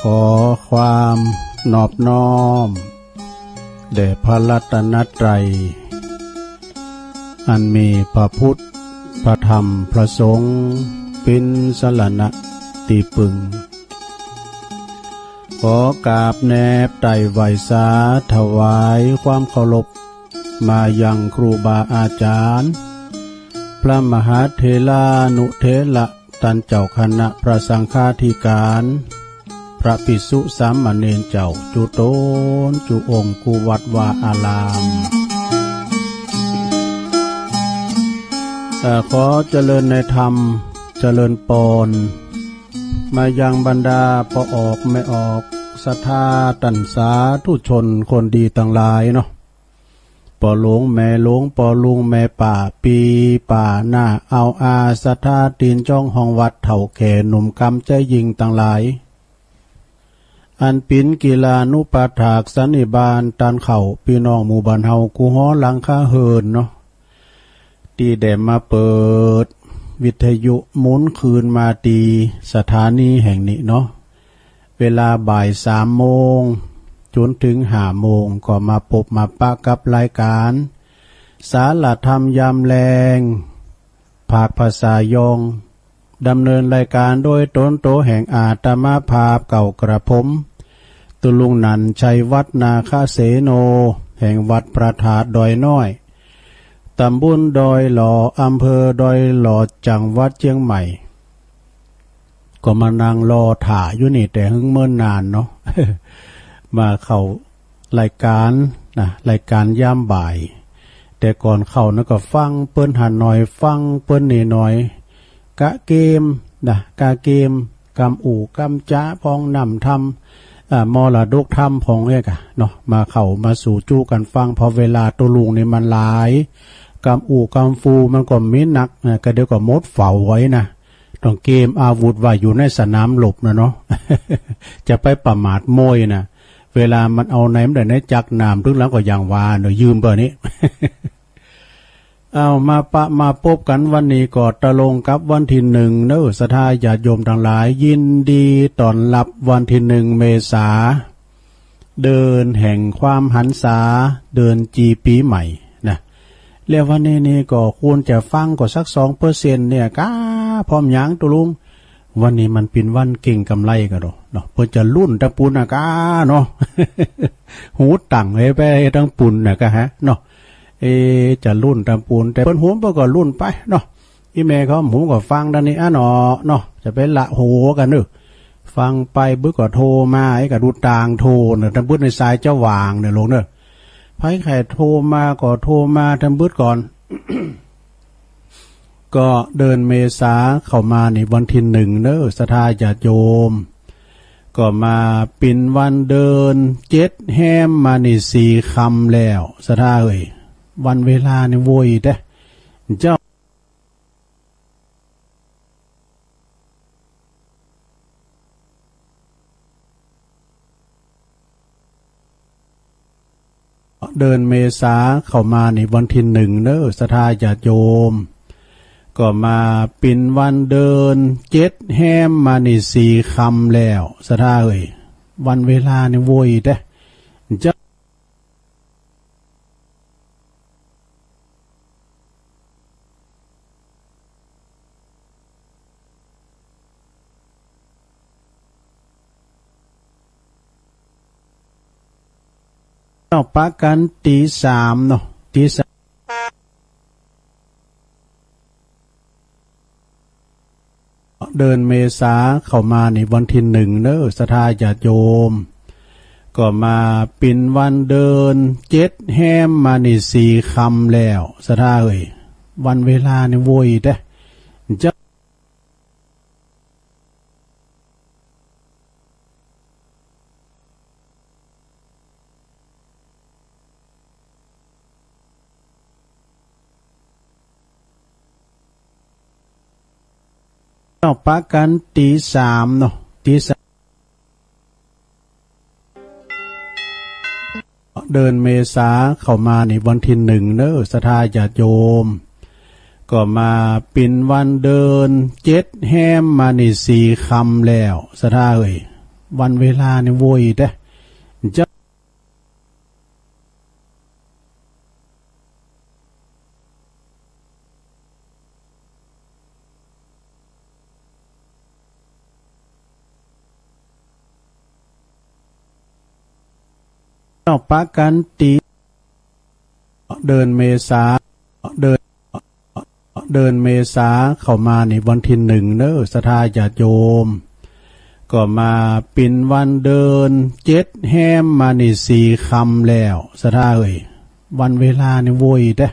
ขอความนอบน้อมแด่พระรัตนตรัย อันมีพระพุทธ พระธรรม พระสงฆ์เป็นสรณะตีปึง ขอกราบแนบไต่ไหวสาถวายความเคารพมายังครูบาอาจารย์ พระมหาเทลานุเทละตันเจ้าคณะพระสังฆาธิการ ระปิสุสามเณรเจ้า จุโตนจุองค์กุวัดวาอารามขอเจริญในธรรม เจริญปอนมายังบรรดาปอออกไม่ออกศรัทธาตันสาทุชนคนดีต่างหลายเนาะปอหลงแม่หลงปอลุงแม่ป่าปีป่าหน้าเอาอาศรัทธาตีนจ้องห้องวัดเถ่าแขหนุ่มกำใจยิงต่างหลาย อันปินกีฬานุปถากสันนิบาลตันเข่าพี่น้องหมู่บ้านเฮากูฮ้อหลังคาเฮินเนาะตีแดมมาเปิด วิทยุหมุนคืนมาตีสถานีแห่งนี้เนาะเวลาบ่ายสามโมงจนถึงห้าโมงก็มาพบมาปะกับรายการ สารธรรมยามแรงภาคภาษายอง ดำเนินรายการโดยตนโตแห่งอาตมาภาพเก่ากระผม ตุลุงนันชัยวัดนาคาเสโน แห่งวัดประทาดดอยน้อย ตำบุญดอยหล่ออำเภอดอยหล่อจังหวัดเชียงใหม่ ก็มานั่งรอถ่าอยู่นี่แต่หึงเมื่อนนานเนาะมาเข้ารายการนะรายการย่ามบ่าย แต่ก่อนเข้านะก็ฟังเปิ้นหันหน่อย ฟังเปิ้นนี่หน่อย กะเกมนะกะเกมกำอู่กำจ้าพองนำทำมอละดกทำพองเอกะเนาะมาเข้ามาสู่จู้กันฟังพอเวลาตัวลุงนี่มันหลายกำอู่กำฟูมันก็มีหนักนะก็เดี๋ยวก็มดเฝ้าไว้นะต้องเกมอาวุธว่าอยู่ในสนามหลบนะเนาะจะไปประมาทโมยนะเวลามันเอาไหนมันได้ในจักนามถึงแล้วก็อย่างวาเนาะยืมเบอร์นี้ เอามาปะมาพบกันวันนี้ก็ตะลงกับวันที่หนึ่งเนอะสทาญาติโยมทั้งหลาย ยินดีตอนรับวันที่หนึ่งเมษา เดินแห่งความหันษาเดินจีปีใหม่นะแล้ววันนี้นี่ก็ควรจะฟังก็สักสองเปอร์เซ็นเนี่ยก้าพร้อมยังตุลุงวันนี้มันเป็นวันเก่งกำไรกันเนาะเนาะเพื่อจะรุ่นตะปุนนะก้าเนาะหูตั้งให้ไปทั้งปุ่นนะกะฮะเนาะ เอจะรุ่นตามปูนแต่เพิ่นหูเพิ่นก็รุ่นไปเนาะอีแม่เขาหูก็ฟังด้านนี้อะเนาะเนาะจะเป็นละโหกันเนอะฟังไปบึกก็โทรมาไอ้ก็ดูต่างโทรเนอะทำบึดในสายเจ้าวางเนี่ยลงเนอะไผไข่โทรมาก็โทรมาทำบึดก่อน ก็เดินเมษาเข้ามาในวันที่หนึ่งเนอะสทาญาโยมก็มาปินวันเดินเจ็ดแฮมมานี่สี่คำแล้วสทาเอ้ย วันเวลาเนี่ยโวยเด้เจ้าเดินเมษาเข้ามาในวันที่หนึ่งเนอะสทาญาติโยม ก็มาปินวันเดินเจ็ดแฮมมาในสี่คำแล้วสทาเอ้ยวันเวลานี่โวยเด้เจ้า เนาปะกันตีสามเนาะตีสามเดินเมษาเข้ามาในวันที่หนึ่งเนอะสทาญาโยม ก็มาปินวันเดินเจ็ดแฮมมาในสี่คำแล้วสทาเอ้ยวันเวลานี่โวยเด้ นาปะกันตีสามเนาะตีสามเดินเมษาเข้ามาในวันที่หนึ่งเนอะสทาญาโยม ก็มาปินวันเดินเจ็ดแฮมมาในสี่คำแล้วสทาเอ้ยวันเวลาในโวยเด้ เจ้าปะกันตีเดินเมษาเดินเดินเมษาเข้ามาในวันที่หนึ่งเนอะสทาญาโยม ก็มาปินวันเดินเจ็ดแฮมมาในสี่คำแล้วสทาเอ้ยวันเวลาเนี่ยโวยเด้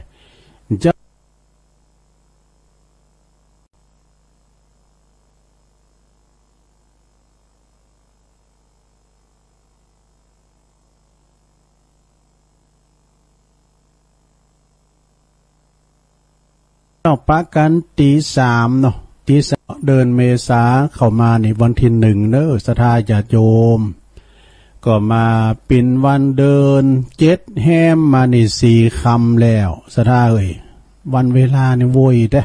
เจ้าปากันตีสามเนาะตีสามเดินเมษาเข้ามาในวันที่หนึ่งเนอะสทาญาโยม ก็มาปินวันเดินเจ็ดแฮมมาในสี่คำแล้วสทาเอ้ยวันเวลาเนี่ยโวยเด้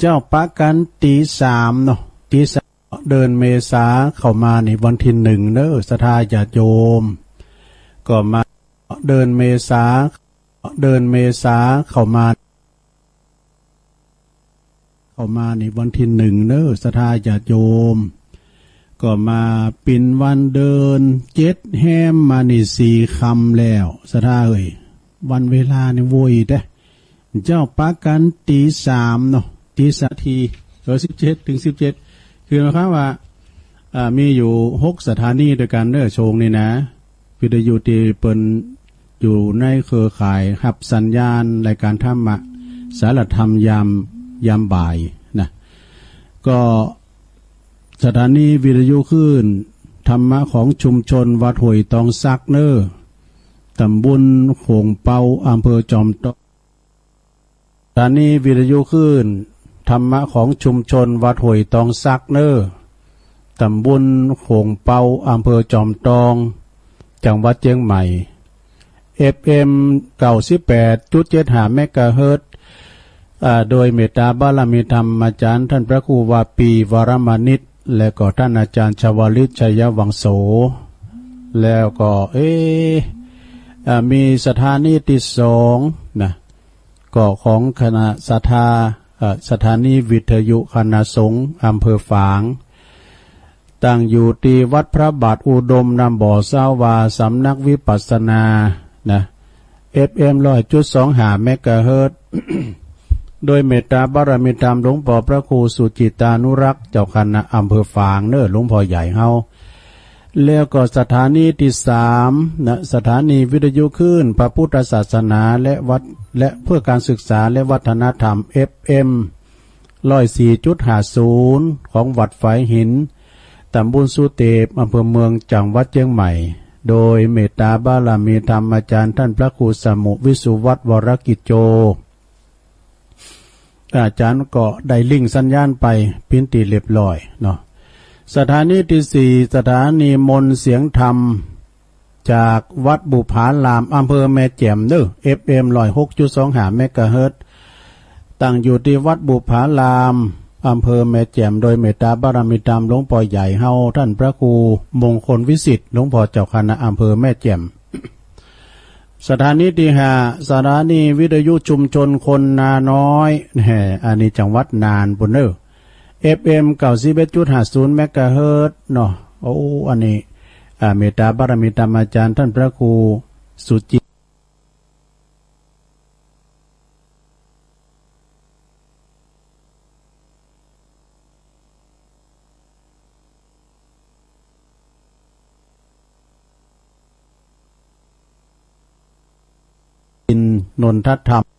เจ้าปากันตีสามเนาะตีสามเดินเมษาเข้ามาในวันที่หนึ่งเนอะสทาญาโยม ก็มาเดินเมษาเดินเมษาเข้ามา เข้ามาในวันที่หนึ่งเนอสทาญาโยมก็มาปินวันเดิน เจ็ดแฮมมาในสี่คำแล้วสทาเอ้ยวันเวลาเนี่ยโวยเด้เจ้าปากันตีสามเนาะตีสาทีเออสิบเจ็ดถึงสิบเจ็ดคือหมายความว่ามีอยู่หกสถานีด้วยกันเนอโชงนี่นะวิทยุที่เปินอยู่ในเครือข่ายหับสัญญาณรายการธรรมะสารธรรมยาม ยามบ่ายนะก็สถานีวิทยุคลื่นธรรมะของชุมชนวัดหวยตองซักเนอร์ตำบลโขงเปาอำเภอจอมตอสถานีวิทยุคลื่นธรรมะของชุมชนวัดหวยตองซักเนอร์ตำบลโขงเปาอำเภอจอมตอง จังหวัดเชียงใหม่ FM เก่าสิบแปดจุดเจ็ดหาเมกะเฮิรตซ์ โดยเมตตาบารมีธรรมอาจารย์ท่านพระครูวาปีวรมานิตและก็ท่านอาจารย์ชวลิตชัยวังโส แล้วก็ เอออ่ามีสถานีที่สองนะก็ของคณะสถาสถานีวิทยุคณะสงฆ์อำเภอฝาง ตั้งอยู่ที่วัดพระบาทอุดมนำบ่อสาวาสำนักวิปัสสนานะ FM ร้อยจุดสองหาเมกะเฮิรตซ์ โดยเมตตาบารมีธรรมหลวงพ่อพระครูสุจิตานุรักษ์เจ้าคณะอำเภอฝางเน้อหลวงพ่อใหญ่เฮาแล้วก็สถานีที่สามนะสถานีวิทยุคลื่นพระพุทธศาสนาและวัดและเพื่อการศึกษาและวัฒนธรรม FM ร้อยสี่จุดหาศูนย์ของวัดฝายหินตำบลสุเตปอำเภอเมืองจังหวัดเชียงใหม่ โดยเมตตาบารมีธรรมอาจารย์ท่านพระครูสมุวิสุวัตวรกิจโจ อาจารย์ก็ได้ลิงสัญญาณไปพินตีเรียบร้อยเนาะสถานีที่สี่สถานีมนเสียงธรรม จากวัดบุพารามอำเภอแม่แจ่มเด้อ FM ร้อยหกจุดสองหาเมกะเฮิรตซ์ตั้งอยู่ที่วัดบุพารามอำเภอแม่แจ่มโดยเมตตาบารมีธรรมหลวงพ่อใหญ่เฮาท่านพระครูมงคลวิสิทธิ์หลวงพ่อเจ้าคณะอำเภอแม่แจ่ม สถานีที่ห้าสถานีวิทยุชุมชนคนนาน้อยแห่อันนี้จังหวัดนานบุญเนอร์ FM เก่าสิบเอ็ดจุดห้าศูนย์เมกะเฮิรตเนาะโอ้อันนี้อ่าเมตตาบารมีธรรมอาจารย์ท่านพระครูสุจิต นนทธรรม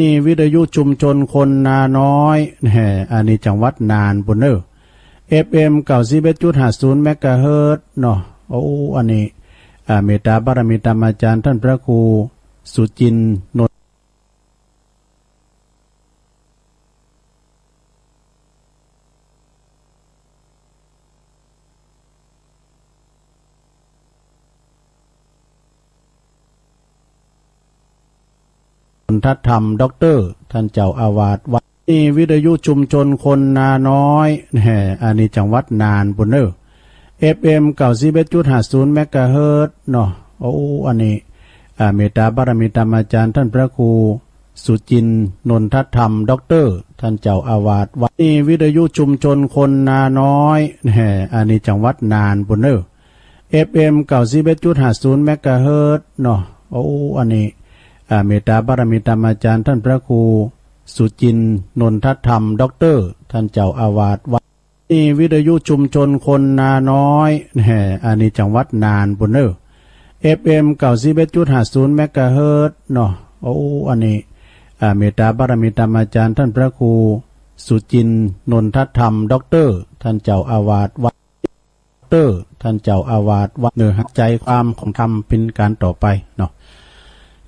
นี่วิทยุชุมชนคนนาน้อยแห่อันนี้จังหวัดนานบุนเนอร์ FM เก่าสิบเอ็ดจุดห้าศูนย์เมกะเฮิรตเนาะโอ้อันนี้อ่าเมตตาบารมีธรรมอาจารย์ท่านพระครูสุจินน นทัธรรมด็อกเตอร์ท่านเจ้าอาวาสวัดนี่วิทยุชุมชนคนนาน้อยแห่อันนี้จังหวัดนานบุนเนอร์ FM เก่าสิบเอ็ดจุดห้าศูนย์เมกะเฮิรตเนาะโอ้อันนี้อ่าเมตตาบารมีธรรมอาจารย์ท่านพระครูสุจินนนทธรรมด็อกเตอร์ท่านเจ้าอาวาสวัดนี่วิทยุชุมชนคนนาน้อยแห่อันนี้จังหวัดนานบุนเนอร์ FM เก่าสิบเอ็ดจุดห้าศูนย์เมกะเฮิรตเนาะโอ้อันนี้ เมตตาบารมีธรรมอาจารย์ท่านพระครูสุจินนนทธรรมด็อกเตอร์ ท่านเจ้าอาวาสวัดนี่วิทยุชุมชนคนนาน้อยแห่อันนี้จังหวัดนานบุนเนอร์ FM เก่าสิบเอ็ดจุดห้าศูนย์เมกะเฮิรตเนาะโอ้อันนี้อาเมตตาบารมีธรรมอาจารย์ท่านพระครูสุจินนนทธรรมด็อกเตอร์ ท่านเจ้าอาวาสวัดด็อกเตอร์ ท่านเจ้าอาวาสวัดเนื้อหักใจความของธรรมเป็นการต่อไปเนาะ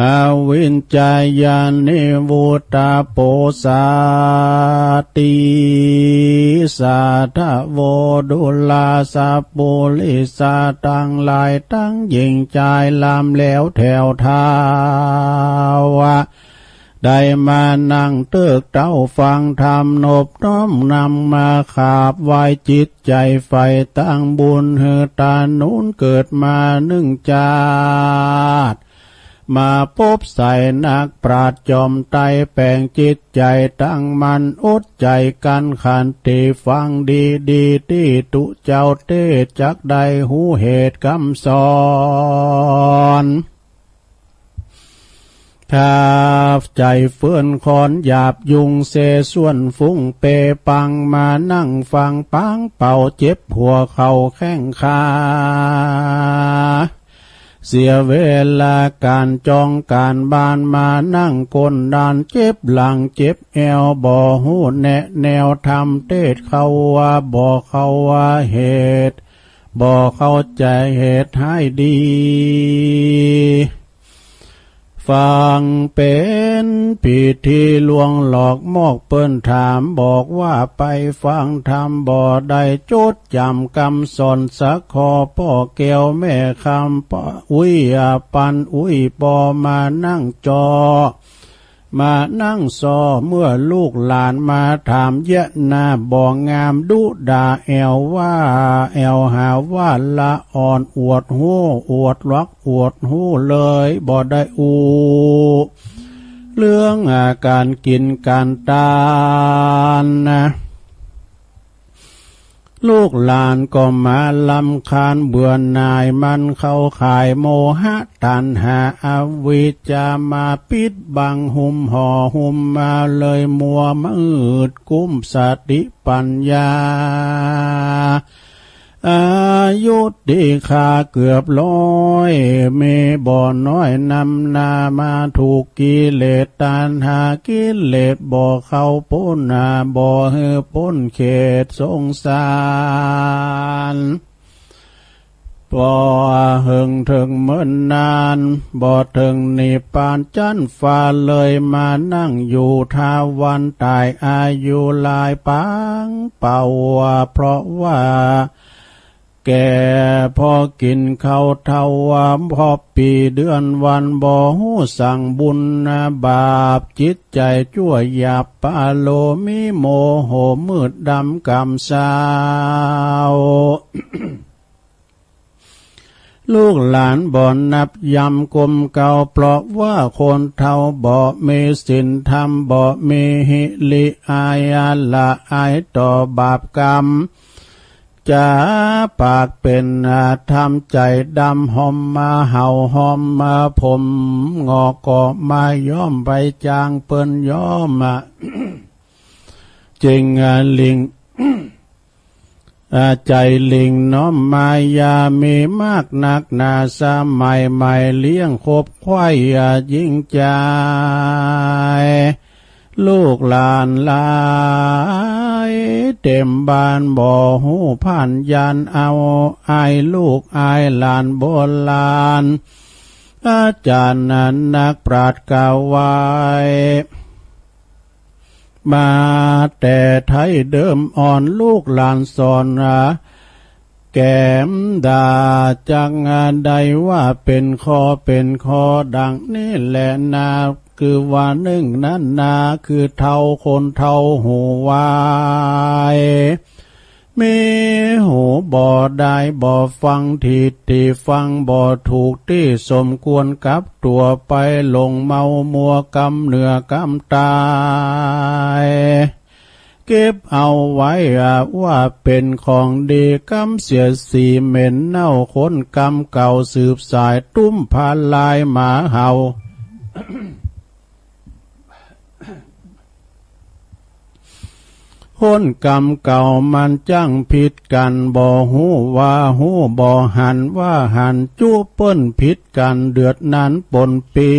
อาวินจายานิวุตาโปสาติสาทโวดุลาสาปุลิสาตังลายตั้งยิงใจลามแล้วแถวทาวะได้มานั่งเตึกเต้าฟังธรรมนบน้อมนำมาขาบไหวจิตใจไฟตั้งบุญเฮตานุนเกิดมาหนึ่งจาด มาพบใส่นักปราดจอมไตแปลงจิตใจตั้งมันอุดใจกันขันติฟังดีดีที่ตุเจ้าเตจักใดหูเหตุคำสอนถ้าใจเฟื่อนคอนหยาบยุงเสส่วนฟุ้งเปปังมานั่งฟังปังเป่าเจ็บหัวเข่าแข้งขา เสียเวลาการจองการบานมานั่งกนดานเจ็บหลังเจ็บแอวบ่หูแนะแนวทำเทศเขาว่าบ่เขาว่าเหตุบ่เข้าใจเหตุให้ดี ฟังเป็นผิดที่ลวงหลอกมอกเปิ้นถามบอกว่าไปฟังธรรมบ่ได้จดจำคำสอนสักคอพ่อแก้วแม่คำปอุ้ยอปันอุ้ยปอมานั่งจอ มานั่งซอเมื่อลูกหลานมาถามเยะนาบ่งงามดุดาแอวว่า แอวหาว่าละอ่อนอวดหูอวดลักอวดหูเลยบ่ได้อูเรื่องอาการกินการตานนะ ลูกหลานก็มาลำคาญเบื่อนายมันเข้าขายโมหะตันหาอวิจจามาปิดบังหุมห่อหุมมาเลยมัวมืดกุ้มสติปัญญา อายุดีคาเกือบร้อยเมบ่อน้อยนำนามาถูกกิเลสตันหากิเลสบ่เข้าพ้นนาบ่เฮอพ้นเขตสงสารพอหึงถึงเมื่อนนานบ่ถึงนิพพานจันฟ้าเลยมานั่งอยู่ทาวันตายอายุลายปังเป่าเพราะว่า แก่พอกินข้าวเท่าวามพอปีเดือนวันบ่หูสั่งบุญนะบาปจิตใจชั่วหยาบปาโลมิโมโหมืดดำกำสาวลูกหลานบ่อนนับยำกลมเก่าเพราะว่าคนเท่าบ่มีสินธรรมบ่มีหิลิอายาละอายต่อบาปกรรม จะปากเป็นทำใจดำหอมมาเห่าหอมมาผม งอกก็มาย้อมใบจางเปิ้นย้อมมาจริงลิงใจลิงน้อมมายามีมากนักนาสมัยใหม่เลี้ยงคบควายยิ่งใจ ลูกหลานลายเต็มบานบ่อหูผ่านยานเอาอายลูกอายหลานโบราณอาจารย์นั้นนักปราดกาวไวมาแต่ไทยเดิมอ่อนลูกหลานสอน แก้มดาจังใดว่าเป็นคอเป็นคอดังนี่แหละนาคือว่าหนึ่งนั้นนาคือเท่าคนเท่าหูวายมีหูบ่ได้บ่ฟังทีที่ฟังบ่ถูกที่สมควรกับตัวไปลงเมามัวกำเหนือกำตาย เก็บเอาไว้ว่าเป็นของดีกำเสียสีเหม็นเน่าคนกำเก่าสืบสายตุ้มพาลายหมาเห่าคนกรรมเก่ามันจังผิดกันบ่หูว่าหูบ่หันว่าหันจู้เปิ้นผิดกันเดือดนั้นปนปี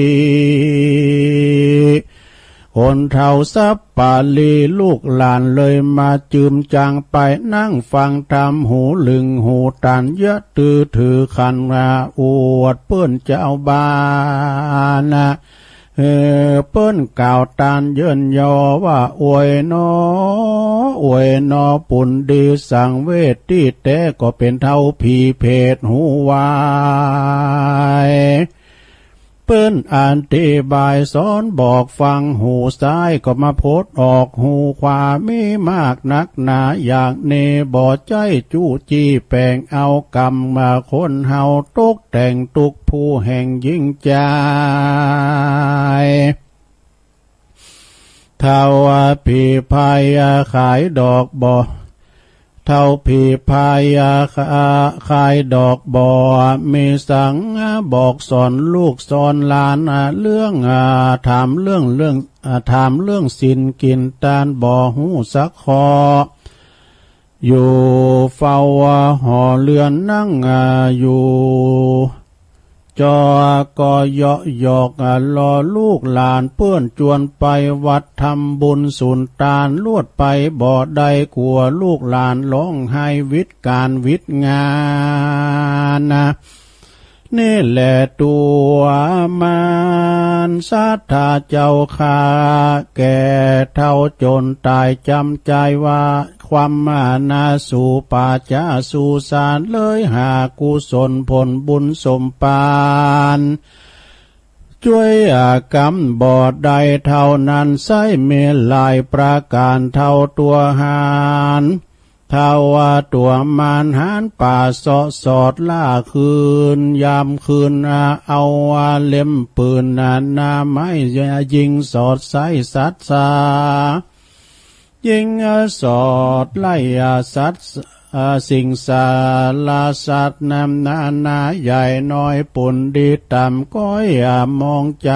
คนเท่าซับปาลีลูกหลานเลยมาจืมจางไปนั่งฟังทำหูลึงหูตันเยอะตือถือขันมาอวดเปิ้นเจ้าบ้านนะเออเปิ้นกล่าวตานเยินยอว่าอวยนออวยนอปุ่นดีสังเวทที่แต่ก็เป็นเท่าผีเพศหูวาย ปิ้นอ่านตีบายสอนบอกฟังหูซ้ายก็มาโพดออกหูขวามีมากนักหนาอย่างเนบอใจจู้จี้แปลงเอากรรมมาคนเฮาตกแต่งตุกผู้แห่งยิ่งใจทาวาผีพายาขายดอกบอ เท่าผีพายาคายดอกบอมีสังบอกสอนลูกสอนหลานเรื่องถามเรื่องเรื่องถามเรื่องสินกินตานบ่อหูสักคออยู่เฝ้าหอเรือนนั่งอยู่ จอกอยหยอกรอลูกหลานเพื่อนจวนไปวัดทำบุญสุนตานลวดไปบ่อใดกลัวลูกหลานร้องไห้วิตการวิตงานนะ นี่แหละตัวมันสัทธาเจ้าขาแก่เท่าจนตายจำใจว่า ความมานาสู่ป่าจาสู่สารเลยหากุศลผลบุญสมปานช่วยอากรรมบอดใดเท่านั้นใส่เมลายประการเท่าตัวหาน ทาวาตัวมานหานป่าสอสอดล่าคืน ยามคืนอาเอาวาเล่มปืนนานาไม่ยิงสอดใส่สัตสายิงสอดไล่สัตสิ่งสาลาสัตนำนานาใหญ่น้อยปุ่นดีต่ำก้อยมองใจ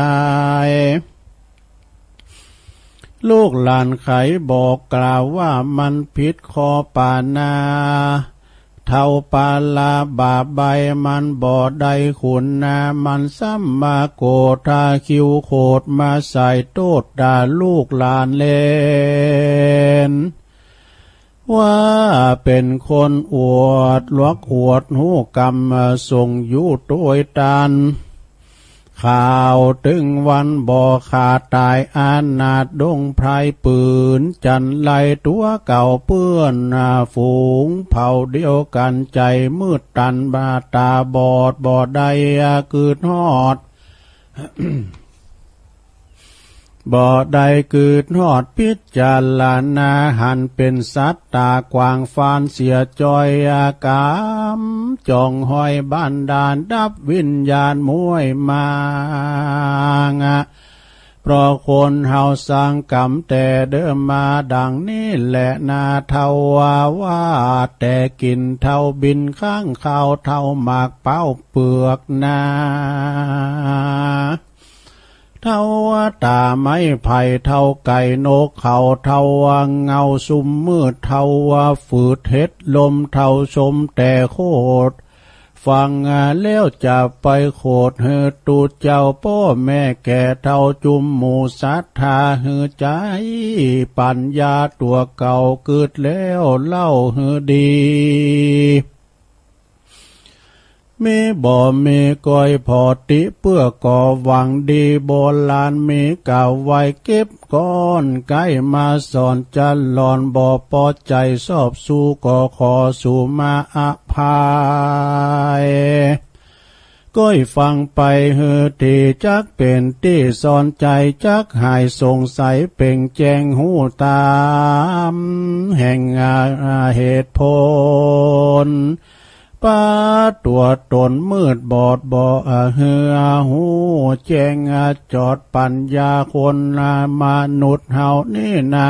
ลูกหลานไขบอกกล่าวว่ามันผิดคอปานา เท่าปาลาบาใบมันบ่อใดขุนนา มันซ้ำมาโกธาคิวโคดมาใส่โตดด่าลูกหลานเลนว่าเป็นคนอวดลวกอวดหูกรรมส่งอยู่ตัวตัน ข่าวถึงวันบ่อขาดตายอานาดดงไพรปืน จันไลตัวเก่าเปื้อนนาฝูง เผาเดียวกันใจมืดตันบาตาบอดบอดใดกืดหอด บ่อใดเกิดหอดพิจารณาหันเป็นสัตตากวางฟานเสียจอยอากามจองหอยบ้านดานดับวิญญาณมวยมางะเพราะคนเฮาสร้างกรรมแต่เดิมมาดังนี้แหละนาเทาวาว่าแต่กินเท่าบินข้างข้าวเท่าหมากเป้าเปลือกนา เท่าตาไม้ไผ่เท่าไก่นกเขาเท่าเงาซุมมืดเท่าฝืดเฮ็ดลมเท่าชมแต่โคตรฟังแล้วจะไปโคดเฮตูเจ้าพ่อแม่แก่เท่าจุมหมูสัทธาเฮใจ ปัญญาตัวเก่าเกิดแล้วเล่าเฮดี มีบ่ มีก้อยพอติเพื่อก่อหวังดีโบราณมีเก่าไว้เก็บก้อนใกล้มาสอนจันหลอนบ่พอใจสอบสู้ก็ขอสู่มาอภัยก้อยฟังไปเฮอที่จักเป็นที่สอนใจจักหายสงสัยเป่งแจงหูตาม แห่งเหตุผล ป้าตัวตนมืดบอดบ่เหือหูแจงจอดปัญญาคนมนุษย์เฮานี่นา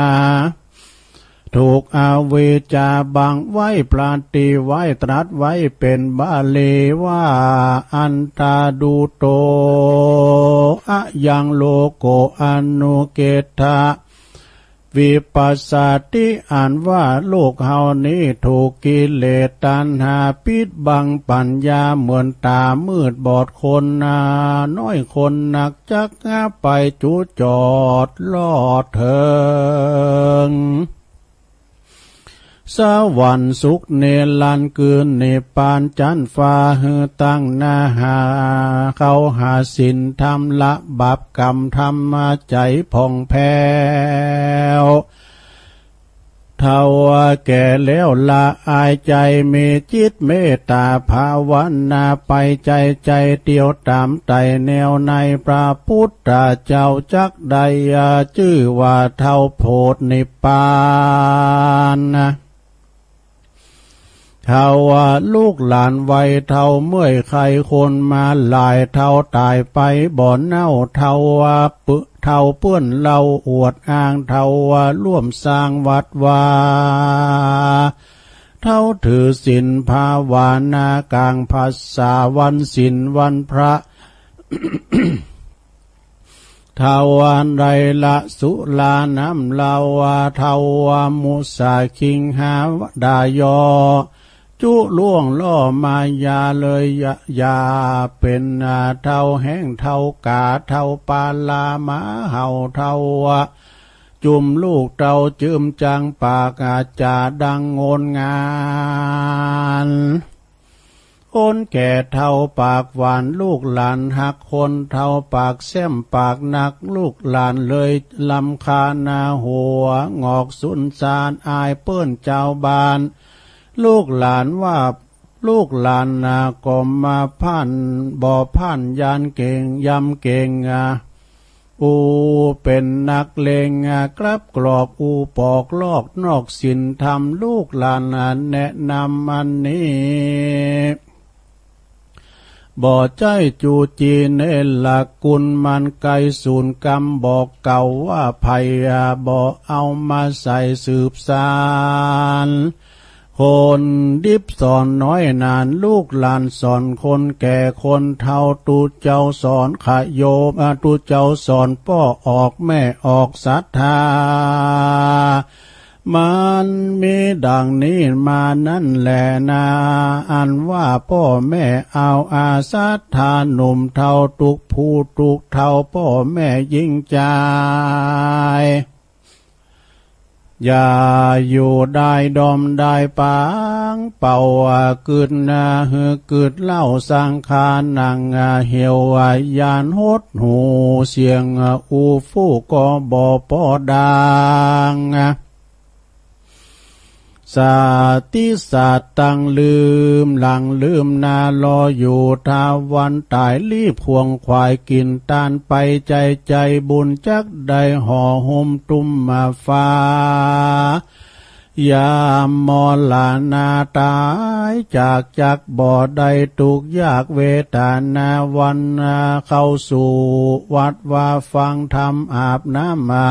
ถูกอาเวจาบังไว้ปราตีไว้ตรัสไว้เป็นบาลีว่าอันตาดูโตอะยังโลโกอนุเกตะ วิปัสสติอ่านว่าโลกเฮานี้ถูกกิเลสตัณหาปิดบังปัญญาเหมือนตามืดบอดคนนาน้อยคนหนักจักงาไปจูจอดลอดเถิง สวรรค์สุขเนลันเกืนเนปานจันฟ้าหือตั้งนาหา เขาหาสินทำละบาปกรรมทำมาใจผ่องแผ้วเทว่าแก่แล้วละอายใจมีจิตเมตตาภาวนาไปใจใจเดียวตามไตแนวในพระพุทธเจ้าจักใดชื่อว่าเท่าโพธนิปานนะ เท่าว่าลูกหลานไวเท่าเมื่อยใครคนมาหลายเท่าตายไปบ่อนเน่าเท่าว่าปึเท่าเปื้อนเราอวดอ้างเท่าว่าร่วมสร้างวัดวาเท่าถือศีลภาวานากลางภาษาวันศีลวันพระทาวานไรละสุลาน้ำลาวาทาวามุสาคิงหาดายอ จุล่วงล่อมายาเลยยายาเป็นเท่าแห้งเท่ากาเท่าปาลามาเห่าเท่าจุมลูกเต่าจืมจังปากอาจาดังงนงานคนแก่เท่าปากหวานลูกหลานหักคนเท่าปากแซมปากหนักลูกหลานเลยลำคานาหัว งอกสุนสารอายเปิ้นเจ้าบาน ลูกหลานว่าลูกหลานนากมมาพันบ่อพันยานเก่งยำเก่งอะอูเป็นนักเลงกลับกรอบอูปอกลอกนอกสินทำลูกหลานแนะนำมันนี้บ่อใจจูจีเนลกกุลมันไกสูนกรรมบอกเก่าว่าภัยบ่เอามาใส่สืบสาร คนดิบสอนน้อยนานลูกหลานสอนคนแก่คนเท่าตูเจ้าสอนขยโยมอาตูเจ้าสอนพ่อออกแม่ออกศรัทธา มันมีดังนี้มานั่นแหละนา อันว่าพ่อแม่เอาอาสัทธาหนุ่มเท่าตุกผู้ตุกเท่าพ่อแม่ยิ่งใจ อย่าอยู่ได้ดอมได้ปาง เป่าเกิดนาเฮือเกิดเล่าสังคารนังเหี่ยวยานหดหูเสียงอูฟูก็บ่ปอดัง สาติสัตตังลืม หลังลืมนาลออยู่ทาวันตายรีบพวงควายกินตานไปใจใจบุญจักได้ห่อห่มตุ้มมาฟ้ายามมอลานาตายจากจักบ่อใดตุกยากเวทานาวันเข้าสู่วัดว่าฟังธรรมอาบน้ำมา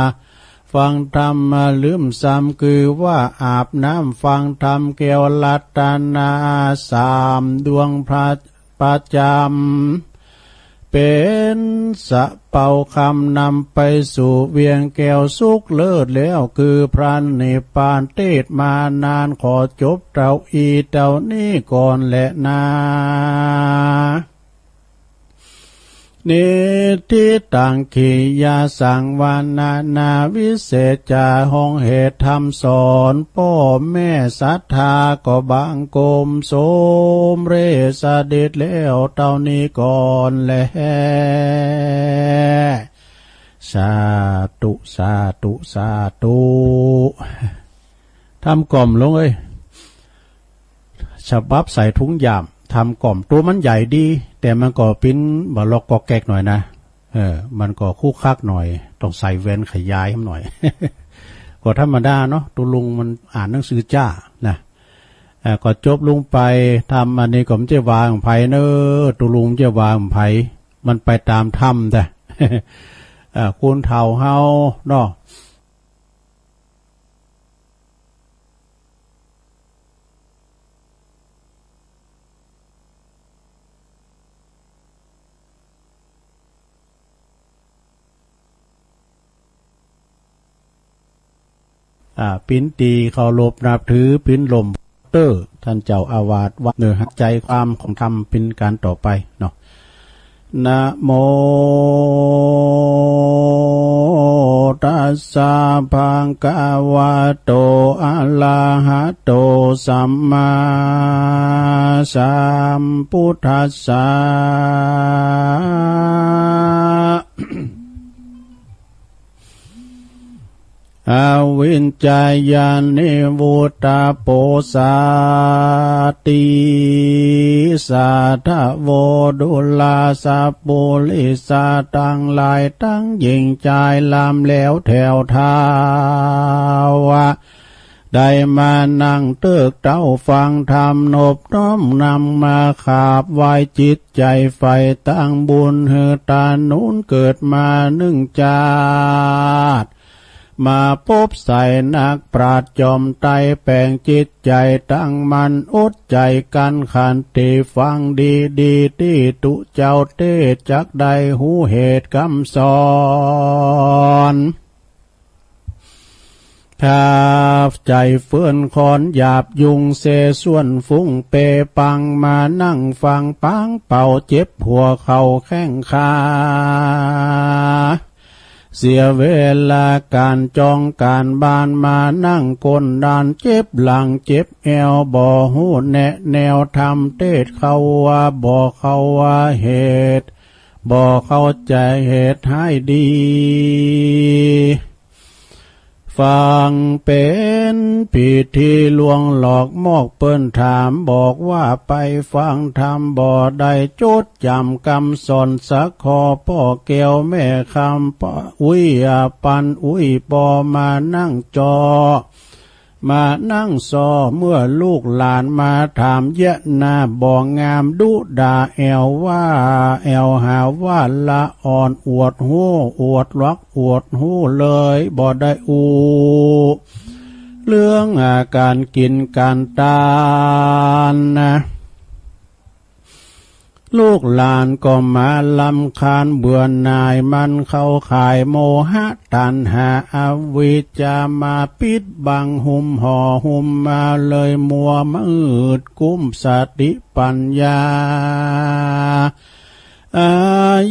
ฟังธรรมลืมซ้ำคือว่าอาบน้ำฟังธรรมเกวลัตนาสามดวงพระประจำเป็นสะเป่าคำนำไปสู่เวียงแก้วสุกเลิศแล้วคือพระนิพพานเทศมานานขอจบเต่าอีเต่านี้ก่อนแหละนา นิทิตังขียาสังวานานาวิเศษจาหองเหตุธรรมสอนพ่อแม่ศรัทธาก็บางกลมโสมเรสเด็จแล้วเท่านี้ก่อนแลสาตุสาตุสาตุทำกล่อมลงเอ้ยฉบับใส่ถุงยาม ทำกล่อมตัวมันใหญ่ดี แต่มันก็ปิ้นบล็อกกอกแกกหน่อยนะเออ มันก็คู่คักหน่อย ต้องใส่แว่นขยายให้หน่อยก็ธรรมดาเนาะตุลุงมันอ่านหนังสือจ้านะก็จบลุงไปทำอันนี้ก็มนจะวางไผ่เนอตุลุงจะวางไผ่มันไปตามถ้ำแต่คุณเท่าเฮาเนาะ ปิ้นตีเคารพนับถือปิ้นลมเตอร์ท่านเจ้าอาวาสวัดเนื้อหักใจความของธรรมเป็นการต่อไปเนาะนะโมตัสสะภะคะวะโตอะระหะโตสัมมาสัมพุทธัสสะ อาวินจายานิวุตาโปสาติสาทโวดุลาสาปุลิสาตังลายตั้งยิงใจลำแล้วแถวทาวะได้มานั่งเตึกเต้าฟังธรรมนบน้อมนำมาขาบไหวจิตใจไฟตั้งบุญเฮตานุนเกิดมาหนึ่งจาด มาพบใส่นักปราดจอมไตแปลงจิตใจตั้งมันอุดใจกันขันติฟังดีดีที่ตุเจ้าเตจักใดหูเหตุคำสอนถ้าใจเฟื่อนคอนหยาบยุงเสส่วนฟุ้งเปปังมานั่งฟังปังเป่าเจ็บหัวเข่าแข้งขา เสียเวลาการจองการบานมานั่งกลดานเจ็บหลังเจ็บแอวบ่หูแนะแนวทำเทศเขาว่าบ่เขาว่าเหตุบ่เข้าใจเหตุให้ดี ฟังเป็นผิดที่ลวงหลอกมอกเปิ้นถามบอกว่าไปฟังธรรมบ่ได้จดจำคำสอนสักคอพ่อแก้วแม่คำปอุ้ยอปันอุ้ยปอมานั่งจอ มานั่งซอเมื่อลูกหลานมาถามเยะนาบองงามดุดาแอวว่า แอวหาว่าละอ่อนอวดหูอวดลักอวดหูเลยบ่ได้อูเรื่องอาการกินการตานนะ ลูกหลานก็มาลำคาญเบื่อหน่ายมันเข้าขายโมหะตันหาอาวิจจามาปิดบังหุมห่อหุมมาเลยมัวมืดกุ้มสติปัญญา อา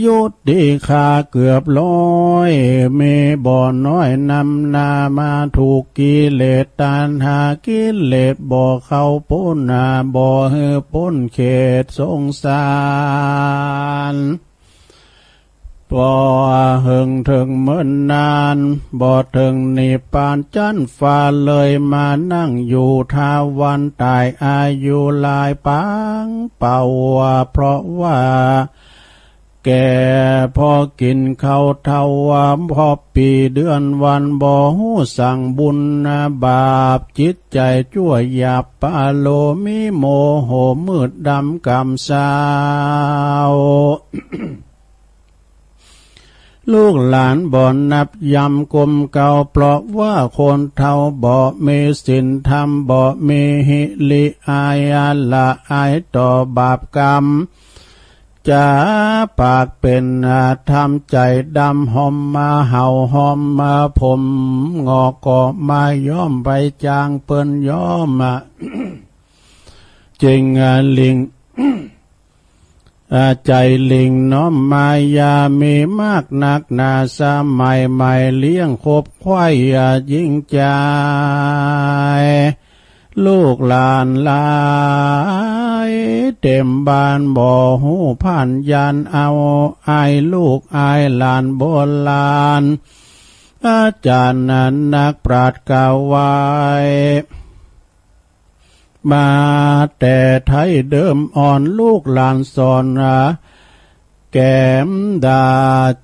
ยุดีคาเกือบร้อยเมบ่อน้อยนำนามาถูกกิเลสตานหากิเลสบ่อเข้าพ้นนาบ่อเฮอพ้นเขตสงสารพอหึงถึงเมื่อนนานบ่ถึงนิพานจันฟ้าเลยมานั่งอยู่ทาวันตายอายุลายปังเป่าเพราะว่า แก่พอกินข้าวเท่าว่าพอปีเดือนวันบ่หูสั่งบุญนะบาปจิตใจชั่วหยาบปาโลมิโมโหมืดดำกำสาวลูกหลานบ่อนนับยำกลมเก่าเพราะว่าคนเท่าบ่มีสินธรรมบ่มีหิลิอายาละอายต่อบาปกรรม จะปากเป็นทำใจดำหอมมาเห่าหอมมาผม งอกก็มาย้อมไปจางเปิ้นย้อมมาจริงลิงใจลิงน้อมมายามีมากนักนาสมัยใหม่เลี้ยงคบควายยิ่งใจ ลูกหลานลายเต็มบ้านบ่อหูผ่านยันเอาไอลูกไอหลานโบลานอาจารย์นั้นนักปราดกาวไว้มาแต่ไทยเดิมอ่อนลูกหลานสอนนะแก้มดา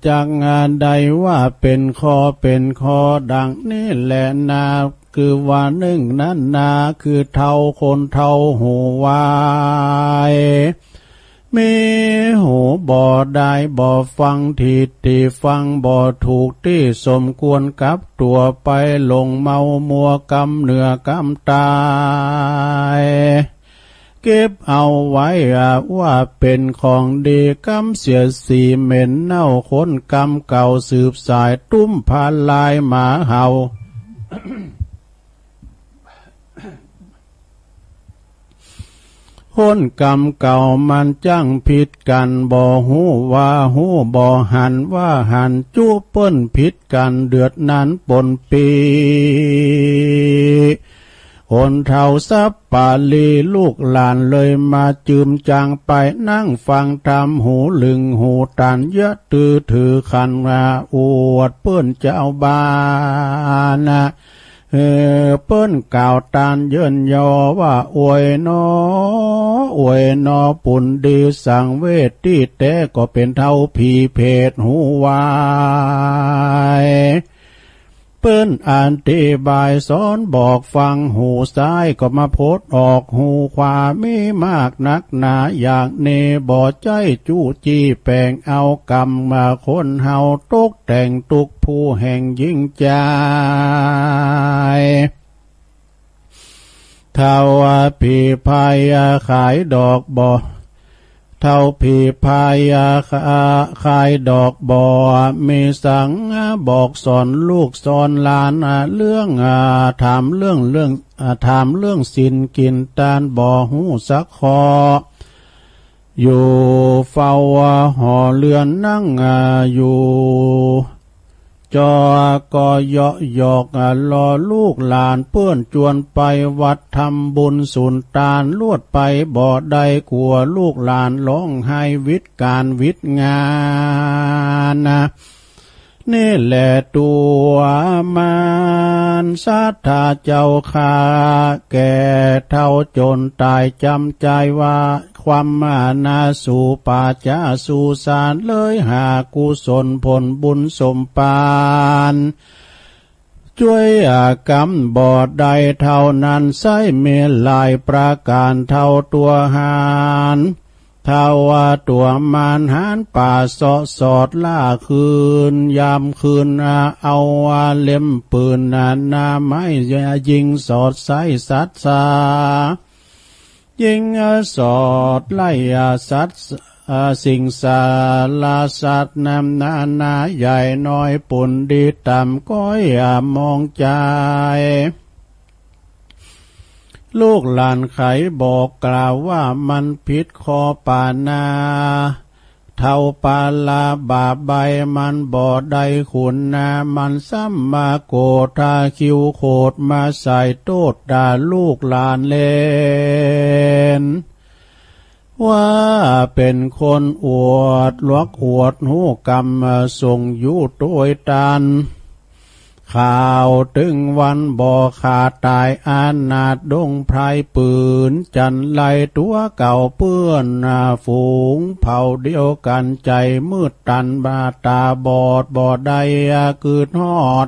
จังงานใดว่าเป็นคอเป็นคอดังนี่แหละนา คือว่าหนึ่งนั้นนาคือเท่าคนเท่าหูวายมีหูบ่อได้บ่อฟังทีที่ฟังบ่อถูกที่สมควรกับตัวไปลงเมามัวกำเหนือกำตายเก็บเอาไว้ว่าเป็นของดีกำเสียสีเหม็นเน่าค้นกำเก่าสืบสายตุ้มพาลายหมาเห่า พ้นกรรมเก่ามันจังผิดกันบ่หูว่าหูบ่หันว่าหันจู้เปิ้นผิดกันเดือดนั้นปนปีคนเท่าซับปาลีลูกหลานเลยมาจืมจางไปนั่งฟังทำหูลึงหูตันเยอะตือถือคันว่าอวดเปิ้นเจ้าบ้านนะ เออเปิ้นกล่าวตานเยินยอว่าอวยนออวยนอปุ่นดีสังเวทที่แต่ก็เป็นเท่าผีเพศหูวาย เปิ้นอ่านตีบายสอนบอกฟังหูซ้ายก็มาโพดออกหูขวามีมากนักหนาอย่างเนบ่ใจจู้จี้แปลงเอากรรมมาคนเฮาตกแต่งตุกผู้แห่งยิ่งใจเท่าผีพายขายดอกบ่ เท่าผีพายาขายดอกบอมีสังบอกสอนลูกสอนหลานเรื่องถามเรื่องเรื่องถามเรื่องสินกินตานบ่อหูสักคออยู่เฝ้าหอเรือนนั่งอยู่ จอกอยาะยอกรอลูกหลานเพื่อนจวนไปวัดทำบุญสุนตานลวดไปบ่อใดกลัวลูกหลานร้องให้วิทการวิทงานนะนี่แหละตัวมันสัทธาเจ้าคาแก่เท่าจนตายจำใจว่า ความมานาสู่ป่าจาสู่สารเลยหากุศลผลบุญสมปานช่วยอากรรมบอดใดเท่านั้นใส่เมลายประการเท่าตัวหานเท้าว่าตัวมารหานป่าสอสอดล่าคืน ยามคืนเอาว่าเล่มปืนนานาไม้ยิงสอดใสสัตสา ยิงสอดไล่สัตว์สิ่งสาลาสัตว์นำนานาใหญ่น้อยปุ่นดีต่ำก้อยมองใจลูกหลานไขบอกกล่าวว่ามันพิษคอปานา เท่าปาลาบาใบมันบอดใดขุนนามันซ้ำมาโกตาคิวโคดมาใส่โตดด่าลูกหลานเลนว่าเป็นคนอวดลวกอวดหูกรรมส่งอยู่ตัวตัน ข่าวถึงวันบ่อขาดตายอานาดดงไพรปืน จันไลตัวเก่าเปื้อนนาฝูง เผาเดียวกันใจมืดตันบาตาบอดบอดใดกืดฮอด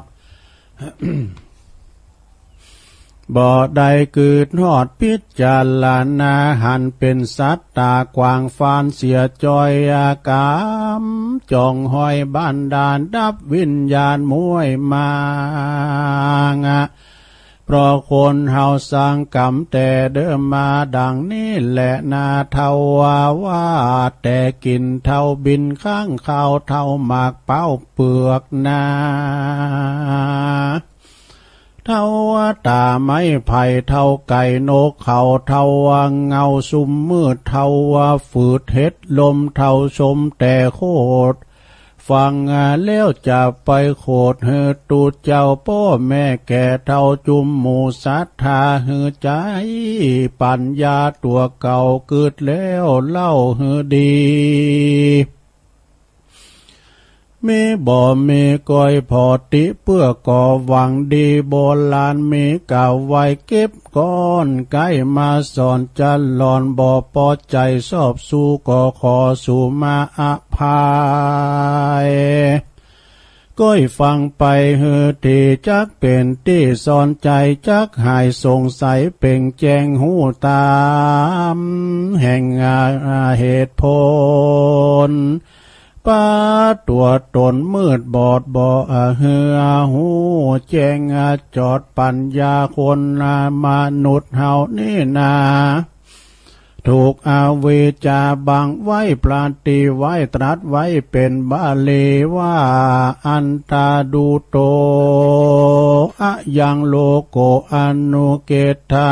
บ่ใดเกิดหอดพิจารณาหันเป็นสัตตากวางฟานเสียจอยอากามจองหอยบ้านดานดับวิญญาณมวยมางะเพราะคนเฮาสร้างกรรมแต่เดิมมาดังนี้แหละนาเทาวาว่าแต่กินเท่าบินข้างข้าวเท่าหมากเป้าเปลือกนา เท่าตาไม้ไผ่เท่าไก่นกเขาเท่าเงาซุมมืดเท่าฝืดเฮ็ดลมเท่าชมแต่โคตรฟังแล้วจะไปโคดเฮตูเจ้าพ่อแม่แก่เท่าจุมหมูสัทธาเฮใจ ปัญญาตัวเก่าเกิดแล้วเล่าเฮดี มีบ่มีก้อยพอติเพื่อก่อหวังดีโบราณมีเก่าไว้เก็บก้อนใกล้มาสอนจันหลอนบ่ปอใจสอบสู้ก็ขอสู่มาอภายก้อยฟังไปเฮอทีจักเป็นที่สอนใจจักหายสงสัยเป่งแจงหูตาม แห่งเหตุผล ป้าตัวตนมืดบอดบ่อเหือหูแจงจอดปัญญาคนมนุษย์เฮานี่นาถูกอาเวจาบังไว้ปราตีไว้ตรัสไว้เป็นบาลีว่า อันตาดูโตอะยังโลโกอนุเกตา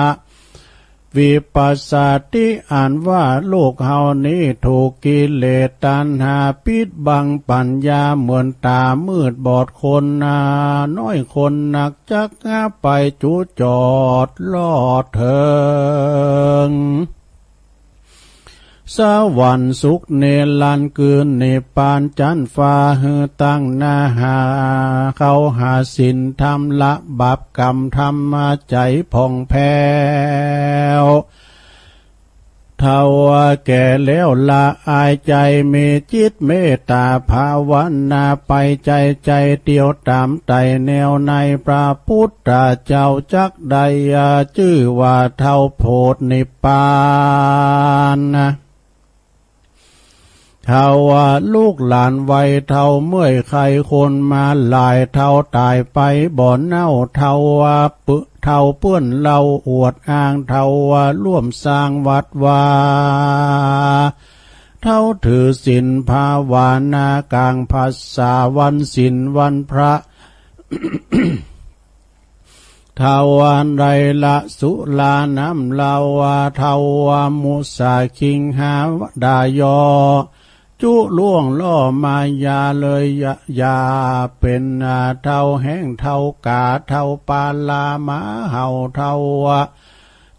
วิปัสสติอ่านว่าโลกเฮานี้ถูกกิเลสตัณหาปิดบังปัญญาเหมือนตามืดบอดคนนาน้อยคนหนักจักงาไปจูจอดลอดเถิง สวรรค์สุขเนลันเกืนในปานจันฟ้าเฮตั้งนาหา เขาหาสินทำละบาปกรรมทำมาใจผ่องแผ้วเท่าแก่แล้วละอายใจเมจิตเมตตาภาวนาไปใจใจเตียวตามไตแนวในพระพุทธเจ้าจักใดชื่อว่าเท่าโพธนิปาน เท่าว่าลูกหลานไวเท่าเมื่อยใครคนมาหลายเท่าตายไปบ่อนเน่าเท่าว่าปึเท่าเปื้อนเราอวดอ้างเท่าว่าร่วมสร้างวัดวาเท่าถือศีลภาวนากลางภาษาวันศีลวันพระทาวานไรละสุลาน้ำลาวาทาวามุสาคิงหาวดายอ จุล่วงล่อมายาเลยยายาเป็นเท่าแห้งเท่ากาเท่าปาลามาเห่าเท่า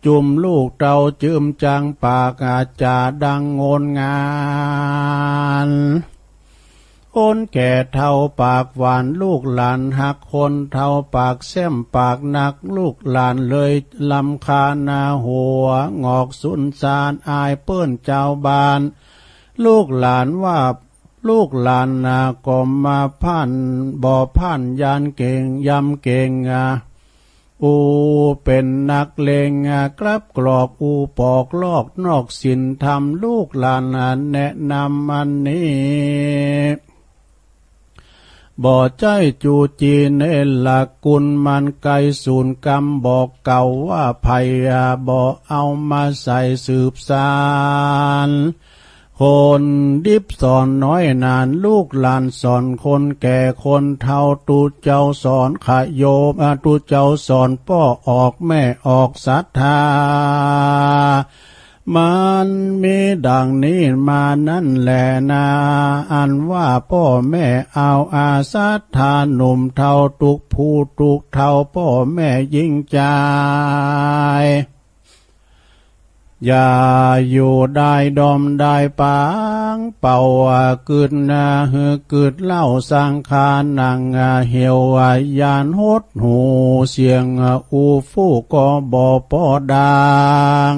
จุมลูกเต่าจืมจังปากอาจาดังงนงานคนแก่เท่าปากหวานลูกหลานหักคนเท่าปากเส้มปากหนักลูกหลานเลยลำคานาหัว งอกสุนสารอายเปิ้นเจ้าบาน ลูกหลานว่าลูกหลานนาก็มาพันบ่อพันยานเก่งยำเก่งอะอูเป็นนักเลงกรับกรอกอูปอกลอกนอกสินทำลูกหลานแนะนำมันนี้บ่อใจจูจีเนหลักกุลมันไกสูนกรรมบอกเก่าว่าภัยบ่อเอามาใส่สืบสาร คนดิบสอนน้อยนานลูกหลานสอนคนแก่คนเท่าตูเจ้าสอนขยโยมตูเจ้าสอนพ่อออกแม่ออกศรัทธา มันมีดังนี้มานั่นแหละนา อันว่าพ่อแม่เอาอาศรัทธาหนุ่มเท่าตุกผู้ตุกเท่าพ่อแม่ยิ่งใจ อย่าอยู่ได้ดอมได้ปางเป่าเกิดนาหือเกิดเล่าสังขานังเหี่ยวยานหดหูเสียงอูฟูก็บอปอดัง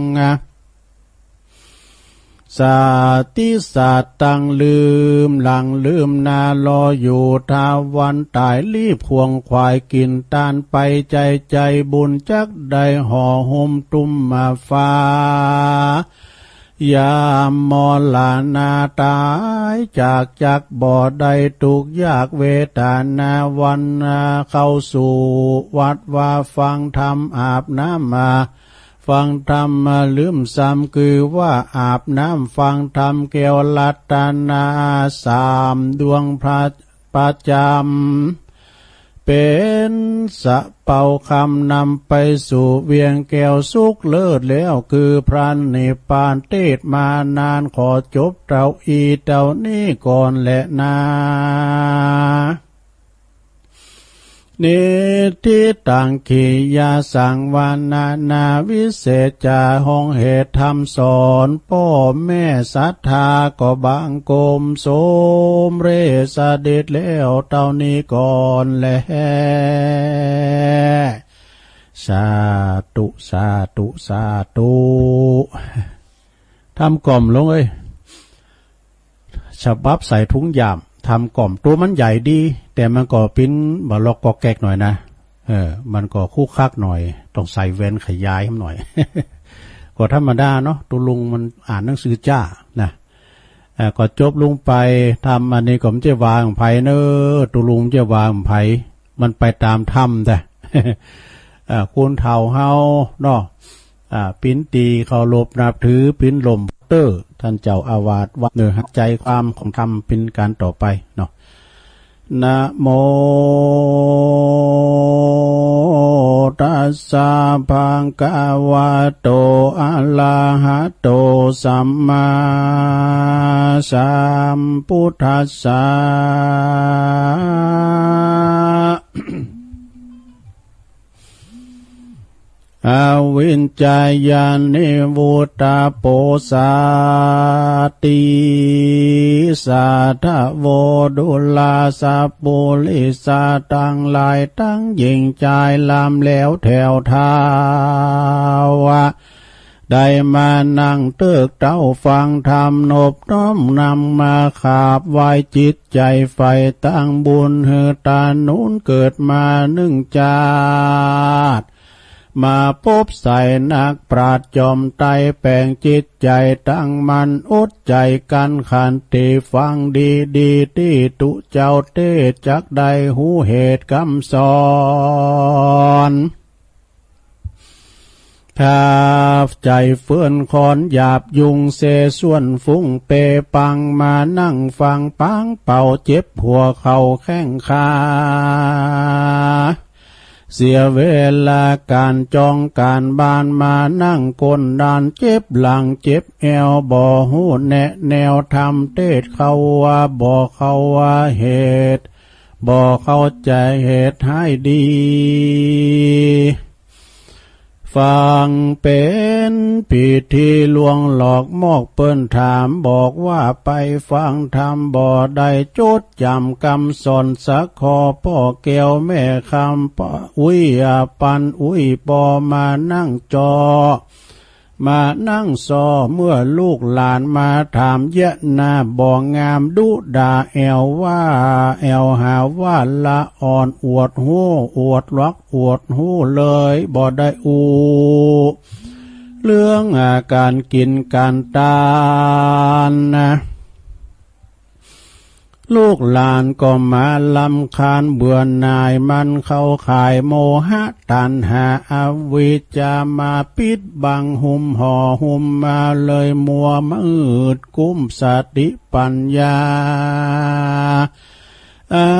สาติสัตตังลืม หลังลืมนาลออยู่ทาวันตายรีบควงควายกินตานไปใจใจบุญจักได้ห่อห่มตุ้มมาฟ้ายามมอลานาตายจากจากบ่อใดตุกยากเวทานาวันเข้าสู่ วัดว่าฟังธรรมอาบน้ำมา ฟังธรรมมาลืมซ้ำคือว่าอาบน้ำฟังธรรมเกวลัตนาสามดวงพระประจำเป็นสะเป่าคำนำไปสู่เวียงแก้วสุกเลิศแล้วคือพระนิพพานเทศมานานขอจบเต่าอีเต่านี้ก่อนและนา นิทิตังขียาสังวานานาวิเศษจาหองเหตุธรรมสอนพ่อแม่ศรัทธาก็บางกลมโสมเรสเด็จแล้วเต่านี้ก่อนแลสาตุสาตุสาตุทำกล่อมลงเอ้ยฉบับใส่ถุงยาม ทำกล่อมตัวมันใหญ่ดี แต่มันก็ปิ้นบล็อกกอกแกกหน่อยนะเออ มันก็คู่คักหน่อย ต้องใส่เว้นขยายหน่อยก็ธรรมดาเนาะตัวลุงมันอ่านหนังสือจ้านะเออก็จบลุงไปทำอันนี้ก็มจะวางไผ่เนอตัวลุงจะวางไผ่มันไปตามถ้ำแต่คุณเท่าเฮาเนาะปิ้นตีเขาลบนับถือปิ้นลมเตอร์ ท่านเจ้าอาวาสวัดเนื้อใจความของธรรมเป็นการต่อไปเนาะนะโมตัสสะภะคะวะโตอะระหะโตสัมมาสัมพุทธัสสะ อวินจายานิวุตาโปสาติสาทโวดุลาสาปุลิสาตังลายตั้งยิงใจลามแล้วแถวทาวะได้มานั่งเติกเต้าฟังธรรมนบน้อมนำมาขาบไว้จิตใจไฟตั้งบุญเฮตานุนเกิดมาหนึ่งจาด มาพบใส่นักปราดจอมไตแปลงจิตใจตั้งมันอุดใจกันขันติฟังดีดีที่ตุเจ้าเตจักใดหูเหตุคำสอนถ้าใจเฟื่อนคอนหยาบยุงเสส่วนฟุ้งเปปังมานั่งฟังปังเป่าเจ็บหัวเข่าแข้งขา เสียเวลาการจองการบานมานั่งกนดานเจ็บหลังเจ็บแอวบ่หูแนะแนวทำเทศเขาว่าบ่เขาว่าเหตุบ่เข้าใจเหตุให้ดี ฟังเป็นผิดที่ลวงหลอกมอกเปิ้นถามบอกว่าไปฟังธรรมบ่ได้จดจำคำสอนสักคอพ่อแก้วแม่คำปอุ้ยปันอุ้ยปอมานั่งจอ มานั่งซอเมื่อลูกหลานมาถามเยะนาบ่งามดุดาแอวว่า แอวหาว่าละอ่อนอวดหู้อวดลักอวดหู้เลยบ่ได้อูเรื่องอาการกินการตานนะ ลูกหลานก็มาลำคาญเบื่อนายมันเข้าขายโมหะตันหาอวิจามาปิดบังหุมห่อหุมมาเลยมัวมืดกุ้มสติปัญญา อา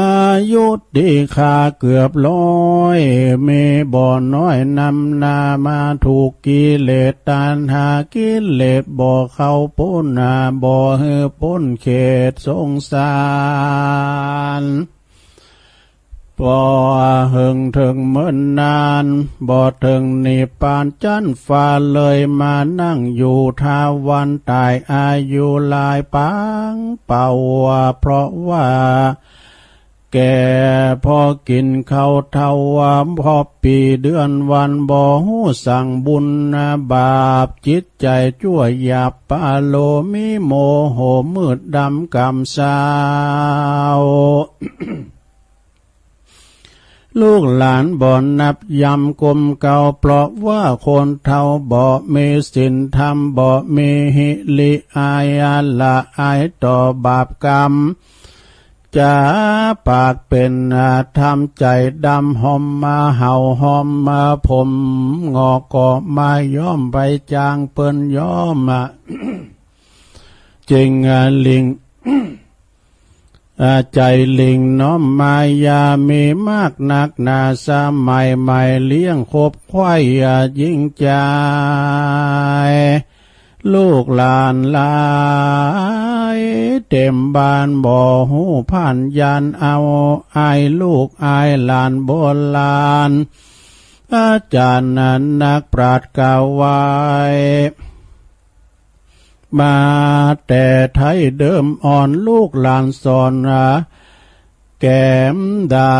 ยุดีคาเกือบร้อยเมบ่อน้อยนำนามาถูกกิเลสตันหากิเลสบ่อเข้าพ้นนาบ่อเฮพ้นเขตสงสารพอหึงถึงเมื่อนนานบ่ถึงนิปานจันฟ้าเลยมานั่งอยู่ทาวันตายอายุลายปังเป่าเพราะว่า แก่พอกินข้าวเท่าว่พอปีเดือนวันบ่หูสั่งบุญนะบาปจิตใจชั่วหยาบปาโลมิโมโหมืดดำกำสาวลูกหลานบ่อนนับยำกลมเก่าเพราะว่าคนเท่าบ่มีสินธรรมบ่มีหิลิอายาละอายต่อบาปกรรม จะปากเป็นทำใจดำหอมมาเห่าหอมมาผม งอกก็มาย้อมไปจางเปิ้นย้อมอะจริงลิงใจลิงน้อมมายามีมากนักนาสมัยใหม่เลี้ยงคบควายยิ่งใจ ลูกหลานลา เต็มบานบ่อหูผ่านยานเอาอายลูกอายหลานโบราณอาจารย์นั้นนักปราดกล่าวไว้มาแต่ไทยเดิมอ่อนลูกหลานสอนนะแก้มดา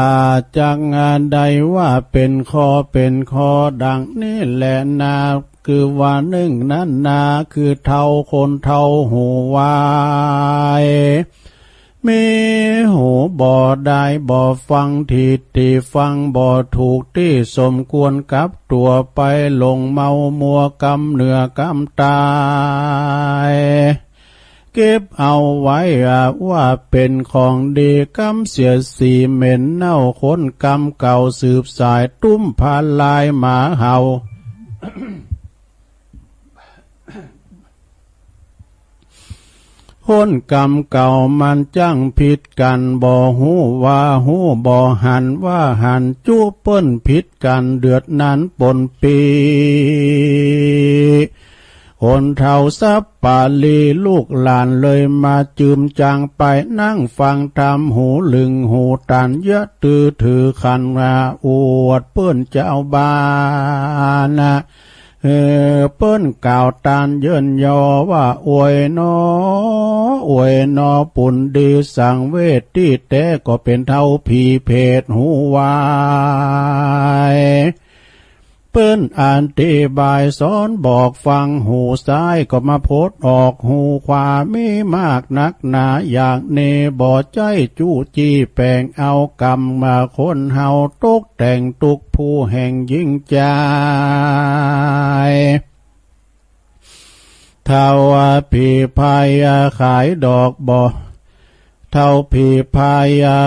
จังงานใดว่าเป็นคอเป็นคอดังนี่แหละนา คือว่าหนึ่งนั้นนาคือเท่าคนเท่าหูวายมีหูบ่อได้บ่อฟังทีตีฟังบ่อถูกที่สมควรกับตัวไปลงเมามัวกำเหนือกำตายเก็บเอาไว้ว่าเป็นของดีกำเสียสีเหม็นเน่าคนกำเก่าสืบสายตุ้มพาลายหมาเห่า คนกรรมเก่ามันจังผิดกันบ่หูว่าหูบ่หันว่าหันจู้เปิ้นผิดกันเดือดนั้นปนปีคนเท่าซับปาลีลูกหลานเลยมาจืมจางไปนั่งฟังทำหูลึงหูตันเยอะตือถือคันมาอวดเปิ้นเจ้าบ้านนะ เออเปิ้นกล่าวตานเยินยอว่าอวยนออวยนอปุ่นดีสังเวทที่แต่ก็เป็นเท่าผีเพศหูวาย เปิ้นอ่านติบายสอนบอกฟังหูซ้ายก็มาโพดออกหูขวาไม่มากนักหนาอย่างเนบ่ใจจู้จี้แปลงเอากรรมมาคนเฮาตกแต่งตุกผู้แห่งยิ่งใจท่าผีพายาขายดอกบ่ เท่าผีพายา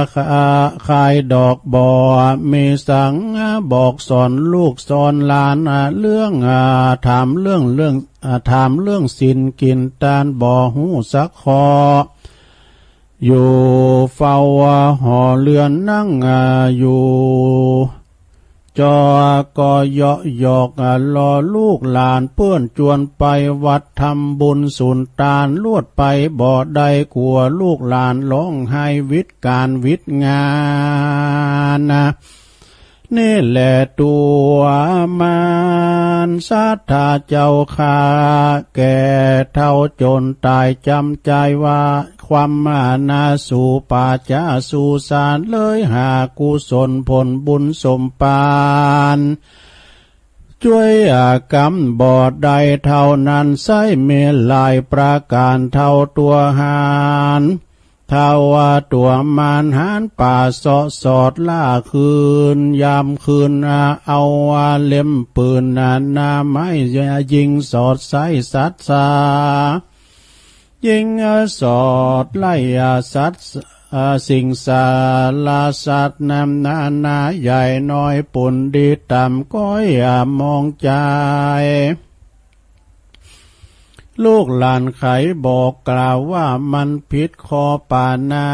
คายดอกบ่อมีสังบอกสอนลูกสอนหลานเรื่องถามเรื่องเรื่องถามเรื่องสินกินตานบ่อหูสักคออยู่เฝ้าหอเรือนนั่งอยู่ จอก็ยอะหยอกรอลูกหลานเพื่อนจวนไปวัดทำบุญสุนตานลวดไปบ่ได้กลัวลูกหลานร้องไห้วิตการวิตงานนะ นี่แหละตัวมันสัทธาเจ้าขาแก่เท่าจนตายจำใจว่า ความมานาสู่ป่าจาสู่สารเลยหากุศลผลบุญสมปานช่วยอากรรมบอดใดเท่านั้นใส่เมลายประการเท่าตัวหาน ท่าวาตัวมารหานป่าสอสอดล่าคืน ยามคืนอาเอาวาเล่มปืนนานาไม้ยิงสอดใส่สัตสายิงสอดไล่สัตสิ่งสาลาสัตนำนานาใหญ่น้อยปุ่นดีต่ำก็อยมองใจ ลูกหลานไขบอกกล่าวว่ามันผิดคอปานา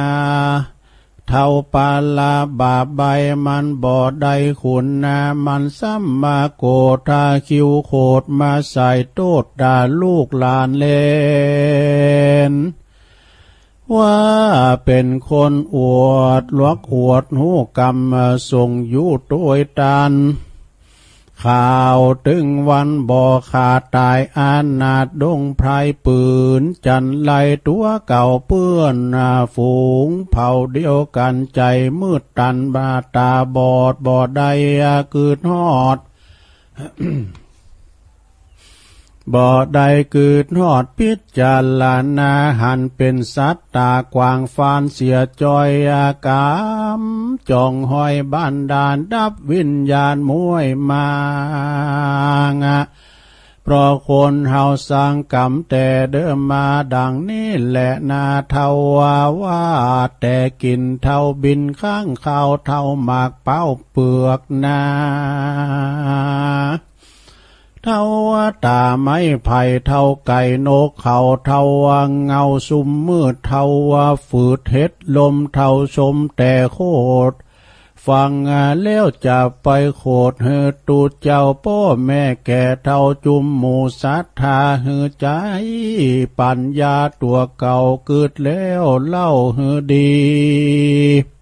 เท่าปาลาบาใบมันบ่ได้ขุนนา มันซ้ำมาโกธาคิวโคดมาใส่โตดด่าลูกหลานเลน ว่าเป็นคนอวดลวกอวดหูกรรมส่งอยู่ตัวตัน ข่าวถึงวันบ่อขาดตายอานาดดงไพรปืน จันไลตัวเก่าเปื้อนนาฝูง เผาเดียวกันใจมืดตันบาตาบอดบอดใดกืดฮอด บ่ใดเกิดหอดพิจารณาหันเป็นสัตตากวางฟานเสียจอยอากามจองห้อยบ้านดานดับวิญญาณมวยมางะเพราะคนเฮาสร้างกรรมแต่เดิมมาดังนี้แหละนาเทาว่าว่าแต่กินเท่าบินข้างเขาเท่าหมากเป้าเปลือกนา เท่าตาไม้ไผ่เท่าไก่นกเขาเท่าเงาซุมมืดเท่าฝืดเฮ็ดลมเท่าชมแต่โคตรฟังแล้วจะไปโคดเฮตูเจ้าพ่อแม่แก่เท่าจุมหมูสัทธาเฮใจปัญญาตัวเก่าเกิดแล้วเล่าเฮดี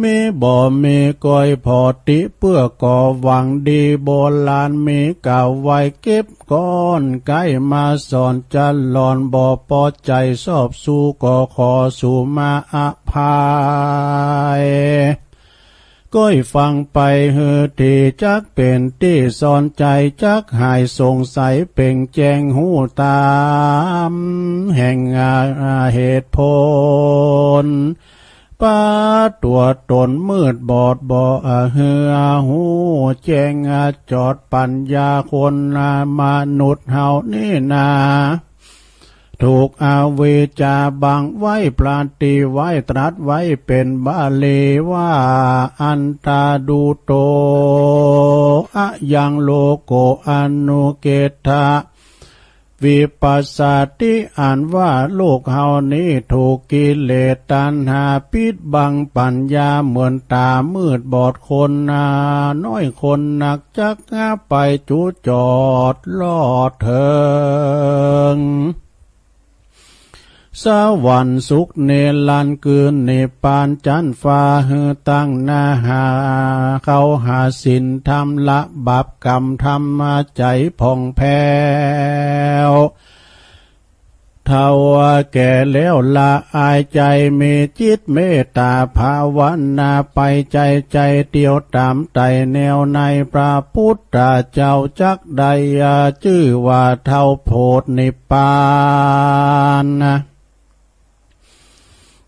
มีบ่มีก้อยพอติเพื่อก่อหวังดีโบราณมีเก่าไว้เก็บก้อนไก่มาสอนจะหลอนบ่พอใจสอบสู้ก็ขอสู่มาอภัยก้อยฟังไปเฮตีจักเป็นที่สอนใจจักหายสงสัยเป่งแจงหูตาม แห่งเหตุผล ป้าตัวตนมืดบอดบ่อเหือหูแจงจอดปัญญาคนมนุษย์เฮานี่นาถูกอาเวจาบังไว้ปราตีไว้ตรัสไว้เป็นบาลีว่าอันตาดูโตอะยังโลโกอนุเกตา วิปัสสติอ่านว่าโลกเฮานี้ถูกกิเลสตัณหาปิดบังปัญญาเหมือนตามืดบอดคนนาน้อยคนหนักจักงาไปจูจอดลอดเถิง สวรรค์สุขเนลันเกืนเนปานจันฟ้าเฮือตั้งนาหา เขาหาสินทำละบับกรรมทำมาใจผ่องแผ้วเทาแก่แล้วละอายใจเมจิตเมตตาภาวนาไปใจใจเตียวตามไตแนวในพระพุทธเจ้าจักใดชื่อว่าเท่าโพธนิปานนะ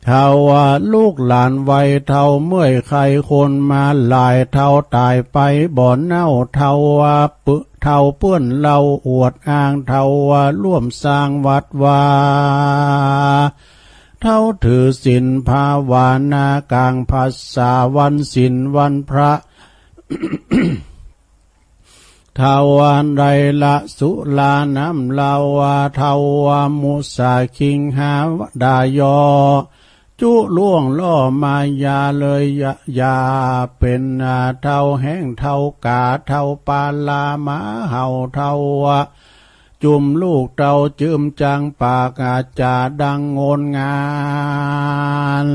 เท่าว่าลูกหลานไว้เท่าเมื่อยใครคนมาหลายเท่าตายไปบ่อนเน่าเท่าว่าปึเท่าเปื้อนเราอวดอ้างเท่าว่าร่วมสร้างวัดวาเท่าถือศีลภาวนากลางภาษาวันศีลวันพระทาวานไรละสุลาน้ำลาวาทาวามุสาคิงหาดายอ จุล่วงล่อมายาเลยยายาเป็นเท่าแห้งเท่ากาเท่าปาลามาเห่าเท่าจุมลูกเต่าจืมจังปากอาจาดังงนงาน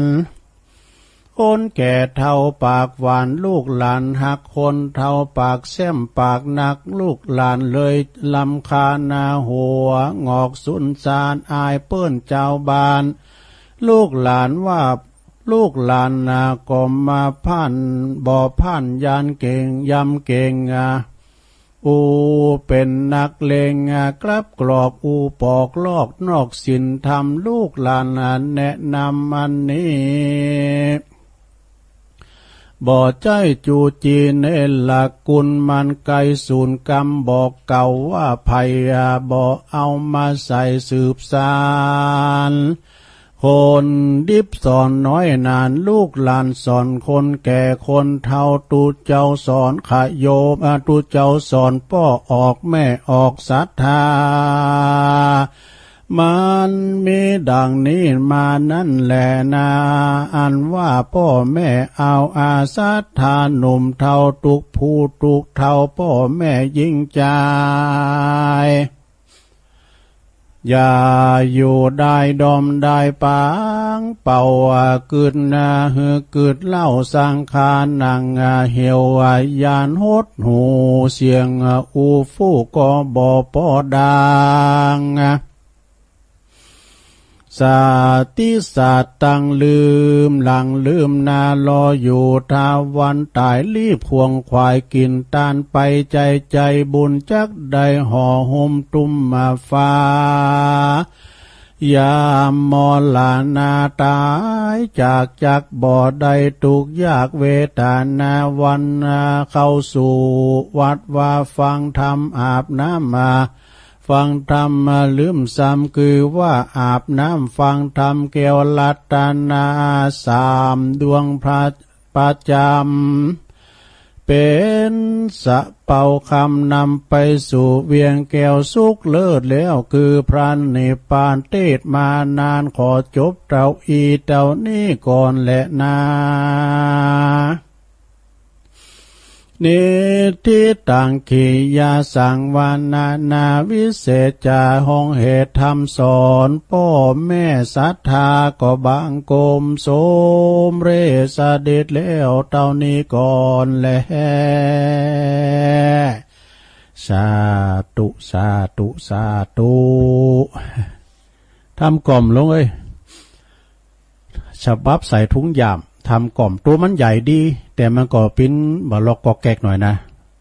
คนแก่เท่าปากหวานลูกหลานหักคนเท่าปากแซมปากหนักลูกหลานเลยลำคานาหัว งอกสุนสารอายเปิ้นเจ้าบาน ลูกหลานว่าลูกหลานนาก็มาพันบ่อพันยานเก่งยำเก่งอะอูเป็นนักเลงกลับกรอกอูปอกลอกนอกสินทำลูกหลานแนะนำมันนี้บ่อใจจูจีเนลกุลมันไกสูนกรรมบอกเก่าว่าภัยบ่เอามาใส่สืบสาร คนดิบสอนน้อยนานลูกหลานสอนคนแก่คนเท่าตูเจ้าสอนขยโยมตูเจ้าสอนพ่อออกแม่ออกศรัทธา มันมีดังนี้มานั่นแหละนา อันว่าพ่อแม่เอาอาสัทธาหนุ่มเท่าตุกผู้ตุกเท่าพ่อแม่ยิ่งใจ อย่าอยู่ได้ดอมได้ปาง เป่ากึดนาหือกึดเล่าสังขารนังเหี่ยวยานหดหูเสียงอูฟูก็บ่พอดัง สาติสัตตังลืม หลังลืมนาลออยู่ทาวันตายรีบควงควายกินตานไปใจใจบุญจักได้ห่อห่มตุ้มมาฟ้ายามมอลานาตายจากจากบ่อใดตุกยากเวทานาวันเข้าสู่ วัดว่าฟังธรรมอาบน้ำมา ฟังธรรมมาลืมซ้ำคือว่าอาบน้ำฟังธรรมเกวลัตนาสามดวงพระประจำเป็นสะเป่าคำนำไปสู่เวียงแก้วสุกเลิศแล้วคือพระนิพพานเทศมานานขอจบเต่าอีเต่านี้ก่อนแหละนา นิทิตังขียาสังวานานาวิเศษจาหงเหตุธรรมสอนพ่อแม่ศรัทธาก็บางกมโสมเรสเด็จแล้วเต่านี้ก่อนแลสาตุสาตุสาตุทำกล่อมลงเอ้ยฉบับใส่ทุงยาม ทำกล่อมตัวมันใหญ่ดี แต่มันก็ปิ้นบล็อกกอกแกกหน่อยนะ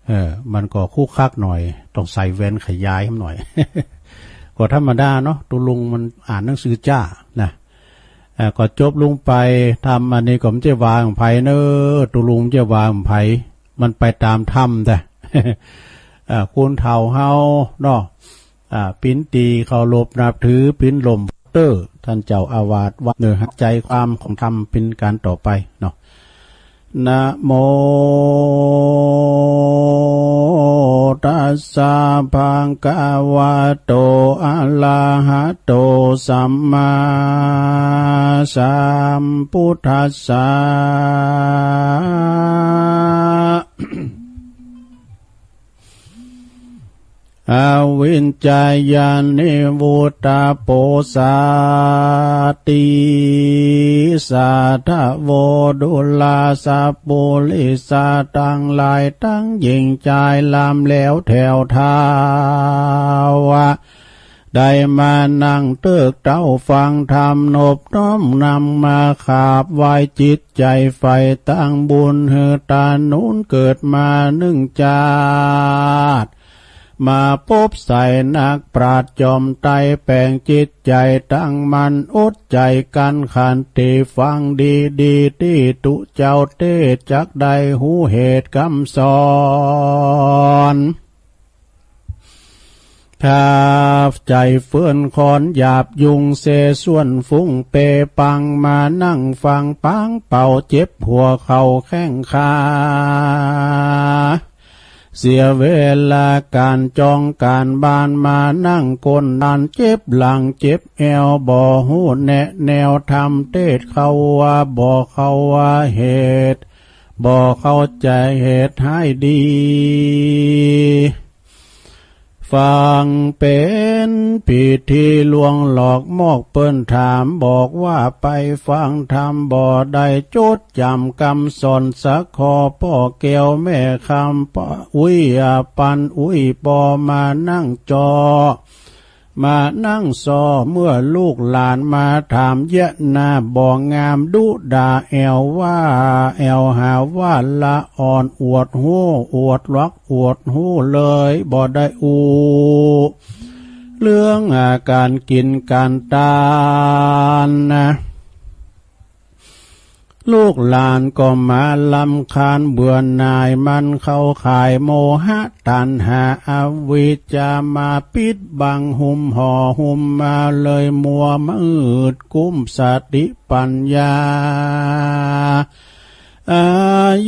เออ มันก็คู่คักหน่อย ต้องใส่เว้นขยายให้หน่อยก็ธรรมดาเนาะตุลุงมันอ่านหนังสือจ้านะออก็จบลุงไปทำอันนี้ก็มันจะวางไผ่เนอตุลุงจะวางไผ่มันไปตามถ้ำแต่คุณเท่าเฮาเนาะปิ้นตีเขาลบนับถือปิ้นลมเตอร์ ท่านเจ้าอาวาสวัดเนื้อหักใจความของธรรมเป็นการต่อไปเนาะนะโมตัสสะภะคะวะโตอะระหะโตสัมมาสัมพุทธัสสะ อวินจายานิวุตาโปสาติสาทะโวดุลาสาปุลิสาตังลายตั้งยิงใจลามแล้วแถวทาวะได้มานั่งเติกเต้าฟังธรรมนบน้อมนำมาขาบไว้จิตใจไฟตั้งบุญเฮตานุนเกิดมาหนึ่งจาด มาพบใส่นักปราดจอมไตแปลงจิตใจตั้งมันอดใจกันขันติฟังดีดีที่ตุเจ้าเตจักใดหูเหตุคำสอนถ้าใจเฟื่อนคอนหยาบยุงเสส่วนฟุ้งเปปังมานั่งฟังปังเป่าเจ็บหัวเข่าแข้งขา เสียเวลาการจองการบานมานั่งกนนานเจ็บหลังเจ็บแอวบ่หูแนะแนวทำเทศเขาว่าบ่เขาว่าเหตุบ่เข้าใจเหตุให้ดี ฟังเป็นผิดที่ลวงหลอกมอกเปิ้นถามบอกว่าไปฟังธรรมบ่ได้จดจำกำสอนสักคอพ่อเกียวแม่คำปะอุ้ยปันอุ้ยปอมานั่งจอ มานั่งซอเมื่อลูกหลานมาถามเยะนาบองงามดุดาแอวว่า แอวหาว่าละอ่อนอวดหูอวดลักอวดหูเลยบ่ได้อูเรื่องอาการกินการตานนะ ลูกหลานก็มาลำคาญเบื่อนายมันเข้าขายโมหะตันหาอาวิจามาปิดบังหุมห่อหุมมาเลยมัวมืดกุ้มสติปัญญา อา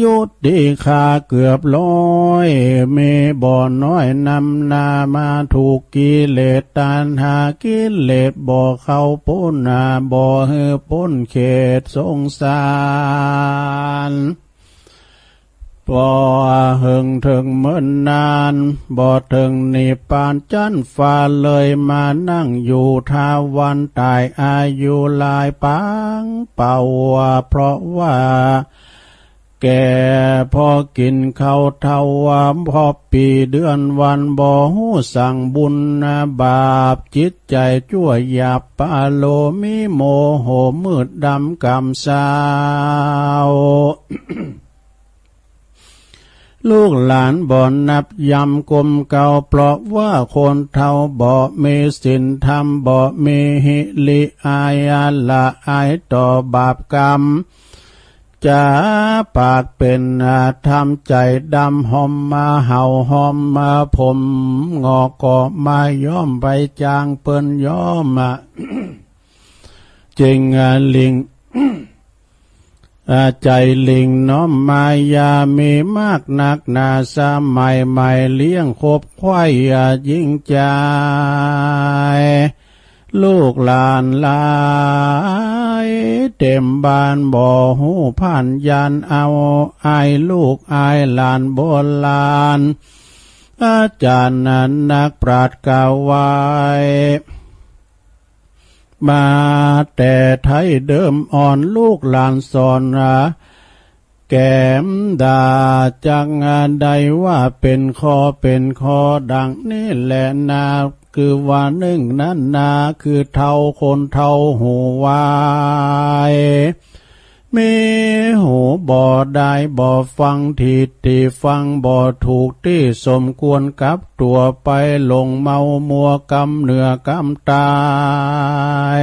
ยุดีคาเกือบร้อยเมบ่อน้อยนำนามาถูกกิเลสตันหากิเลสบ่อเข้าพ้นนาบ่อเฮือพ้นเขตสงสารบ่หึงถึงเมื่อนนานบ่ถึงนิพพานจันฟ้าเลยมานั่งอยู่ทาวันตายอายุลายปังเป่าเพราะว่า แก่พอกินข้าวเท่าวพอปีเดือนวันบ่หูสั่งบุญนะบาปจิตใจชั่วหยาบปาโลมิโมโหมืดดำกำสาวลูกหลานบ่อนนับยำกลมเก่าเพราะว่าคนเท่าบ่มีสินธรรมบ่มีหิลิอายาละอายต่อบาปกรรม จะปากเป็นทำใจดำหอมมาเห่าหอมมาผมงอกก็มาย้อมไปจางเปิ้นย้อมอะจริงลิงใจลิงน้อมมายามีมากนักนาสมัยใหม่เลี้ยงคบควายยิ่งใจ ลูกหลานลายเต็มบ้านบ่อหูผ่านยานเอาอายลูกอายหลานโบราณอาจารย์นั้นนักปราดกาวไว้มาแต่ไทยเดิมอ่อนลูกหลานสอนนะแก้มดาจังงานใดว่าเป็นคอเป็นคอดังนี่แหละนา คือว่าหนึ่งนั้นนาคือเท่าคนเท่าหูวายมีหูบ่ได้บ่ฟังทีที่ฟังบ่ถูกที่สมควรกับตัวไปลงเมามัวกำเหนือกำตาย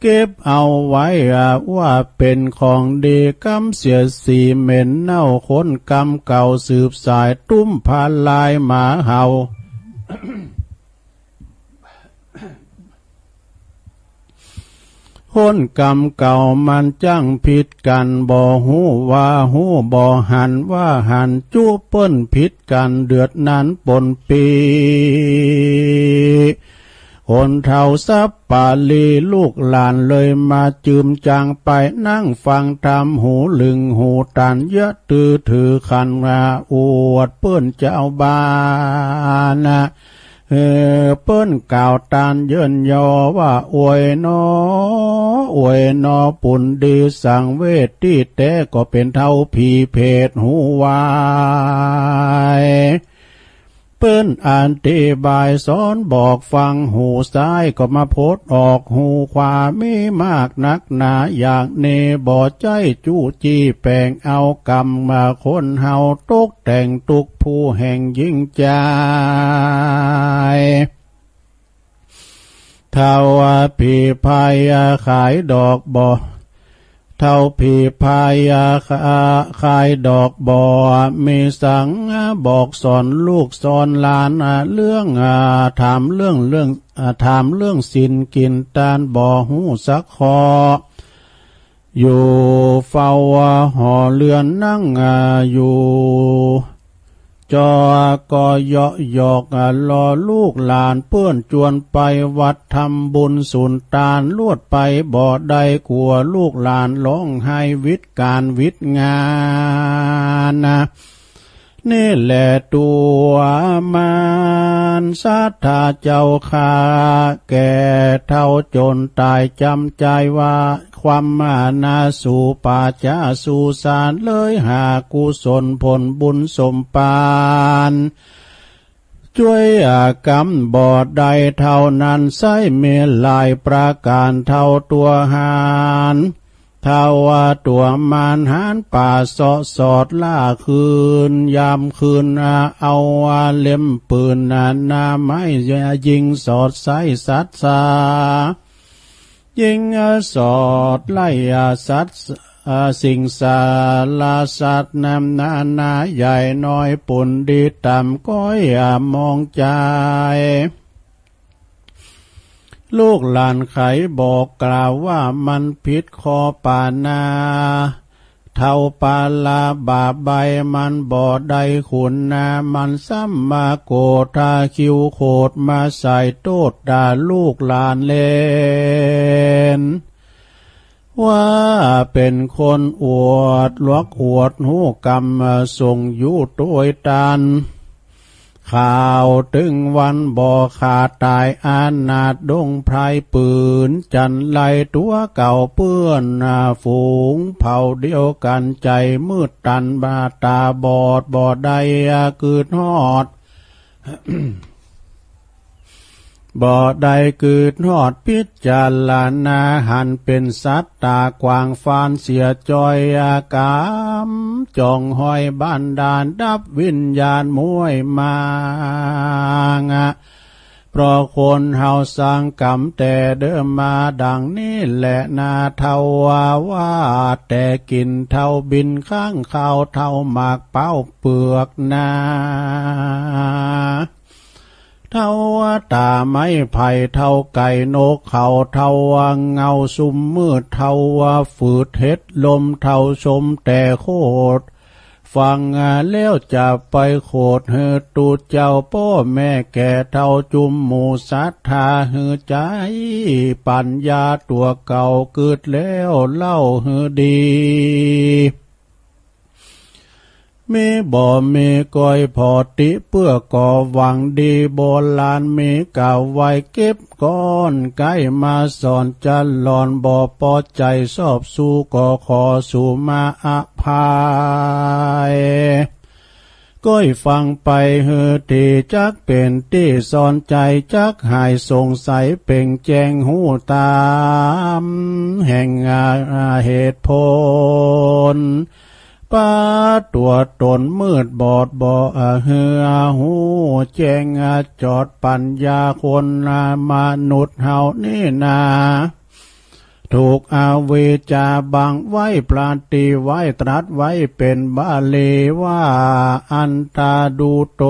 เก็บเอาไว้ว่าเป็นของดีกำเสียสีเหม็นเน่าคนกำเก่าสืบสายตุ้มพานลายหมาเห่า คนกรรมเก่ามันจังผิดกันบ่หูว่าหูบ่หันว่าหันจู้เปิ้นผิดกันเดือดนั้นปนปีคนเท่าซับปาลีลูกหลานเลยมาจืมจางไปนั่งฟังธรรมหูลึงหูตันเยอะตือถือคันมาอวดเปิ้นเจ้าบ้านนะ เออเปิ้นกล่าวตานเยินยอว่าอวยนออวยนอปุ่นดีสังเวทที่แต่ก็เป็นเท่าผีเพศหูวาย เปิ้นอ่านตีบายสอนบอกฟังหูซ้ายก็มาโพดออกหูขวาไม่มากนักหนาอย่างเนบ่อใจจู้จี้แปลงเอากรรมมาคนเฮาตกแต่งตุกผู้แห่งยิ่งใจท่าวาผีพายาขายดอกบ่อ เท่าผีพายาขายดอกบ่อมีสังบอกสอนลูกสอนหลานเรื่องถามเรื่องเรื่องถามเรื่องสินกินตานบ่อหูสักคออยู่เฝ้าหอเรือนนั่งอยู่ จอกอยาะหยอกรอลูกหลานเพื่อนจวนไปวัดทำบุญสุนตานลวดไปบ่อใดกลัวลูกหลานร้องไห้วิตการวิตงานนะ นี่แหละตัวมันสัทธาเจ้าค่าแก่เท่าจนตายจำใจว่า ความมานาสู่ป่าจาสู่สารเลยหากุศลผลบุญสมปานช่วยอากรรมบอดใดเท่านั้นใส่เมลายประการเท่าตัวหาน ท่าวาตัวมานหานป่าสอสอดล่าคืน ยามคืนเอาวาเล่มปืนนานาไม้ยิงสอดใส่สัตสายิงสอดไล่สัตสิ่งสาลาสัตว์นำนานาใหญ่น้อยปุ่นดีต่ำก้อยมองใจ ลูกหลานไขบอกกล่าวว่ามันผิดคอปานาเท่าปาลาบาใบมันบ่อใดขุนนามันซ้ำมาโกธาคิวโคดมาใส่โตดด่าลูกหลานเลนว่าเป็นคนอวดลวกอวดหูกรรมส่งอยู่โดยตัน ข่าวถึงวันบ่อขาดตายอานาดดงไพรปืน จันไลตัวเก่าเปื้อนฝูง เผาเดียวกันใจมืดตันบาตาบอดบอดใดกืดฮอด บ่อใดเกิดหอดพิจารณาหันเป็นสัตตากวางฟานเสียจอยอากามจองหอยบ้านดานดับวิญญาณมวยมางะเพราะคนเฮาสร้างกรรมแต่เดิมมาดังนี้แหละนาเทาวาว่าแต่กินเท่าบินข้างข้าวเท่าหมากเป้าเปลือกนา เท่าตาไม้ไผ่เท่าไก่นกเขาเท่าเงาซุมมืดเท่าฝืดเฮ็ดลมเท่าชมแต่โคตรฟังแล้วจะไปโคดเฮตูเจ้าพ่อแม่แก่เท่าจุมหมูสัทธาเฮใจ ปัญญาตัวเก่าเกิดแล้วเล่าเฮดี มีบ่มีก้อยพอติเพื่อก่อหวังดีโบลานมีเก่าไว้เก็บก้อนใกล้มาสอนจันหลอนบ่พอใจสอบสู้ก็ขอสู่มาอภัยก้อยฟังไปเฮอทีจักเป็นที่สอนใจจักหายสงสัยเป่งแจงหูตาม แห่งเหตุผล ป้าตัวตนมืดบอดบ่เหือหูแจงจอดปัญญาคนมนุษย์เฮานี่นาถูกอาเวจาบังไว้ปราตีไว้ตรัสไว้เป็นบาลีว่า อันตาดูโต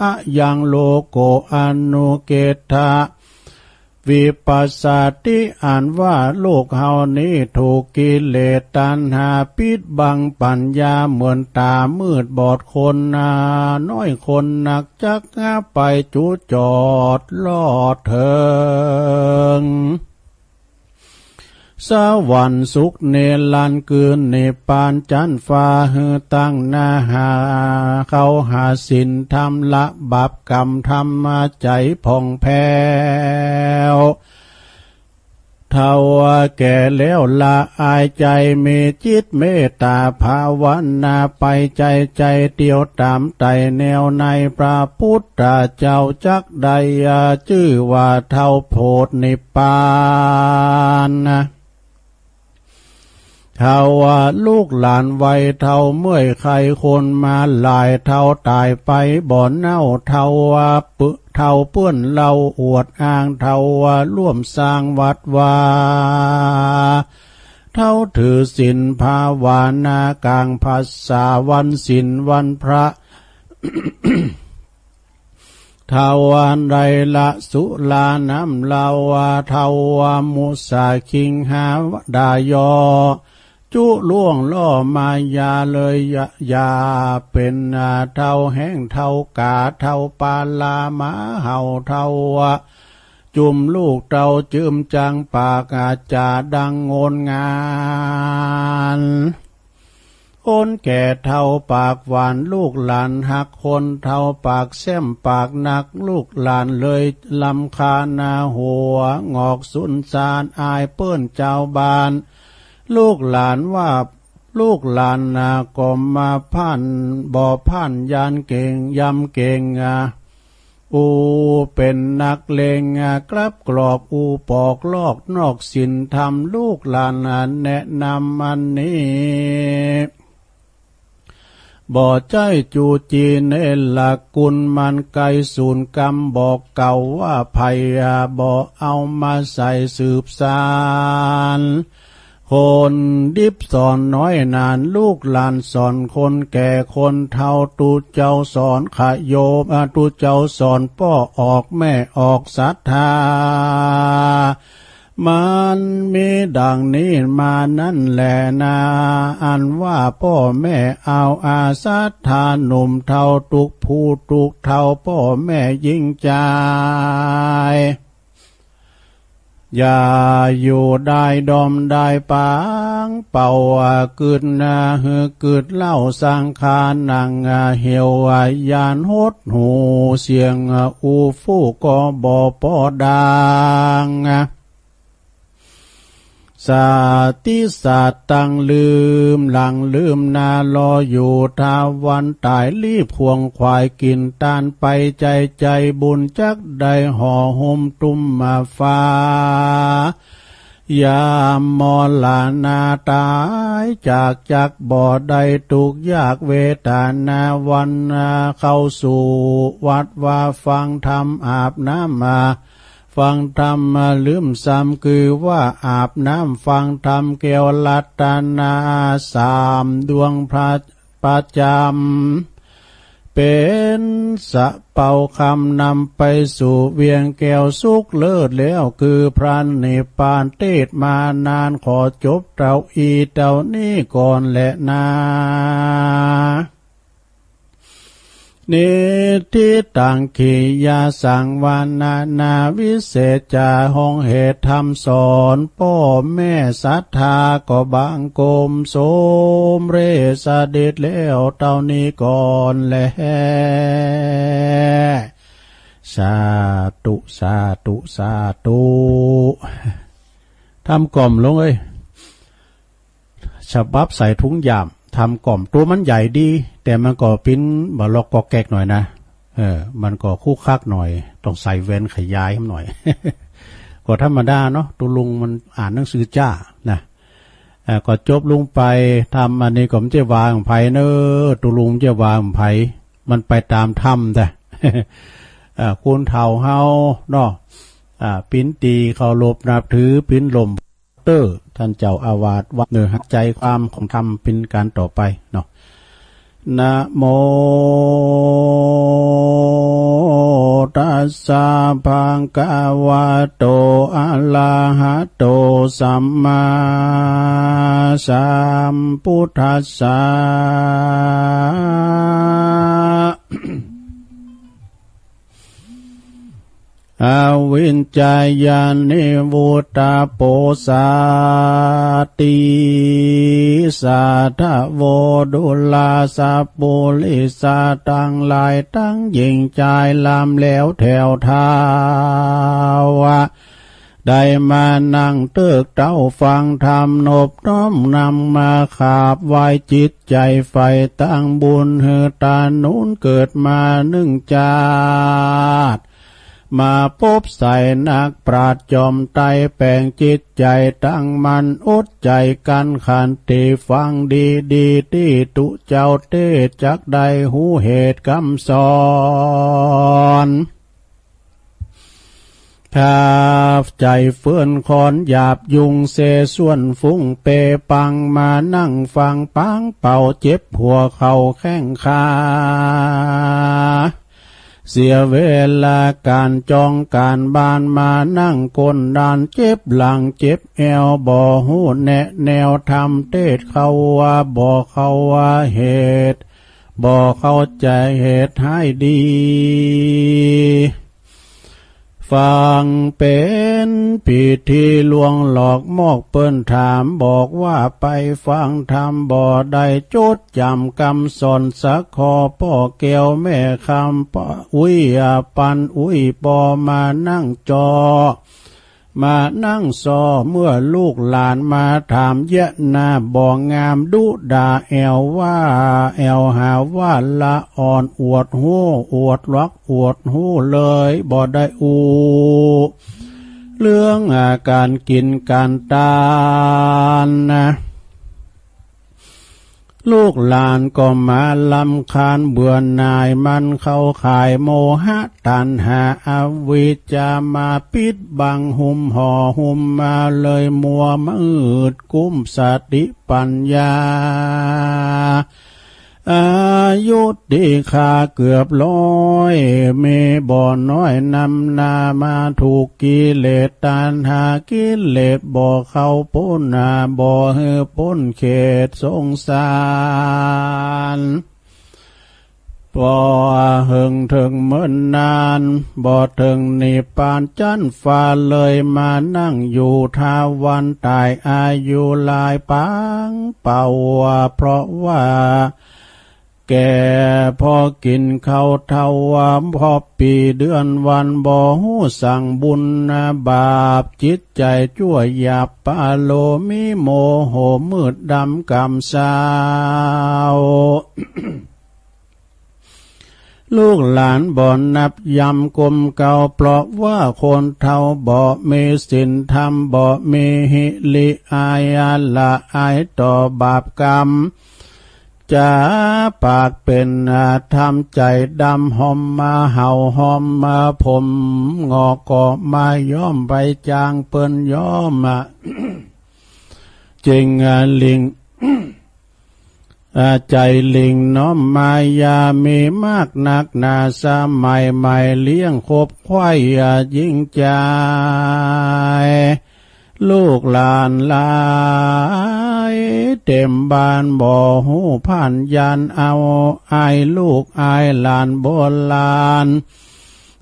อะยังโลโกอนุเกตา วิปัสสติอ่านว่าโลกเฮานี้ถูกกิเลสตัณหาปิดบังปัญญาเหมือนตามืดบอดคนนาน้อยคนหนักจักงาไปจูจอดลอดเถิง สวรรค์สุขเนลันเกืนเนปานจันฟ้าฮือตั้งนาหา เขาหาสินทำละบาปกรรมทำมาใจผ่องแผ้วทว่าแก่แล้วละอายใจมีจิตเมตตาภาวนาไปใจใจเดียวตามไตแนวในพระพุทธเจ้าจักใดชื่อว่าเท่าโพธนิปานนะ เท่าว่าลูกหลานวัยเท่าเมื่อยใครคนมาหลายเท่าตายไปบ่อนเน่าเท่าว่าปึเท่าเปื้อนเราอวดอ้างเท่าว่าร่วมสร้างวัดวาเท่าถือศีลภาวนากลางภาษาวันศีลวันพระทาวานไรละสุลาน้ำลาวาทาวามุสาคิงหาดายอ จุล่วงล่อมายาเลยยาเป็นเท่าแห้งเท่ากาเท่าปาลามาเห่าเท่าจุ่มลูกเต่าจืมจังปากอาจาดังงนงานคนแก่เท่าปากหวานลูกหลานหักคนเท่าปากแซมปากหนักลูกหลานเลยลำคานาหัว งอกสุนสารอายเปิ้นเจ้าบาน ลูกหลานว่าลูกหลานนาก็มาพันบ่อพันยานเก่งยำเก่งอะอูเป็นนักเลงกลับกรอบอูปอกลอกนอกสินทำลูกหลานแนะนำมันนี้บ่อใจจูจีเนลักุลมันไกสูนกรรมบอกเก่าว่าภัยบ่อเอามาใส่สืบสาร คนดิบสอนน้อยนานลูกหลานสอนคนแก่คนเท่าตูเจ้าสอนขยโยมาตูเจ้าสอนพ่อออกแม่ออกศรัทธามันมีดังนี้มานั่นแหละนา อันว่าพ่อแม่เอาอาสัทธาหนุ่มเท่าตุกผู้ตุกเท่าพ่อแม่ยิ่งใจ อย่าอยู่ได้ดอมได้ปาง เป่าเกิดนาเฮือเกิดเล่าสังคารนางเหี่ยวยานหดหูเสียงอูฟูก็บ่ปอดัง สาติสาตังลืม หลังลืมนาลออยู่ทาวันตายรีบควงควายกินตานไปใจใจบุญจักได้ห่อห่มตุ้มมาฟ้ายามมอลานาตายจากจากบ่อใดตุกยากเวทานาวันเข้าสู่ วัดว่าฟังธรรมอาบน้ำมา ฟังธรรมมาลืมซ้ำคือว่าอาบน้ำฟังธรรมเกวลัตนาสามดวงพระประจำเป็นสะเป่าคำนำไปสู่เวียงแก้วสุกเลิศแล้วคือพระนิพพานเทศมานานขอจบเต่าอีเต่านี้ก่อนแหละนา นิทิตังขียาสังวานานาวิเศษจาห้องเหตุธรรมสอนพ่อแม่ศรัทธาก็บังกมโสมเรสเด็จแล้วเต่านี้ก่อนแลสาตุสาตุสาตุทำกล่อมลงเอ้ยฉบับใส่ถุงยาม ทำกล่อมตัวมันใหญ่ดี แต่มันก็ปิ้นบล็อกกอกแกกหน่อยนะเออ มันก็คู่คักหน่อย ต้องใส่เวนขยายหน่อย ก็ธรรมดาเนาะตัวลุงมันอ่านหนังสือจ้านะเออก็จบลุงไปทำอันนี้ก็มเจ้าวางไผ่เนอตัวลุงเจ้าวางไผ่มันไปตามถ้ำแต่คุณเท่าเฮาเนาะปิ้นตีเขาลบนับถือปิ้นลม เตอร์ท่านเจ้าอาวาสวัดเนื้อหักใจความของธรรมเป็นการต่อไปเนาะนะโมตัสสะภะคะวะโตอะระหะโตสัมมาสัมพุทธัสสะ อวินจายานิวุตาโปสาติสาทะโวดุลาสาปุลิสาตังลายตั้งยิงใจลามแล้วแถวทาวะได้มานั่งเติกเต้าฟังธรรมนบน้อมนำมาขาบไว้จิตใจไฟตั้งบุญเฮตานุนเกิดมาหนึ่งจาด มาพบใส่นักปราดจอมไตแปลงจิตใจตั้งมันอุดใจกันขันติฟังดีดีที่ตุเจ้าเตจักใดหูเหตุคำสอนภาพใจเฟื่อนคอนหยาบยุงเสส่วนฟุ้งเปปังมานั่งฟังปังเป่าเจ็บหัวเข่าแข้งขา เสียเวลาการจองการบานมานั่งกนดานเจ็บหลังเจ็บแอวบ่หูแนะแนวทำเทศเขาว่าบ่เขาว่าเหตุบ่เข้าใจเหตุให้ดี ฟังเป็นผิดที่ลวงหลอกมอกเปิ้นถามบอกว่าไปฟังธรรมบ่ได้จดจำกำสอนสักคอพ่อเกวแม่คำปอุ้ยปันอุ้ยปอมานั่งจอ มานั่งซอเมื่อลูกหลานมาถามเยะนาบ่องงามดุดาแอวว่า แอวหาว่าละอ่อนอวดหู้อวดลักอวดหู้เลยบ่ได้อูเรื่องอาการกินการตานนะ ลูกหลานก็มาลำคาญเบื่อนายมันเข้าขายโมหะตันหาอวิจามาปิดบังหุมห่อหุมมาเลยมัวมืดกุ้มสติปัญญา อายุดีคาเกือบร้อยเมบ่อน้อยนำนามาถูกกิเลสตันหากิเลสบ่อเข้าพ้นนาบ่อเฮพ้นเขตสงสารพอหึงถึงเมื่อนนานบ่ถึงนิปานจันฟ้าเลยมานั่งอยู่ทาวันตายอายุลายปังเป่าเพราะว่า แก่พอกินข้าวเท่าว่าพอปีเดือนวันบ่หูสั่งบุญนะบาปจิตใจชั่วหยาบปาโลมิโมโหมืดดำกำสาวลูกหลานบ่อนนับยำกลมเก่าเพราะว่าคนเท่าบ่มีสินธรรมบ่มีหิลิอายาละอายต่อบาปกรรม จะปากเป็นทำใจดำหอมมาเห่าหอมมาผม งอกก็มาย้อมไปจางเปิ้นย้อมอะจริงลิงใจลิงน้อมมายามีมากนักนาสมัยใหม่เลี้ยงคบควายยิ่งใจ ลูกหลานลายเต็มบ้านบ่อหูผ่านยานเอาอายลูกอายหลานโบราณ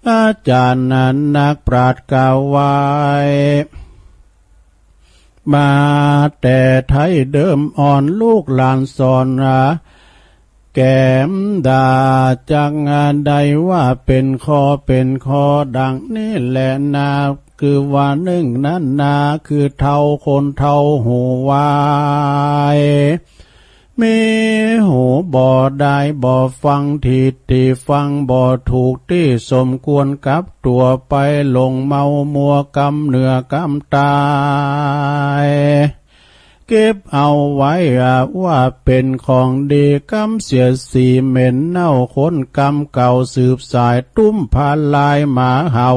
อาจารย์นั้นนักปราดกาวไว้มาแต่ไทยเดิมอ่อนลูกหลานสอนนะแก้มดาจังานใดว่าเป็นคอเป็นคอดังนี่แหละนา คือว่าหนึ่งนั้นนาคือเท่าคนเท่าหูวายมีหูบ่อได้บ่อฟังทีที่ฟังบ่อถูกที่สมควรกับตัวไปลงเมามัวกำเหนือกำตายเก็บเอาไว้ว่าเป็นของดีกำเสียสีเหม็นเน่าคนกำเก่าสืบสายตุ้มพาลายหมาเห่า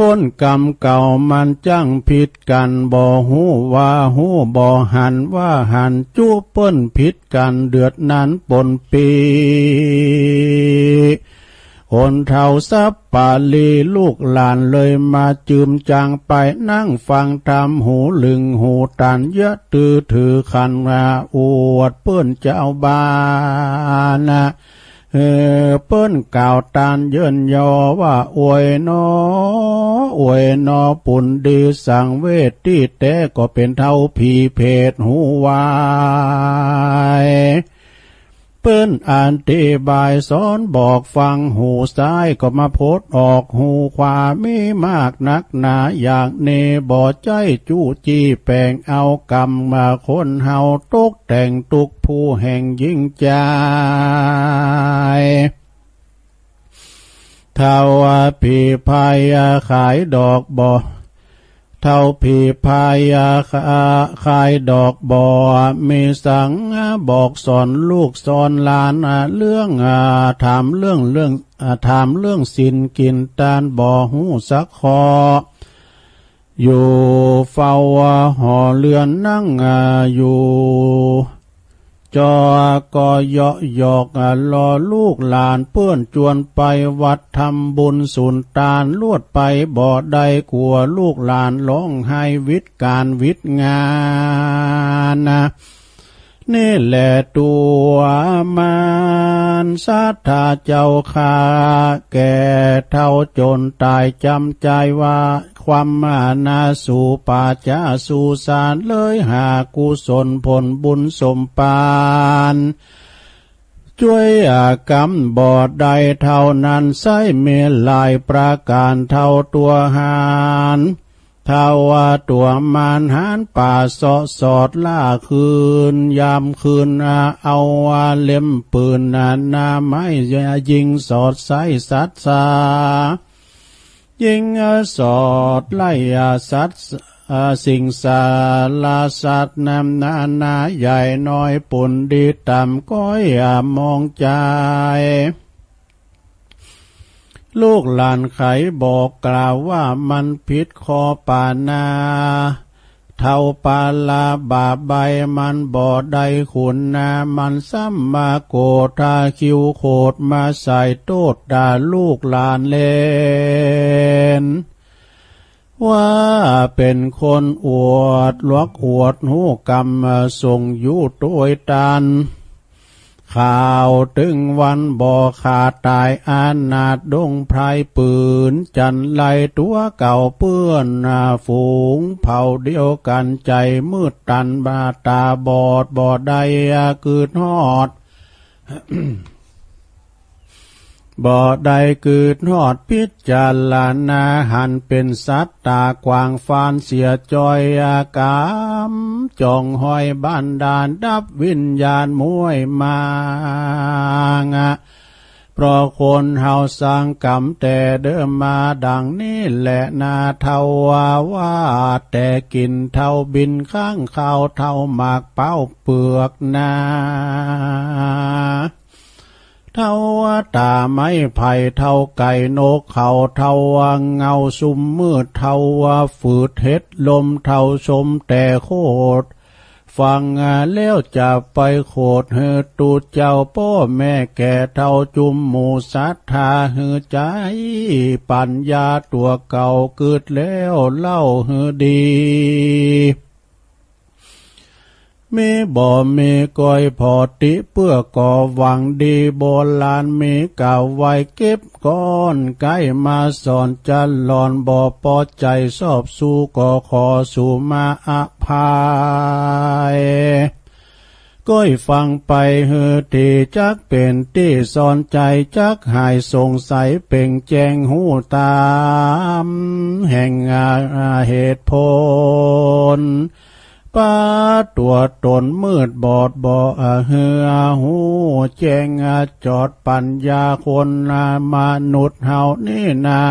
คนกรรมเก่ามันจังผิดกันบ่หูว่าหูบ่หันว่าหันจู้เปิ้นผิดกันเดือดนั้นปนปีคนเท่าซับปาลีลูกหลานเลยมาจืมจางไปนั่งฟังทำหูลึงหูตันเยอะตือถือคันมาอวดเปิ้นเจ้าบ้านนะ เออเปิ้นกล่าวตานเยินยอว่าอวยนออวยนอปุ่นดีสังเวทที่แต่ก็เป็นเท่าผีเพศหูวาย เปิ้นอ่านติบายสอนบอกฟังหูซ้ายก็มาโพดออกหูขวามีมากนักหนาอย่างเนบ่ใจจู้จี้แปลงเอากรรมมาคนเฮาตกแต่งตุกผู้แห่งยิ่งใจท่าว่าผีพายาขายดอกบ่ เท่าผีพายาคายดอกบ่มีสังบอกสอนลูกสอนหลานเรื่องถามเรื่องเรื่องถามเรื่องสินกินตานบ่หูสักคออยู่เฝ้าหอเรือนนั่งอยู่ จอกอยาะหยอกรอลูกหลานเปื้อนจวนไปวัดทำบุญสุนตานลวดไปบ่อใดกลัวลูกหลานร้องไห้วิทย์การวิทย์งานนะนี่แหละตัวมันสัทธาเจ้าขาแก่เท่าจนตายจำใจว่า ความมานาสูปาจาสูสารเลยหากุศลผลบุญสมปานช่วยอากรรมบอดใดเท่านั้นใส่เมลายประการเท่าตัวหานเท่าว่าตัวมารหานป่าสอสอดล่าคืน ยามคืนเอาว่าเล่มปืนนานาไม่ยิงสอดใส่สัตสา ยิงสอดไล่สัตว์สิ่งสาลาสัตว์นำนานาใหญ่น้อยปุ่นดีต่ำก้อยมองใจลูกหลานไขบอกกล่าวว่ามันพิษคอปานา เท่าปาลาบาใบมันบอดใดขุนนามันซ้ำมาโกธาคิวโคดมาใส่โตดด่าลูกหลานเลนว่าเป็นคนอวดลวกอวดหูกรรมส่งอยู่ตัวตัน ข่าวถึงวันบ่อขาดตายอานาดดงไพรปืน จันไลตัวเก่าเปื้อนนาฝูง เผาเดียวกันใจมืดตันบาตาบอดบอดใดกืดหอด บ่ใดเกิดหอดพิจารณาหันเป็นสัตตากวางฟานเสียจอยอากามจองหอยบ้านดานดับวิญญาณมวยมางะเพราะคนเฮาสร้างกรรมแต่เดิมมาดังนี้แหละนาเทาวาว่าแต่กินเท่าบินข้างเขาเท่าหมากเป้าเปลือกนา เท่าตาไม้ไผ่เท่าไก่นกเขาเท่าเงาซุมมืดเท่าฝืดเฮ็ดลมเท่าชมแต่โคตรฟังแล้วจะไปโคดเฮตูเจ้าพ่อแม่แก่เท่าจุมหมูสัทธาเฮใจปัญญาตัวเก่าเกิดแล้วเล่าเฮดี มีบ่มีก้อยพอติเพื่อก่อหวังดีโบลานมีเก่าไว้เก็บก้อนใกล้มาสอนจันหลอนบ่พอใจสอบสู้ก็ขอสู่มาอภัยก้อยฟังไปเฮตีจักเป็นที่สอนใจจักหายสงสัยเป่งแจงหูตาม แห่งเหตุผล ป้าตัวตนมืดบอดบ่อเหือหูแจงจอดปัญญาคนมนุษย์เฮานี่นา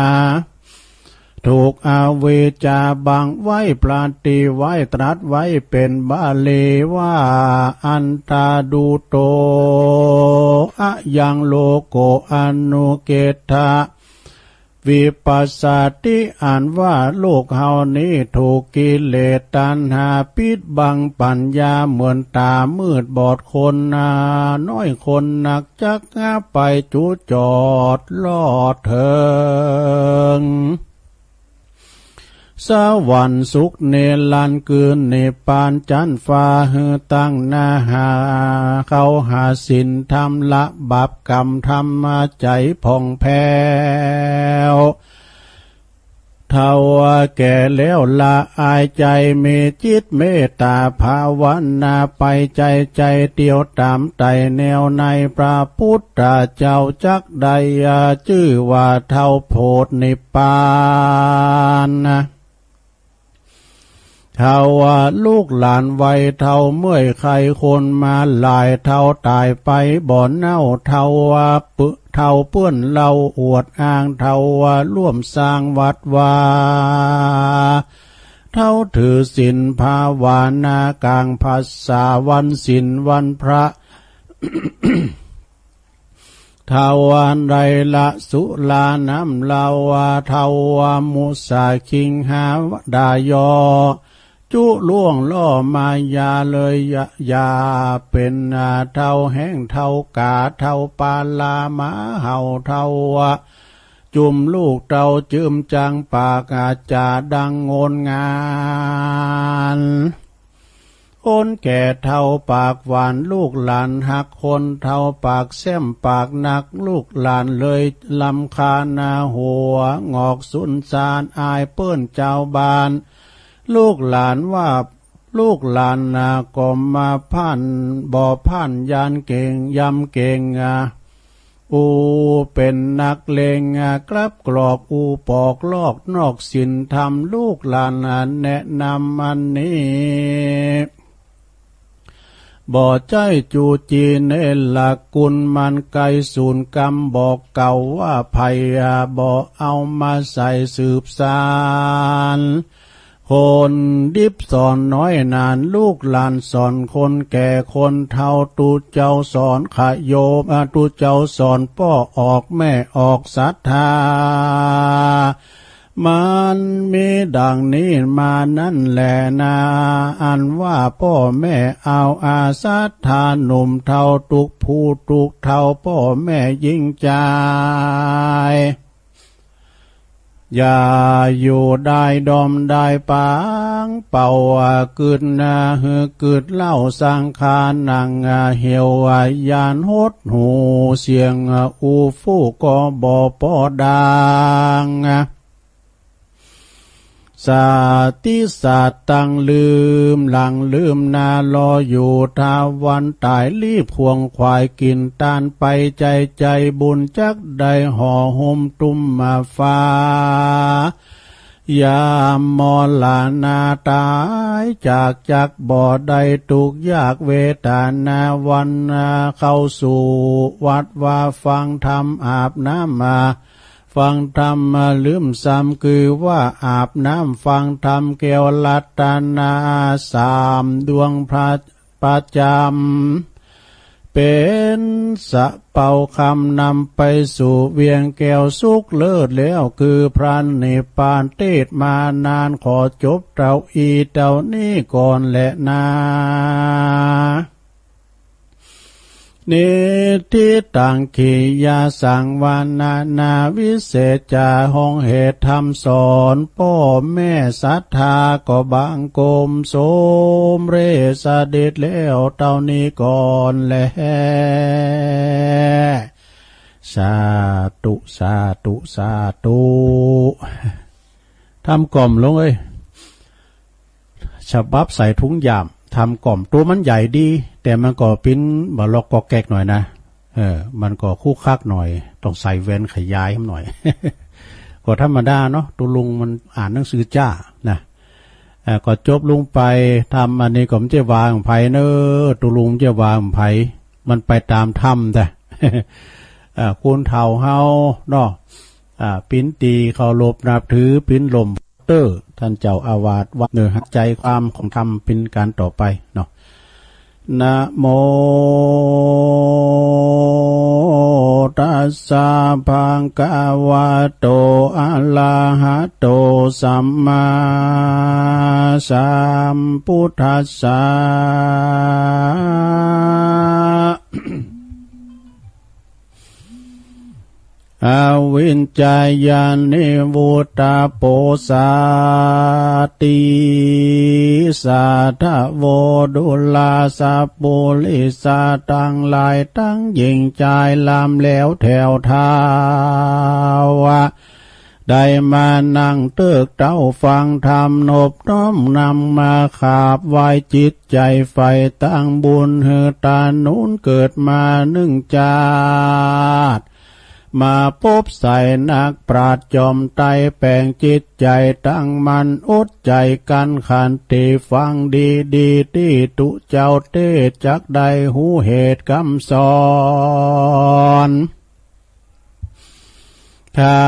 ถูกอาเวจาบังไว้ปราตีไว้ตรัสไว้เป็นบาลีว่าอันตาดูโตอะยังโลโกอนุเกตา วิปัสสติอ่านว่าโลกเฮานี้ถูกกิเลสตัณหาปิดบังปัญญาเหมือนตามืดบอดคนนาน้อยคนหนักจักงาไปจูจอดลอดเถิง สวรรค์สุขเนลันเกืนเนปานจันฟ้าเฮตั้งนาหา เขาหาสินทำละบาปกรรมทำมาใจผ่องแผ้วเท่าแก่แล้วละอายใจเมจิตเมตตาภาวนาไปใจใจเตียวตามไตแนวในพระพุทธเจ้าจักใดชื่อว่าเท่าโพธนิปานนะ เท่าว่าลูกหลานไวเท่าเมื่อยใครคนมาหลายเท่าตายไปบ่อนเน่าเท่าว่าปึเท่าเปื้อนเราอวดอ้างเท่าว่าร่วมสร้างวัดวาเท่าถือศีลภาวนากลางภาษาวันศีลวันพระทาวานไรละสุลาน้ำลาวาทาวามุสาคิงหาดายอ จุล่วงล่อมายาเลยยายาเป็นเท่าแห้งเท่ากาเท่าปาลามาเห่าเท่าจุมลูกเต่าจืมจังปากอาจาดังงนงานคนแก่เท่าปากหวานลูกหลานหักคนเท่าปากแซมปากหนักลูกหลานเลยลำคานาหัว งอกสุนสารอายเปิ้นเจ้าบาน ลูกหลานว่าลูกหลานนาก็มาพันบ่อพันยานเก่งยำเก่งอะอูเป็นนักเลงกลับกรอกอูปอกลอกนอกสินทำลูกหลานแนะนำมันนี้บ่อใจจูจีเนลกุลมันไกสูนกรรมบอกเก่าว่าภัยบ่อเอามาใส่สืบสาร คนดิบสอนน้อยนานลูกหลานสอนคนแก่คนเท่าตูเจ้าสอนขยโยมตูเจ้าสอนป้อออกแม่ออกศรัทธา มันมีดังนี้มานั่นแหละนา อันว่าพ่อแม่เอาอาสัทธาหนุ่มเท่าตุกผู้ตุกเท่าพ่อแม่ยิ่งใจ อย่าอยู่ได้ดอมได้ปาง เป่าเกิดนาเฮือเกิดเล่าสังขารนังเหี่ยวยานหดหูเสียงอูฟูก็บ่พอดัง สาติสัตตังลืม หลังลืมนาลออยู่ทาวันตายรีบควงควายกินตานไปใจใจบุญจักได้ห่อห่มตุ้มมาฟ้ายามมอลานาตายจากจากบ่อใดตุกยากเวทานาวันเข้าสู่ วัดว่าฟังธรรมอาบน้ำมา ฟังธรรมมาลืมซ้ำคือว่าอาบน้ำฟังธรรมเกวลัตนาสามดวงพระประจำเป็นสะเป่าคำนำไปสู่เวียงแก้วสุกเลิศแล้วคือพระนิพพานเทศมานานขอจบเต่าอีเต่านี้ก่อนแหละนา นิทิตังขียาสังวานานาวิเศษจาหองเหตุธรรมสอนพ่อแม่ศรัทธาก็บางกมโสมเรสเด็จแล้วเต่านี้ก่อนแลสาตุสาตุสาตุทำกล่อมลงเอ้ยฉบับใส่ถุงยาม ทำกล่อมตัวมันใหญ่ดี แต่มันก็ปิ้นบล็อกกอแกกหน่อยนะเออ มันก็คู่คักหน่อย ต้องใส่เว้นขยายให้หน่อยก็ธรรมดาเนาะตุลุงมันอ่านหนังสือจ้านะอก็จบลุงไปทำอันนี้ก็มันจะวางไผ่เนอตุลุงจะวางไผ่มันไปตามถ้ำแต่คุณเท่าเฮาเนาะปิ้นตีเขาลบนับถือปิ้นลม เตอร์ ท่านเจ้าอาวาสวัดเนื้อหักใจความของธรรมเป็นการต่อไปเนาะนะโมตัสสะภะคะวะโตอะระหะโตสัมมาสัมพุทธัสสะ อวินจายานิวุตาโปสาติสาทโวดุลาสาปุลิสาตังลายตั้งยิงใจลามแล้วแถวทาวะได้มานั่งเติกเต้าฟังธรรมนบน้อมนำมาขาบไว้จิตใจไฟตั้งบุญเฮตานุนเกิดมาหนึ่งจาด มาพบใส่นักปราดจอมไตแปลงจิตใจตั้งมันอุดใจกันขันติฟังดีดีที่ตุเจ้าเตจักใดหูเหตุคำสอนถ้า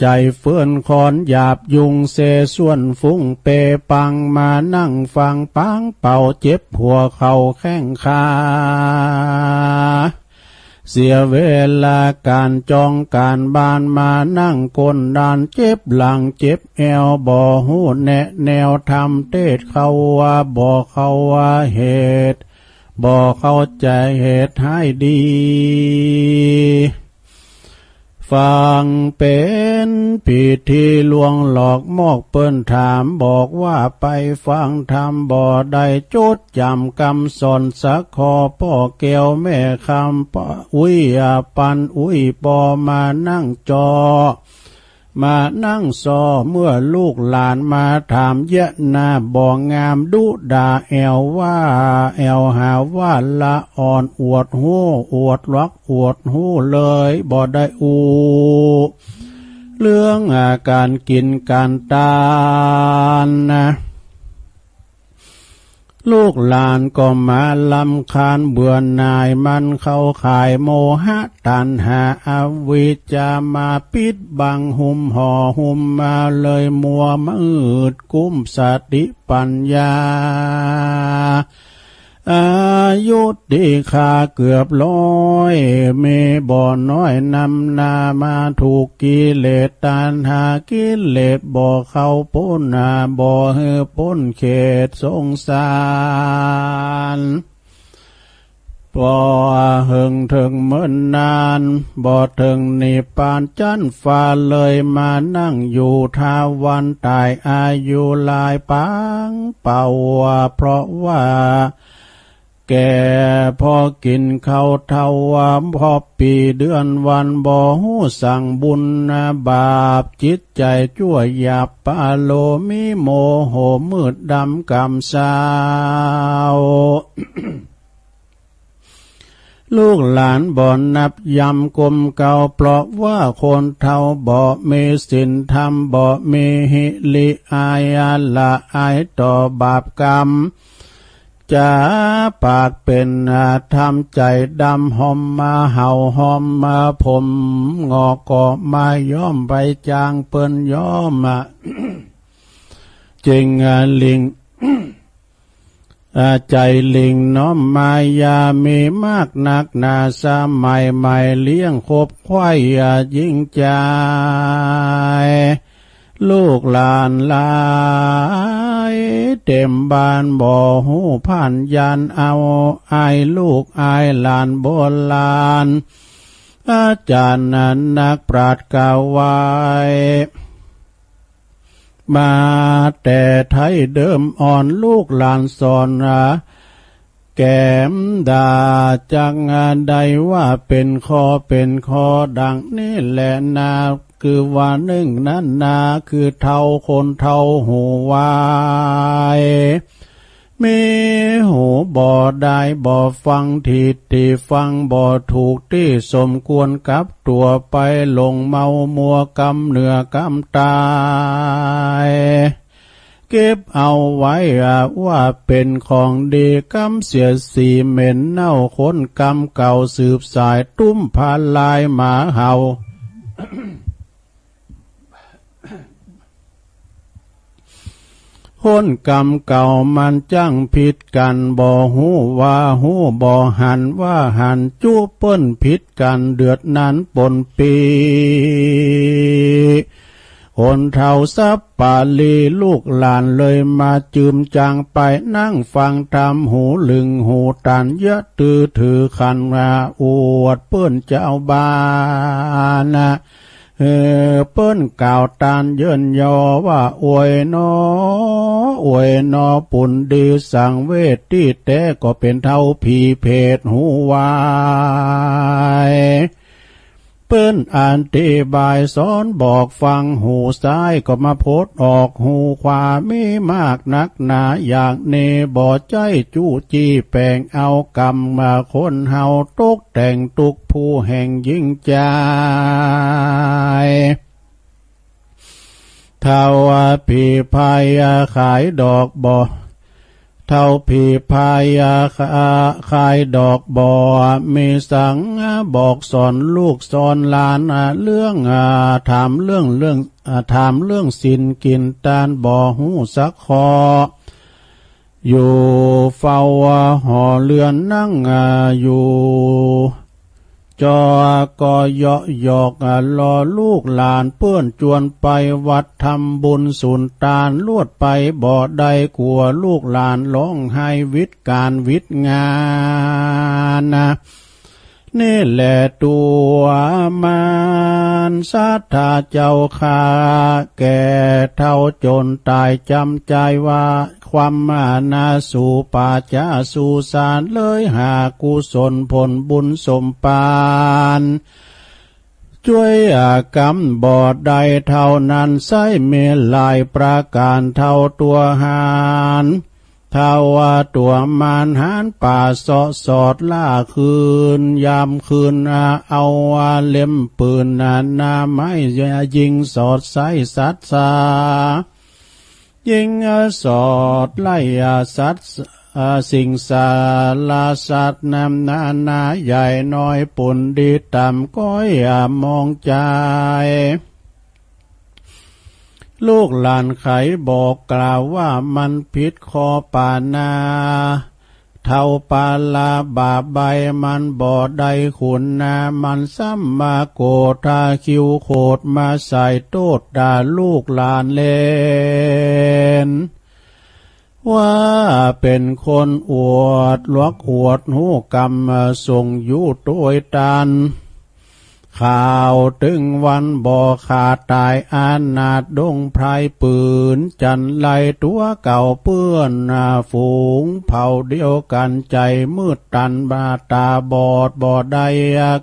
ใจเฟื่อนคอนหยาบยุงเสส่วนฟุ้งเปปังมานั่งฟังปังเป่าเจ็บหัวเข่าแข้งขา เสียเวลาการจองการบานมานั่งกนดานเจ็บหลังเจ็บแอวบ่หูแนะแนวทำเทศเขาว่าบ่เขาว่าเหตุบ่เข้าใจเหตุให้ดี ฟังเป็นผิดที่ลวงหลอกมอกเปิ้นถามบอกว่าไปฟังธรรมบ่อใดจุดจำกำสอนสักคอพ่อเกวแม่คำปะอุ้ยปันอุ้ยปอมานั่งจอ มานั่งซอเมื่อลูกหลานมาถามเยะนาบ่องงามดุดาแอวว่า แอวหาว่าละอ่อนอวดหูอวดลักอวดหูเลยบ่ได้อูเรื่องอาการกินการตานนะ ลูกหลานก็มาลำคาญเบื่อนายมันเข้าขายโมหะตันหาอวิจามาปิดบังหุมห่อหุมมาเลยมัวมืดกุ้มสติปัญญา อายุดีคาเกือบร้อยเมบ่อน้อยนำนามาถูกกิเลสตันหากิเลสบ่อเข้าพ้นนาบ่อเฮพ้นเขตสงสารพอหึงถึงเมื่อนานบ่ถึงนิปานจันฟ้าเลยมานั่งอยู่ทาวันตายอายุลายปังเป่าเพราะว่า แก่พอกินข้าวเทาวามพอปีเดือนวันบ่หูสั่งบุญนะบาปจิตใจชั่วหยาบปาโลมิโมโหมืดดำกำสาวลูกหลานบ่อนนับยำกลมเก่าเพราะว่าคนเท่าบ่มีสินธรรมบ่มีหิลิอายาละอายต่อบาปกรรม จะปากเป็นทำใจดำหอมมาเห่าหอมมาผม งอกก็มาย้อมไปจางเปิ้นย้อมมาจริงลิงใจลิงน้อมมายามีมากนักนาสมัยใหม่เลี้ยงคบควายอย่ายิ่งใจ ลูกหลานลา เต็มบานบ่อหูผ่านยานเอาอายลูกอายหลานโบราณอาจารย์นั้นนักปราดกล่าวไว้มาแต่ไทยเดิมอ่อนลูกหลานสอนนะแก้มดาจังงานใดว่าเป็นคอเป็นคอดังนี่แหละนา คือว่าหนึ่งนั้นนาคือเท่าคนเท่าหูวายมีหูบ่ได้บ่ฟังทีที่ฟังบ่ถูกที่สมควรกับตัวไปลงเมามัวกำเหนือกำตายเก็บเอาไว้อะว่าเป็นของดีกำเสียสีเหม็นเน่าคนกำเก่าสืบสายตุ้มพาลายหมาเห่า คนกรรมเก่ามันจังผิดกันบ่หูว่าหูบ่หันว่าหันจู้เปิ้นผิดกันเดือดนั้นปนปีคนเท่าซับปาลีลูกหลานเลยมาจืมจางไปนั่งฟังทำหูลึงหูตันยะตือถือขันมาอวดเปิ้นเจ้าบ้านนะ เออเปิ้นกล่าวตานเยินยอว่าอวยนออวยนอปุ่นดีสังเวทที่แต่ก็เป็นเท่าผีเพศหูวาย ปิ้นอ่านติบายสอนบอกฟังหูซ้ายก็มาโพดออกหูขวามีมากนักหนาอย่างเนบ่ใจจู้จี้แปลงเอากรรมมาคนเฮาตกแต่งตุกผู้แห่งยิ่งใจเท่าผีพายขายดอกบ่ เท่าผีพายาขายดอกบ่มีสังบอกสอนลูกสอนหลานเรื่องถามเรื่องเรื่องถามเรื่องสินกินตานบ่หูสักคออยู่เฝ้าหอเรือนนั่งอยู่ จอกอยาะหยอกรอลูกหลานเพื่อนจวนไปวัดทำบุญสุนตานลวดไปบ่อใดกลัวลูกหลานร้องไห้วิตการวิตงานนะ นี่แหละตัวมันสัทธาเจ้าขาแก่เท่าจนตายจำใจว่า ความมานาสู่ป่าจาสู่สารเลยหากุศลผลบุญสมปานช่วยอากรรมบอดใดเท่านั้นใส่เมลายประการเท่าตัวหาน ทาวาตัวมารหานป่าสอสอดล่าคืน ยามคืนอาเอาวาเล็มปืนนานาไม่ยิงสอดใส่สัตสายิงสอดไล่สัตสิ่งสาลาสัตนำนานาใหญ่น้อยปุ่นดีต่ำก้อยมองใจ ลูกหลานไขบอกกล่าวว่ามันผิดคอปานา เท่าปาลาบาใบมันบ่อใดขุนนามันซ้ำมาโกธาคิวโคดมาใส่โตดด่าลูกหลานเลนว่าเป็นคนอวดลวกอวดหูกรรมส่งอยู่ตัวตัน ข่าวถึงวันบ่อขาดตายอานาดดงไพรปืน จันไลตัวเก่าเปื้อนฝูง เผาเดียวกันใจมืดตันบาตาบอดบอดใด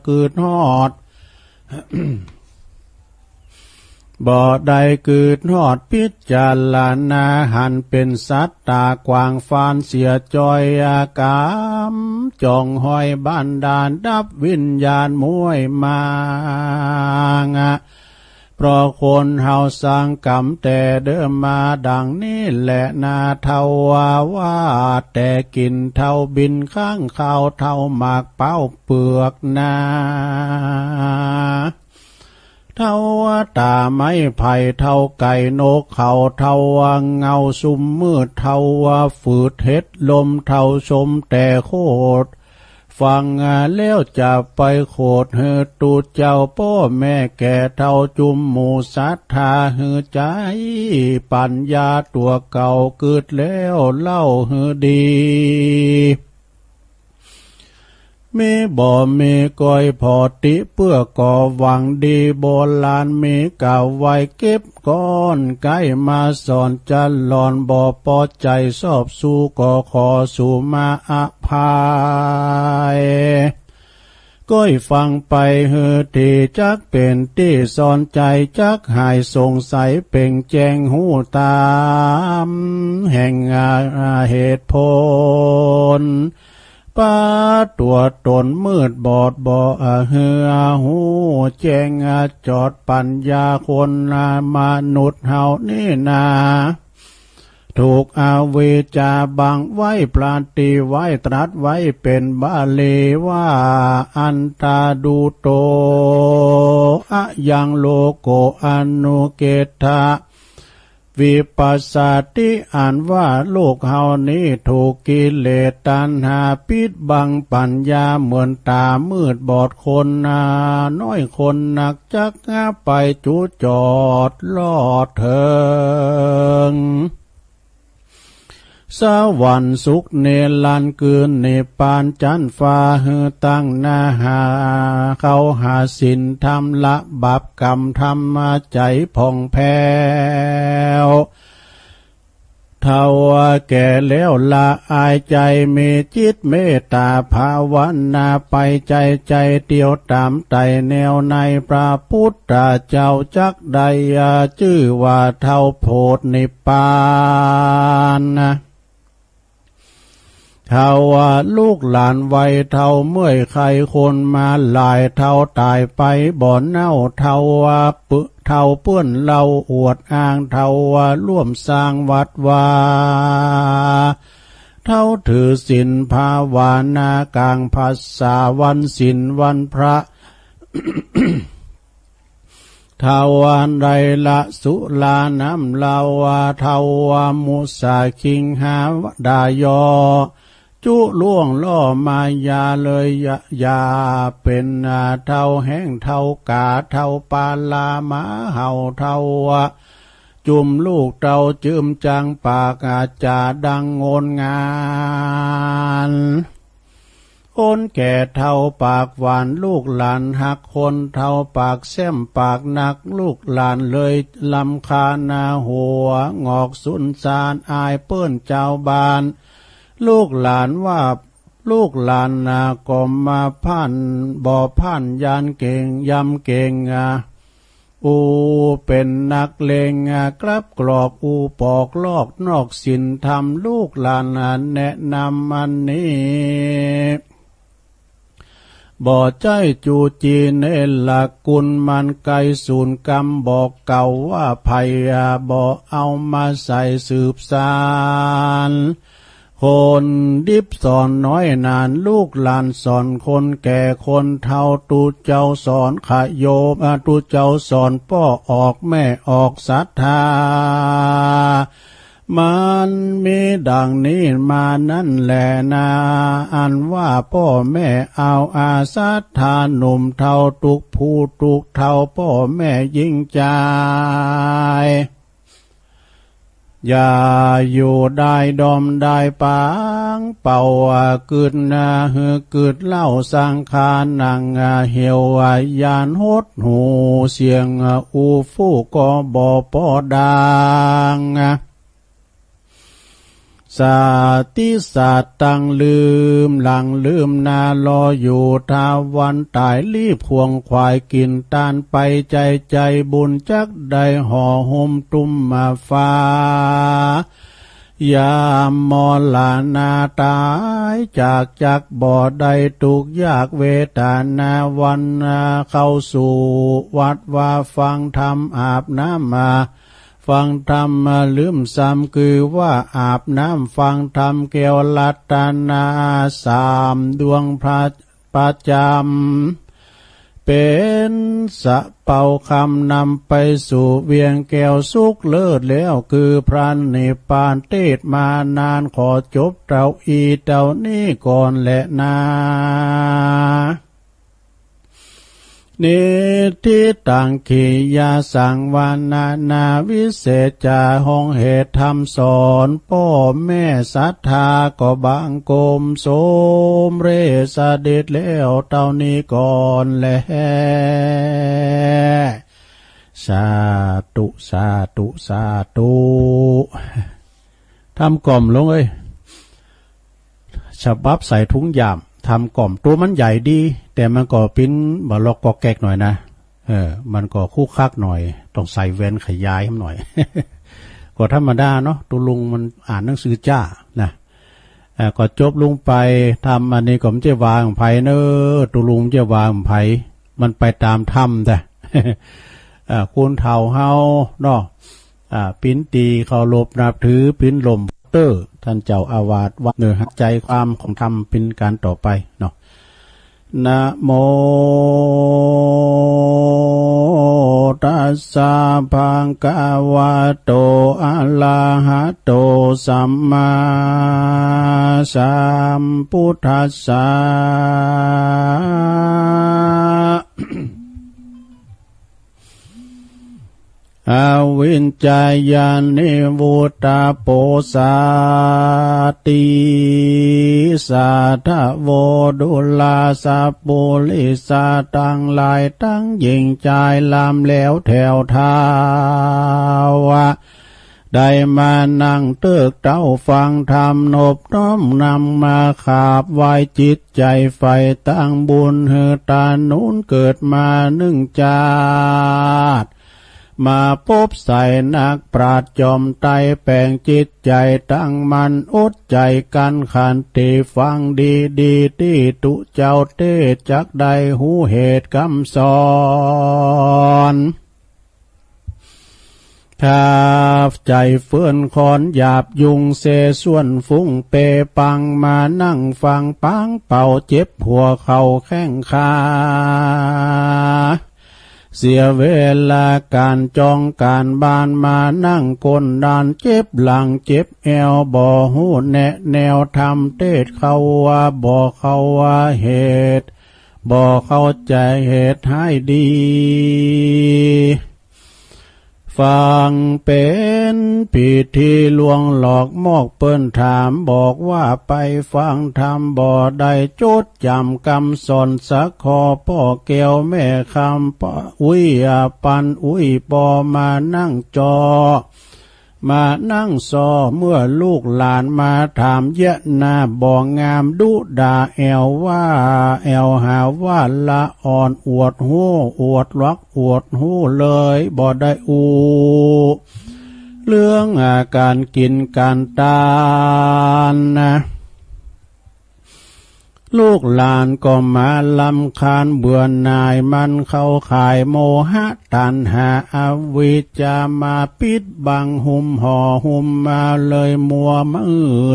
กืดฮอด บ่อใดเกิดหอดพิจารณาหันเป็นสัตตากวางฟานเสียจอยอากามจองหอยบ้านดานดับวิญญาณมวยมางะเพราะคนเฮาสร้างกรรมแต่เดิมมาดังนี้แหละนาเทาวาว่าแต่กินเท่าบินข้างข้าวเท่าหมากเป้าเปลือกนา เท่าตาไม้ไผ่เท่าไก่นกเขาเท่าเงาซุมมืดเท่าฝืดเฮ็ดลมเท่าชมแต่โคตรฟังแล้วจะไปโคดเฮตูเจ้าพ่อแม่แก่เท่าจุมหมูสัทธาเฮใจ ปัญญาตัวเก่าเกิดแล้วเล่าเฮดี มีบ่ มีก้อยพอติเพื่อก่อหวังดีโบราณมีเก่าไว้เก็บก้อนใกล้มาสอนจะหลอนบ่พอใจสอบสู้ก็ขอสู่มาอภัยก้อยฟังไปเฮอที่จักเป็นที่สอนใจจักหายสงสัยเป่งแจงหูตาม แห่งเหตุผล ป้าตัวตนมืดบอดบ่เหือหูแจงจอดปัญญาคนมนุษย์เฮานี่นาถูกอาเวจาบังไว้ปรานตีไว้ตรัสไว้เป็นบาลีว่าอันตาดูโตอะยังโลโกอนุเกตา วิปัสสติอ่านว่าโลกเฮานี้ถูกกิเลสตัณหาปิดบังปัญญาเหมือนตามืดบอดคนนาน้อยคนหนักจักงาไปจูจอดลอดเถิง สวรรค์สุขเนลันเกืนเนปานจันฟ้าเฮือตั้งนาหา เขาหาสินทำละบาปกรรมทำมาใจผ่องแผ้วเทว่าแก่แล้วละอายใจมีจิตเมตตาภาวนาไปใจใจเดียวตามไตแนวในพระพุทธเจ้าจักใดชื่อว่าเท่าโพธนิปานนะ เท่าวาลูกหลานวัยเท่าเมื่อยใครคนมาหลายเท่าตายไปบ่อนเน่าเท่าวาปึเท่าเปื้อนเราอวดอ้างเท่าวาร่วมสร้างวัดวาเท่าถือศีลภาวนากลางภาษาวันศีลวันพระทาวานไรละสุลาน้ำลาวาทาวามุสาคิงหาดายอ จุล่วงล่อมายาเลยยะยาเป็นเท่าแห้งเท่ากาเท่าปาลามาเห่าเท่าจุ่มลูกเต่าจืมจังปากอาจาดังงนงานคนแก่เท่าปากหวานลูกหลานหักคนเท่าปากแซมปากหนักลูกหลานเลยลำคานาหัว งอกสุนสารอายเปิ้นเจ้าบาน ลูกหลานว่าลูกหลานนาก็มาพันบ่อพันยานเก่งยำเก่งอะอูเป็นนักเลงอะกลับกรอกอูปอกลอกนอกสินทำลูกหลานอะแนะนำมันนี้บ่อใจจูจีเนละกุลมันไกสูนกรรมบอกเก่าว่าภัยอะบ่เอามาใส่สืบสาร คนดิบสอนน้อยนานลูกหลานสอนคนแก่คนเท่าตูเจ้าสอนขยโยมอาตูเจ้าสอนพ่อออกแม่ออกศรัทธา มันมีดังนี้มานั่นแหละนา อันว่าพ่อแม่เอาอาสัทธาหนุ่มเท่าตุกผู้ตุกเท่าพ่อแม่ยิ่งใจ อย่าอยู่ได้ดอมได้ปาง เป่ากึดนาหือกึดเล่าสังคารนังเหี่ยวยานหดหูเสียงอูฟูก็บ่ปอดัง สาติสัตตังลืม หลังลืมนาลออยู่ทาวันตายรีบควงควายกินตานไปใจใจบุญจักได้ห่อห่มตุ้มมาฟ้ายามมอลานาตายจากจากบ่อใดตุกยากเวทานาวันเข้าสู่ วัดว่าฟังธรรมอาบน้ำมา ฟังธรรมลืมซ้ำคือว่าอาบน้ำฟังธรรมเกวลัตนาสามดวงพระประจำเป็นสะเป่าคำนำไปสู่เวียงแก้วสุกเลิศแล้วคือพระนิพพานเทศมานานขอจบเต่าอีเต่านี้ก่อนแหละนา นิทิตังขียาสังวานานาวิเศษจาหองเหตุธรรมสอนพ่อแม่ศรัทธาก็บางกลมโสมเรสเด็จแล้วเท่านี้ก่อนแลสาตุสาตุสาตุทำกล่อมลงเอ้ยฉบับใส่ถุงยาม ทำกล่อมตัวมันใหญ่ดี แต่มันก็ปิ้นบล็อกกอแกกหน่อยนะเออ มันก็คู่คักหน่อย ต้องใส่แว่นขยายให้หน่อย ก็ธรรมดาเนาะตุลุงมันอ่านหนังสือจ้านะก็จบลุงไปทำอันนี้ก็มันจะวางไผ่เนอตุลุงจะวางไผ่มันไปตามธรรมแต่คุณเท่าเฮาเนาะปิ้นตีเขาลบนับถือปิ้นลม เตอร์ ท่านเจ้าอาวาสวัดเนื้อใจความของธรรมเป็นการต่อไปเนาะนะโมตัสสะภะคะวะโตอะระหะโตสัมมาสัมพุทธัสสะ อวินจายานิวุตาโปสาติสาทโวดุลาสาปุลิสาตังลายตั้งยิงใจลามแล้วแถวทาวะได้มานั่งเติกเต้าฟังธรรมนบน้อมนำมาขาบไว้จิตใจไฟตั้งบุญเฮตานุนเกิดมาหนึ่งจาด มาพบใส่นักปราดจอมไตแปลงจิตใจตั้งมันอุดใจกันขันติฟังดีดีที่ตุเจ้าเตจักใดหูเหตุคำสอนถ้าใจเฟื่อนคอนหยาบยุงเสส่วนฟุ้งเปปังมานั่งฟังปังเป่าเจ็บหัวเข่าแข้งขา เสียเวลาการจองการบานมานั่งกนดานเจ็บหลังเจ็บแอวบ่หูแนะแนวทำเทศเขาว่าบ่เขาว่าเหตุบ่เข้าใจเหตุให้ดี ฟังเป็นผิดที่ลวงหลอกมอกเปิ้นถามบอกว่าไปฟังธรรมบ่อได้จดจำกำสอนสักคอพ่อเกวแม่คำปะอุ้ยปันอุ้ยปอมานั่งจอ มานั่งซอเมื่อลูกหลานมาถามเยอะนาบ่องงามดุดาแอวว่า แอวหาว่าละอ่อนอวดหูอวดลักอวดหูเลยบ่ได้อูเรื่องอาการกินการตาน ลูกหลานก็มาลำคาญเบื่อนายมันเข้าขายโมหะตันหาอวิจามาปิดบังหุมห่อหุมมาเลยมัวมื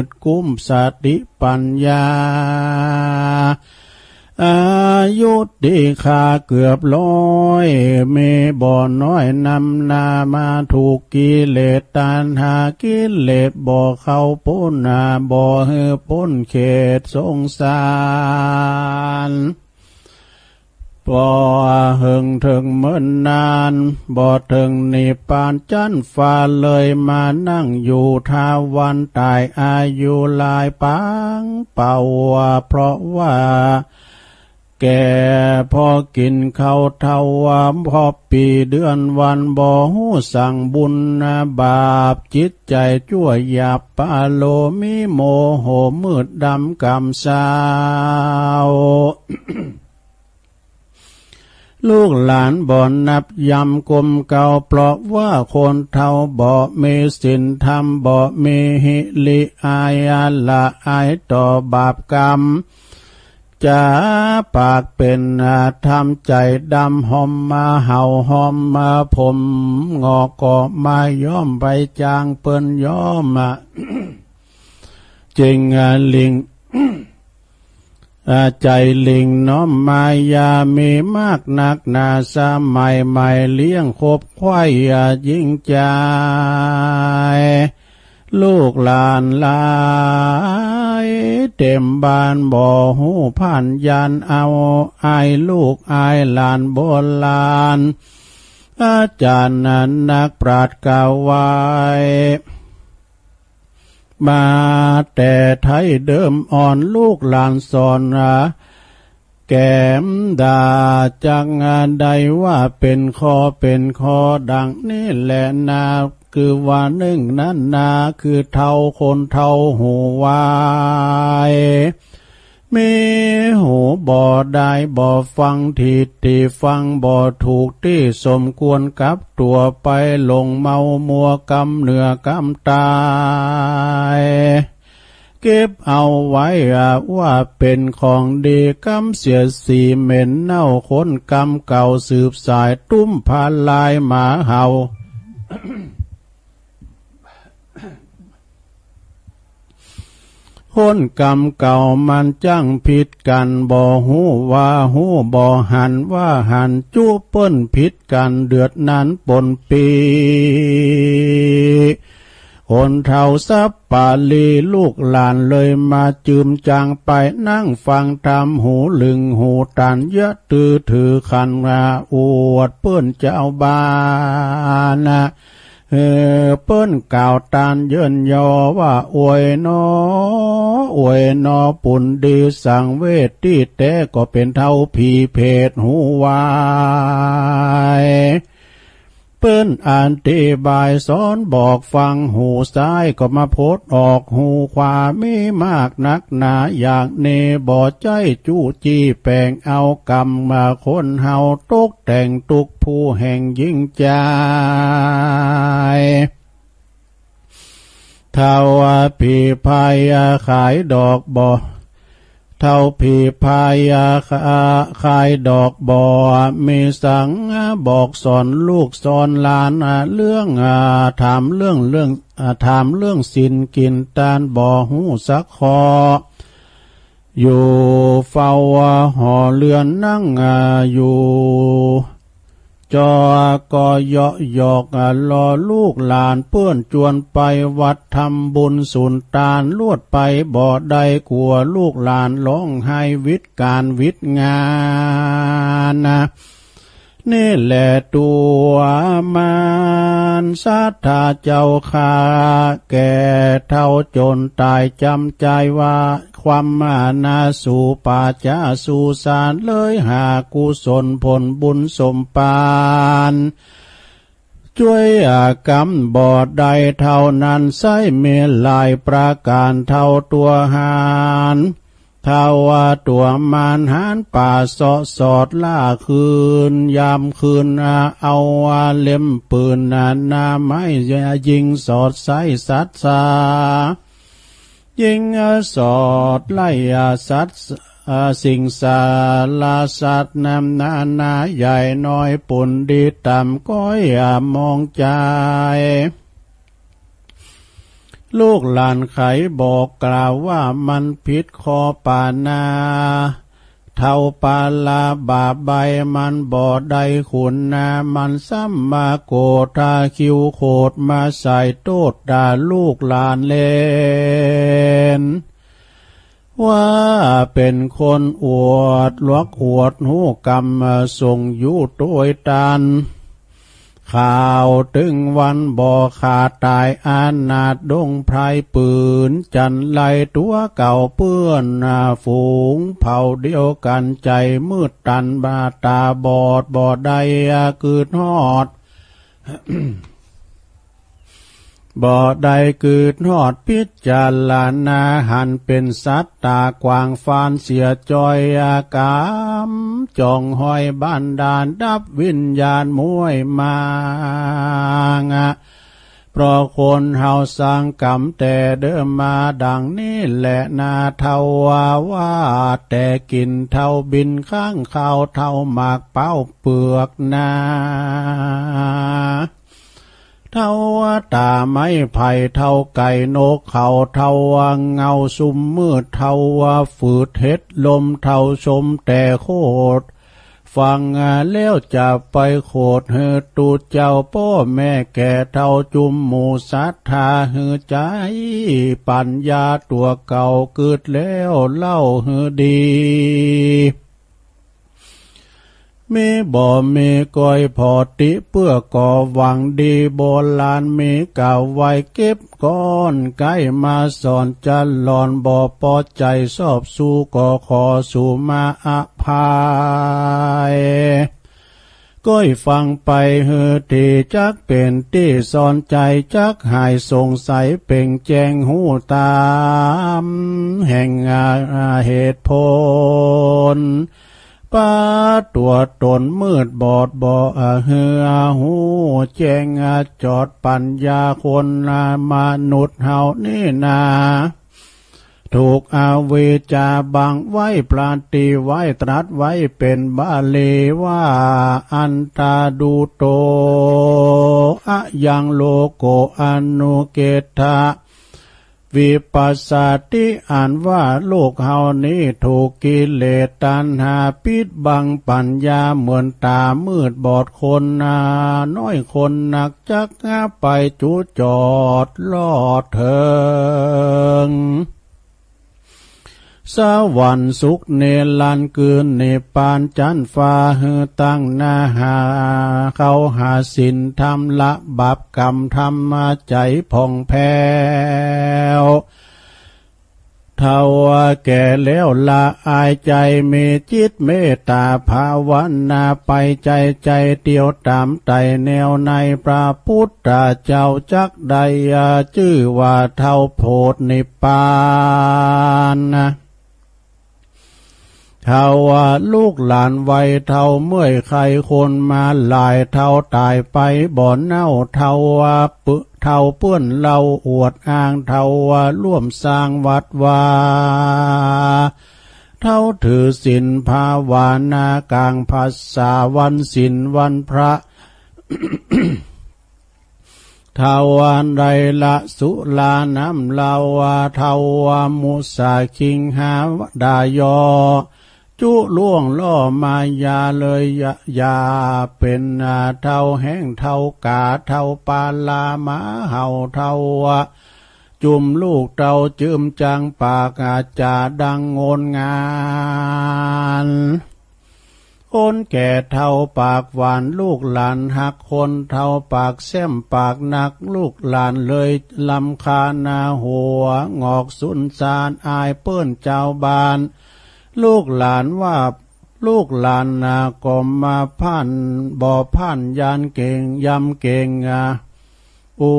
ดกุ้มสติปัญญา อายุดีคาเกือบร้อยเมบ่อน้อยนำนามาถูกกิเลสตันหากิเลสบ่อเข้าพ้นนาบ่อเฮพ้นเขตสงสารพอหึงถึงเมื่อนนานบ่ถึงนิปานจันฟ้าเลยมานั่งอยู่ทาวันตายอายุลายปังเป่าเพราะว่า แก่พอกินข้าวเทาวามพอปีเดือนวันบ่หูสั่งบุญนะบาปจิตใจชั่วหยาบปาโลมิโมโหมืดดำกำสาวลูกหลานบ่อนนับยำกลมเก่าเพราะว่าคนเท่าบ่มีสินธรรมบ่มีหิลิอายาละอายต่อบาปกรรม จะปากเป็นทำใจดำหอมมาเห่าหอมมาผม งอกก็มาย้อมไปจางเปิ้นย้อมมาจริงลิงใจลิงน้อมมายามีมากนักนาสมัยใหม่เลี้ยงคบควายอย่ายิ่งใจ ลูกหลานลายเต็มบ้านบ่อหูผ่านยานเอาอายลูกอายหลานโบราณอาจารย์นั้นนักปราดกาวไวมาแต่ไทยเดิมอ่อนลูกหลานสอนนะ แก้มดาจังงานใดว่าเป็นคอเป็นคอดังนี่แหละนาคือว่าหนึ่งนั้นนาคือเท่าคนเท่าหูวายมีหูบ่ได้บ่ฟังทีที่ฟังบ่ถูกที่สมควรกับตัวไปลงเมามัวกำเหนือกำตาย เก็บเอาไว้อะว่าเป็นของดีกำเสียสีเหม็นเน่าคนกำเก่าสืบสายตุ้มพาลายหมาเห่าคนกรรมเก่ามันจังผิดกันบ่หูว่าหูบ่หันว่าหันจู้เปิ้นผิดกันเดือดนั้นปนปี คนเท่าซับปาลีลูกหลานเลยมาจืมจางไปนั่งฟังทำหูลึงหูตันยะตือถือคันมาอวดเปิ้นเจ้าบ้านนะเออเปิ้นกล่าวตานเยินยอว่าอวยนออวยนอปุ่นดีสังเวทที่แต่ก็เป็นเท่าผีเพศหูวาย ปิ้นอ่านติบายสอนบอกฟังหูซ้ายก็มาโพดออกหูขวาไม่มากนักหนาอย่างเนบ่ใจจู้จี้แปลงเอากรรมมาคนเฮาตกแต่งตุกผู้แห่งยิ่งใจเท่าผีพายาขายดอกบ่ เท่าผีพายาคายดอกบ่มีสังบอกสอนลูกสอนหลานเรื่องถามเรื่องเรื่องถามเรื่องสินกินตานบ่หูสักคออยู่เฝ้าหอเรือนนั่งอยู่ จอกอยอหยอกรอลูกหลานเพื่อนจวนไปวัดทำบุญสุนตานลวดไปบ่อใดกลัวลูกหลานร้องไห้วิตการวิตงานนะ นี่แหละตัวมันสัทธาเจ้าขาแก่เท่าจนตายจำใจว่า ความมานาสู่ป่าจาสู่สารเลยหากุศลผลบุญสมปานช่วยอากรรมบอดใดเท่านั้นใส่เมลายประการเท่าตัวหาน ทาวาตัวมารหานป่าสอสอดล่าคืน ยามคืนเอาวาเล่มปืนนานาไม่ยิงสอดใส่สัตสายิงสอดไล่สัตสิ่งสาลาสัตนำนานาใหญ่น้อยปุ่นดีต่ำก้อยมองใจ ลูกหลานไขบอกกล่าวว่ามันผิดคอปานา เท่าปาลาบาใบมันบ่อใดขุนนา มันซ้ำมาโกธาคิวโคดมาใส่โตดด่าลูกหลานเลนว่าเป็นคนอวดลวกอวดหูกรรมส่งอยู่ตัวตัน ข่าวถึงวันบ่อขาดตายอานาดดงไพรปืน จันไลตัวเก่าเปื้อนฝูง เผาเดียวกันใจมืดตันบาตาบอดบอดใดกืดฮอด บ่อใดเกิดหอดพิจารณาหันเป็นสัตตากวางฟานเสียจอยอากามจองหอยบ้านดานดับวิญญาณมวยมางะเพราะคนเฮาสร้างกรรมแต่เดิมมาดังนี้แหละนาเทาวาว่าแต่กินเท่าบินข้างข้าวเท่าหมากเป้าเปลือกนา เท่าตาไม้ไผ่เท่าไก่นกเขาเท่าเงาซุมมืดเท่าฝืดเฮ็ดลมเท่าชมแต่โคตรฟังแล้วจะไปโคดเฮตูเจ้าพ่อแม่แก่เท่าจุมหมูสัทธาเฮใจ ปัญญาตัวเก่าเกิดแล้วเล่าเฮดี มีบ่มีก้อยพอติเพื่อก่อหวังดีโบราณมีเก่าไว้เก็บก้อนใกล้มาสอนจะหลอนบ่พอใจสอบสู้ก็ขอสู่มาอภัยก้อยฟังไปเฮอทีจักเป็นที่สอนใจจักหายสงสัยเป่งแจงหูตาม แห่งเหตุผล ป้าตัวตนมืดบอดบ่เหือหูแจ้งจอดปัญญาคนมนุษย์เฮานี่นาถูกอาเวจาบังไว้ปราตีไว้ตรัสไว้เป็นบาลีว่าอันตาดูโตอะยังโลโกอนุเกตะ วิปัสสติอ่านว่าโลกเฮานี้ถูกกิเลสตัณหาปิดบังปัญญาเหมือนตามืดบอดคนนาน้อยคนหนักจักงาไปจูจอดลอดเถิง สวรรค์สุขเนลันเกืนเนปานจันฟ้าเฮือตั้งนาหา เขาหาสินทำละบาปกรรมทำมาใจผ่องแผ้วเทว่าแก่แล้วละอายใจมีจิตเมตตาภาวนาไปใจใจเดียวตามไตแนวในพระพุทธเจ้าจักใดชื่อว่าเท่าโพธนิปานนะ เท่าว่าลูกหลานวัยเท่าเมื่อยใครคนมาหลายเท่าตายไปบ่อนเน่าเท่าว่าปึเท่าเปื้อนเราอวดอ้างเท่าว่าร่วมสร้างวัดวาเท่าถือศีลภาวนากลางภาษาวันศีลวันพระทาวานไรละสุลาน้ำลาวาทาวามุสาคิงหาดายอ จุล่วงล่อมายาเลยยายาเป็นเท่าแห้งเท่ากาเท่าปาลามาเห่าเท่าจุ่มลูกเต่าจืมจังปากอาจาดังงนงานคนแก่เท่าปากหวานลูกหลานหักคนเท่าปากแซมปากหนักลูกหลานเลยลำคานาหัว งอกสุนสารอายเปิ้นเจ้าบาน ลูกหลานว่าลูกหลานนาก็มาพันบ่อพันยานเก่งยำเก่งอะอู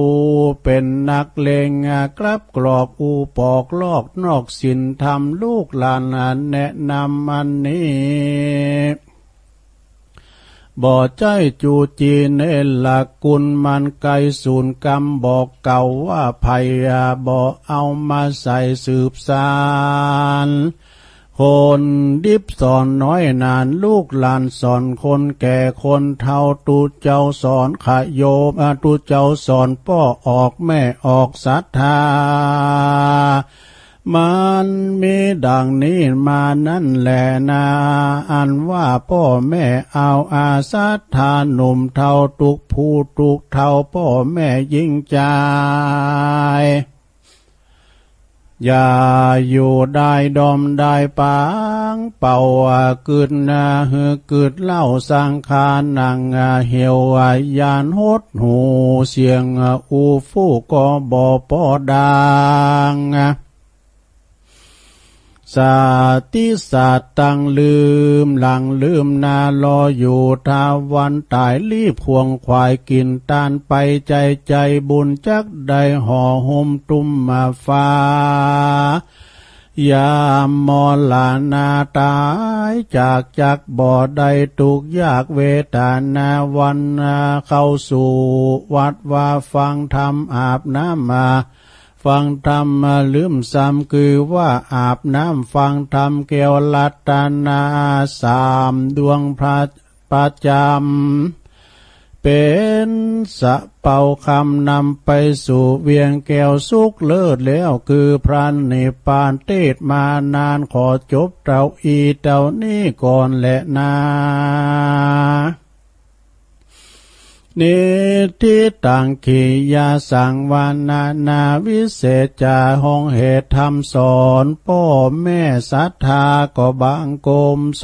เป็นนักเลงกลับกรอกอูปอกลอกนอกสินทำลูกหลานแนะนำมันนี้บ่อใจจูจีเนลกุลมันไกสูนกรรมบอกเก่าว่าภัยบ่อเอามาใส่สืบสาร คนดิบสอนน้อยนานลูกหลานสอนคนแก่คนเท่าตูเจ้าสอนขยโยมตูเจ้าสอนพ่อออกแม่ออกศรัทธา มันมีดังนี้มานั่นแหละนา อันว่าพ่อแม่เอาอาสัทธาหนุ่มเท่าตุกผู้ตุกเท่าพ่อแม่ยิ่งใจ อย่าอยู่ได้ดอมได้ปาง เป่ากึดนาฮือกึดเล่าสังคานังเหี่ยวยานหดหูเสียงอูฟูก็บ่ปอดัง สาติสัตตังลืม หลังลืมนาลออยู่ทาวันตายรีบควงควายกินตานไปใจใจบุญจักได้ห่อห่มตุ้มมาฟ้ายามมอลานาตายจากจากบ่อใดตุกยากเวทานาวันเข้าสู่ วัดว่าฟังธรรมอาบน้ำมา ฟังธรรมมาลืมซ้ำคือว่าอาบน้ำฟังธรรมเกวลัตนาสามดวงพระประจำเป็นสะเป่าคำนำไปสู่เวียงแก้วสุกเลิศแล้วคือพระนิพพานเทศมานานขอจบเต่าอีเต่านี้ก่อนแหละนา นิทิตังขียาสังวานานาวิเศษจาหองเหตุธรรมสอนพ่อแม่ศรัทธาก็บางกลมโส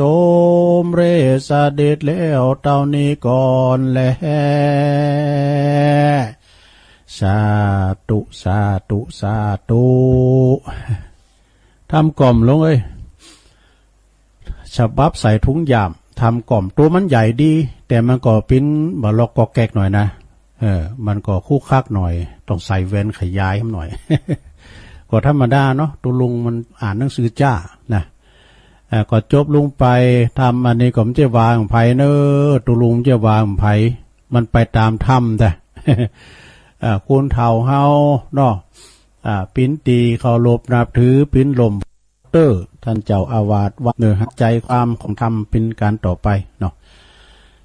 มเรสเด็ดแล้วเท่านี้ก่อนแลสาตุสาตุสาตุทำกล่อมลงเอ้ยฉบับใส่ทุงยามทำกล่อมตัวมันใหญ่ดี แต่มันก็ปิ้นบล็อกกอแกกหน่อยนะเออ มันก็คู่คักหน่อย ต้องใส่เวนขยายห้หน่อย ก็ธรรมดาเนาะตุลุงมันอ่านหนังสือจ้านะก็จบลุงไปทำอันนี้ก็มันจะวางไผ่เนอตุลุงจะวางไผ่มันไปตามถ้ำแต่คุณเท่าเฮาเนาะปิ้นตีเขาลบนับถือปิ้นลมเตอร์ท่านเจ้าอาวาสวัดเนื้อใจความของธรรมเป็นการต่อไปเนาะ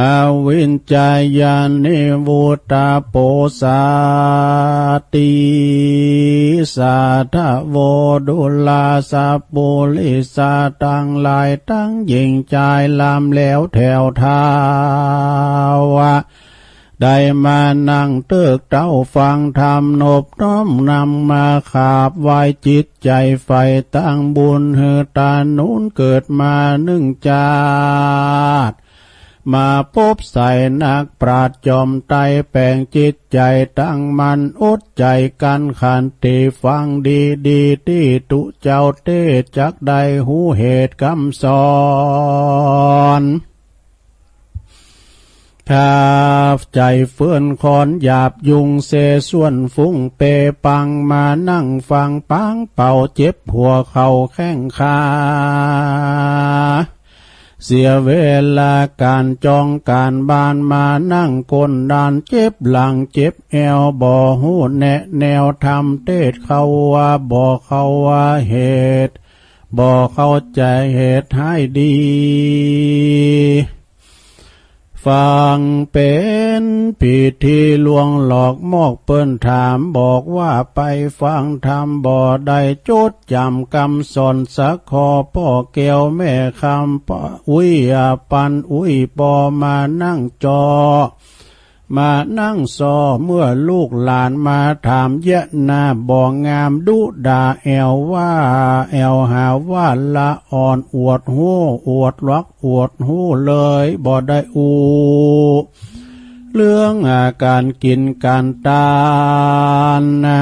อวินจายานิวุตาโปสาติสาทโวดุลาสาปุลิสาตังลายตั้งยิงใจลามแล้วแถวทาวะได้มานั่งเติกเต้าฟังธรรมนบน้อมนำมาขาบไว้จิตใจไฟตั้งบุญเฮตานุนเกิดมาหนึ่งจาด มาพบใส่นักปราดจอมไตแปลงจิตใจตั้งมันอุดใจกันขันติฟังดีดีที่ตุเจ้าเตจักใดหูเหตุคำสอนถ้าใจเฟื่อนคอนหยาบยุงเสส่วนฟุ้งเปปังมานั่งฟังปังเป่าเจ็บหัวเข่าแข้งขา เสียเวลาการจองการบานมานั่งกนดานเจ็บหลังเจ็บแอวบ่หูแนะแนวทำเทศเขาว่าบ่เขาว่าเหตุบ่เข้าใจเหตุให้ดี ฟังเป็นผิดที่ลวงหลอกมอกเปิ้นถามบอกว่าไปฟังธรรมบ่ได้จดจำคำสอนสักคอพ่อเกียวแม่คำปอุ้ยปันอุ้ยปอมานั่งจอ มานั่งซอเมื่อลูกหลานมาถามเยะนาบองงามดุดาแอวว่า แอวหาว่าละอ่อนอวดหูอวดลักอวดหูเลยบ่ได้อูเรื่องอาการกินการตานนะ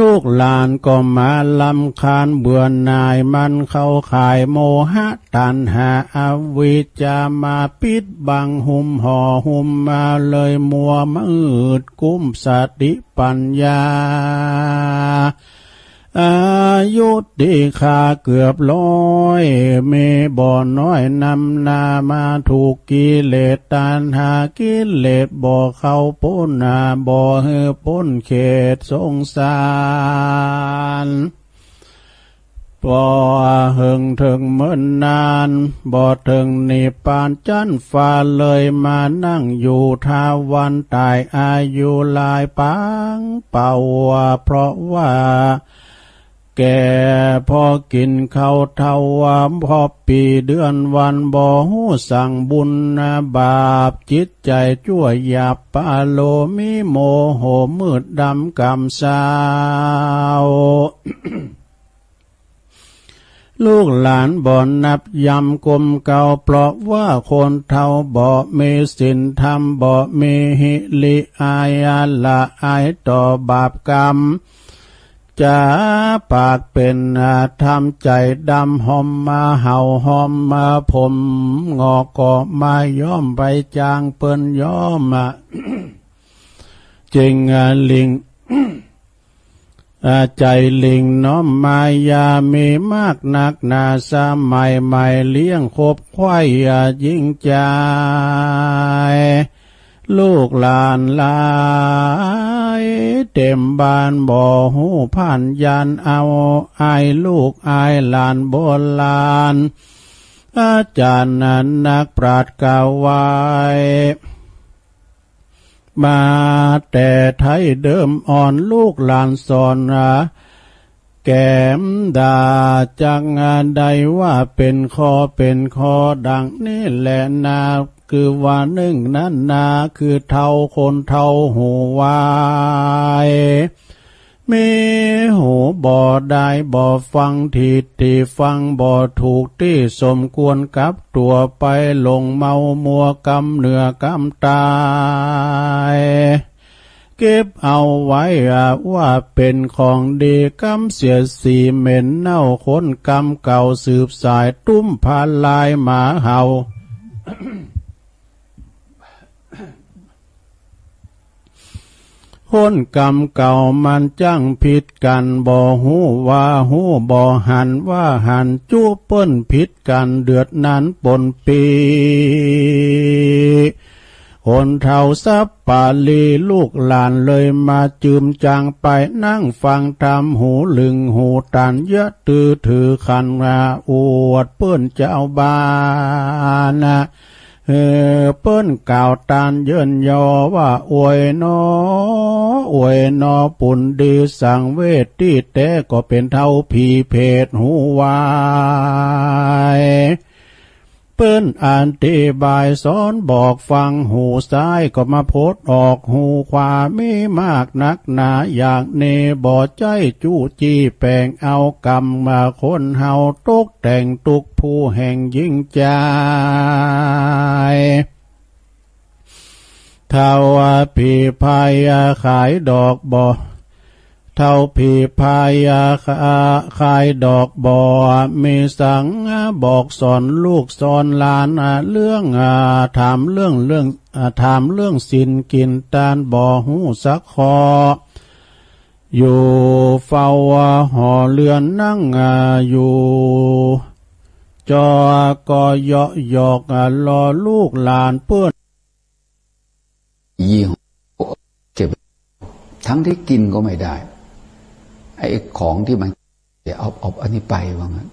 ลูกหลานก็มาลำคาญเบื่อนายมันเข้าขายโมหะตันหาอวิจามาปิดบังหุมห่อหุมมาเลยมัวมืดกุ้มสติปัญญา อายุดีคาเกือบร้อยเมบ่อน้อยนำนามาถูกกิเลสตันหากิเลสบ่อเข้าป้นนาบ่อเฮือป้นเขตสงสารพอหึงถึงเมื่อนนานบ่ถึงนิพพานจันฟ้าเลยมานั่งอยู่ทาวันตายอายุลายปังเป่าเพราะว่า แก่พอกินข้าวเท่าวามพอปีเดือนวันบ่หูสั่งบุญนะบาปจิตใจชั่วหยาบปาโลมิโมโหมืดดำกำสาวลูกหลานบ่อนนับยำกลมเก่าเพราะว่าคนเท่าบ่มีสินธรรมบ่มีหิลิอายาละอายต่อบาปกรรม จะปากเป็นทำใจดำหอมมาเห่าหอมมาผม งอกก็มาย้อมไปจางเปิ้นย้อมอะจริงลิงใจลิงน้อมมายามีมากนักนาสมัยใหม่เลี้ยงคบควายยิ่งใจ ลูกหลานลายเต็มบ้านบ่อหูผ่านยันเอาอายลูกอายหลานโบราณอาจารย์นั้นนักปราดกาวไวมาแต่ไทยเดิมอ่อนลูกหลานสอนนะแก้มดาจังงานใดว่าเป็นคอเป็นคอดังนี่แหละนา คือว่าหนึ่งนั้นนาคือเท่าคนเท่าหูวายมีหูบ่ได้บ่ฟังทีที่ฟังบ่ถูกที่สมควรกับตัวไปลงเมามัวกำเหนือกำตายเก็บเอาไว้ว่าเป็นของดีกำเสียสีเหม็นเน่าคนกำเก่าสืบสายตุ้มพานลายหมาเห่า คนกรรมเก่ามันจังผิดกันบ่หูว่าหูบ่หันว่าหันจู้เปิ้นผิดกันเดือดนั้นปนปีคนเท่าซับปาลีลูกหลานเลยมาจืมจางไปนั่งฟังธรรมหูลึงหูตันยะตือถือคันราอวดเปิ้นเจ้าบ้านนะ เออเปิ้นกล่าวตานเยินยอว่าอวยนออวยนอปุ่นดีสังเวทที่แต่ก็เป็นเท่าผีเพศหูวาย เปิ้นอ่านตีบายสอนบอกฟังหูซ้ายก็มาโพดออกหูขวาไม่มากนักหนาอย่างเนบอดใจจู้จี้แปลงเอากรรมมาคนเฮาตกแต่งตุกผู้แห่งยิ่งใจท่าว่าผีพายาขายดอกบ่ เท่าผีพายาขายดอกบ่อมีสังบอกสอนลูกสอนหลานเรื่องถามเรื่องเรื่องถามเรื่องสินกินตานบ่อหูสักคออยู่เฝ้าห่อเรือนนั่งอยู่จอกอเยาะหยอกรอลูกหลานเปื้อนยี่ห้อเก็บทั้งที่กินก็ไม่ได้ ไอ้ของที่มันเดี๋ยวเอาเอาอันนี้ไปว่างั้น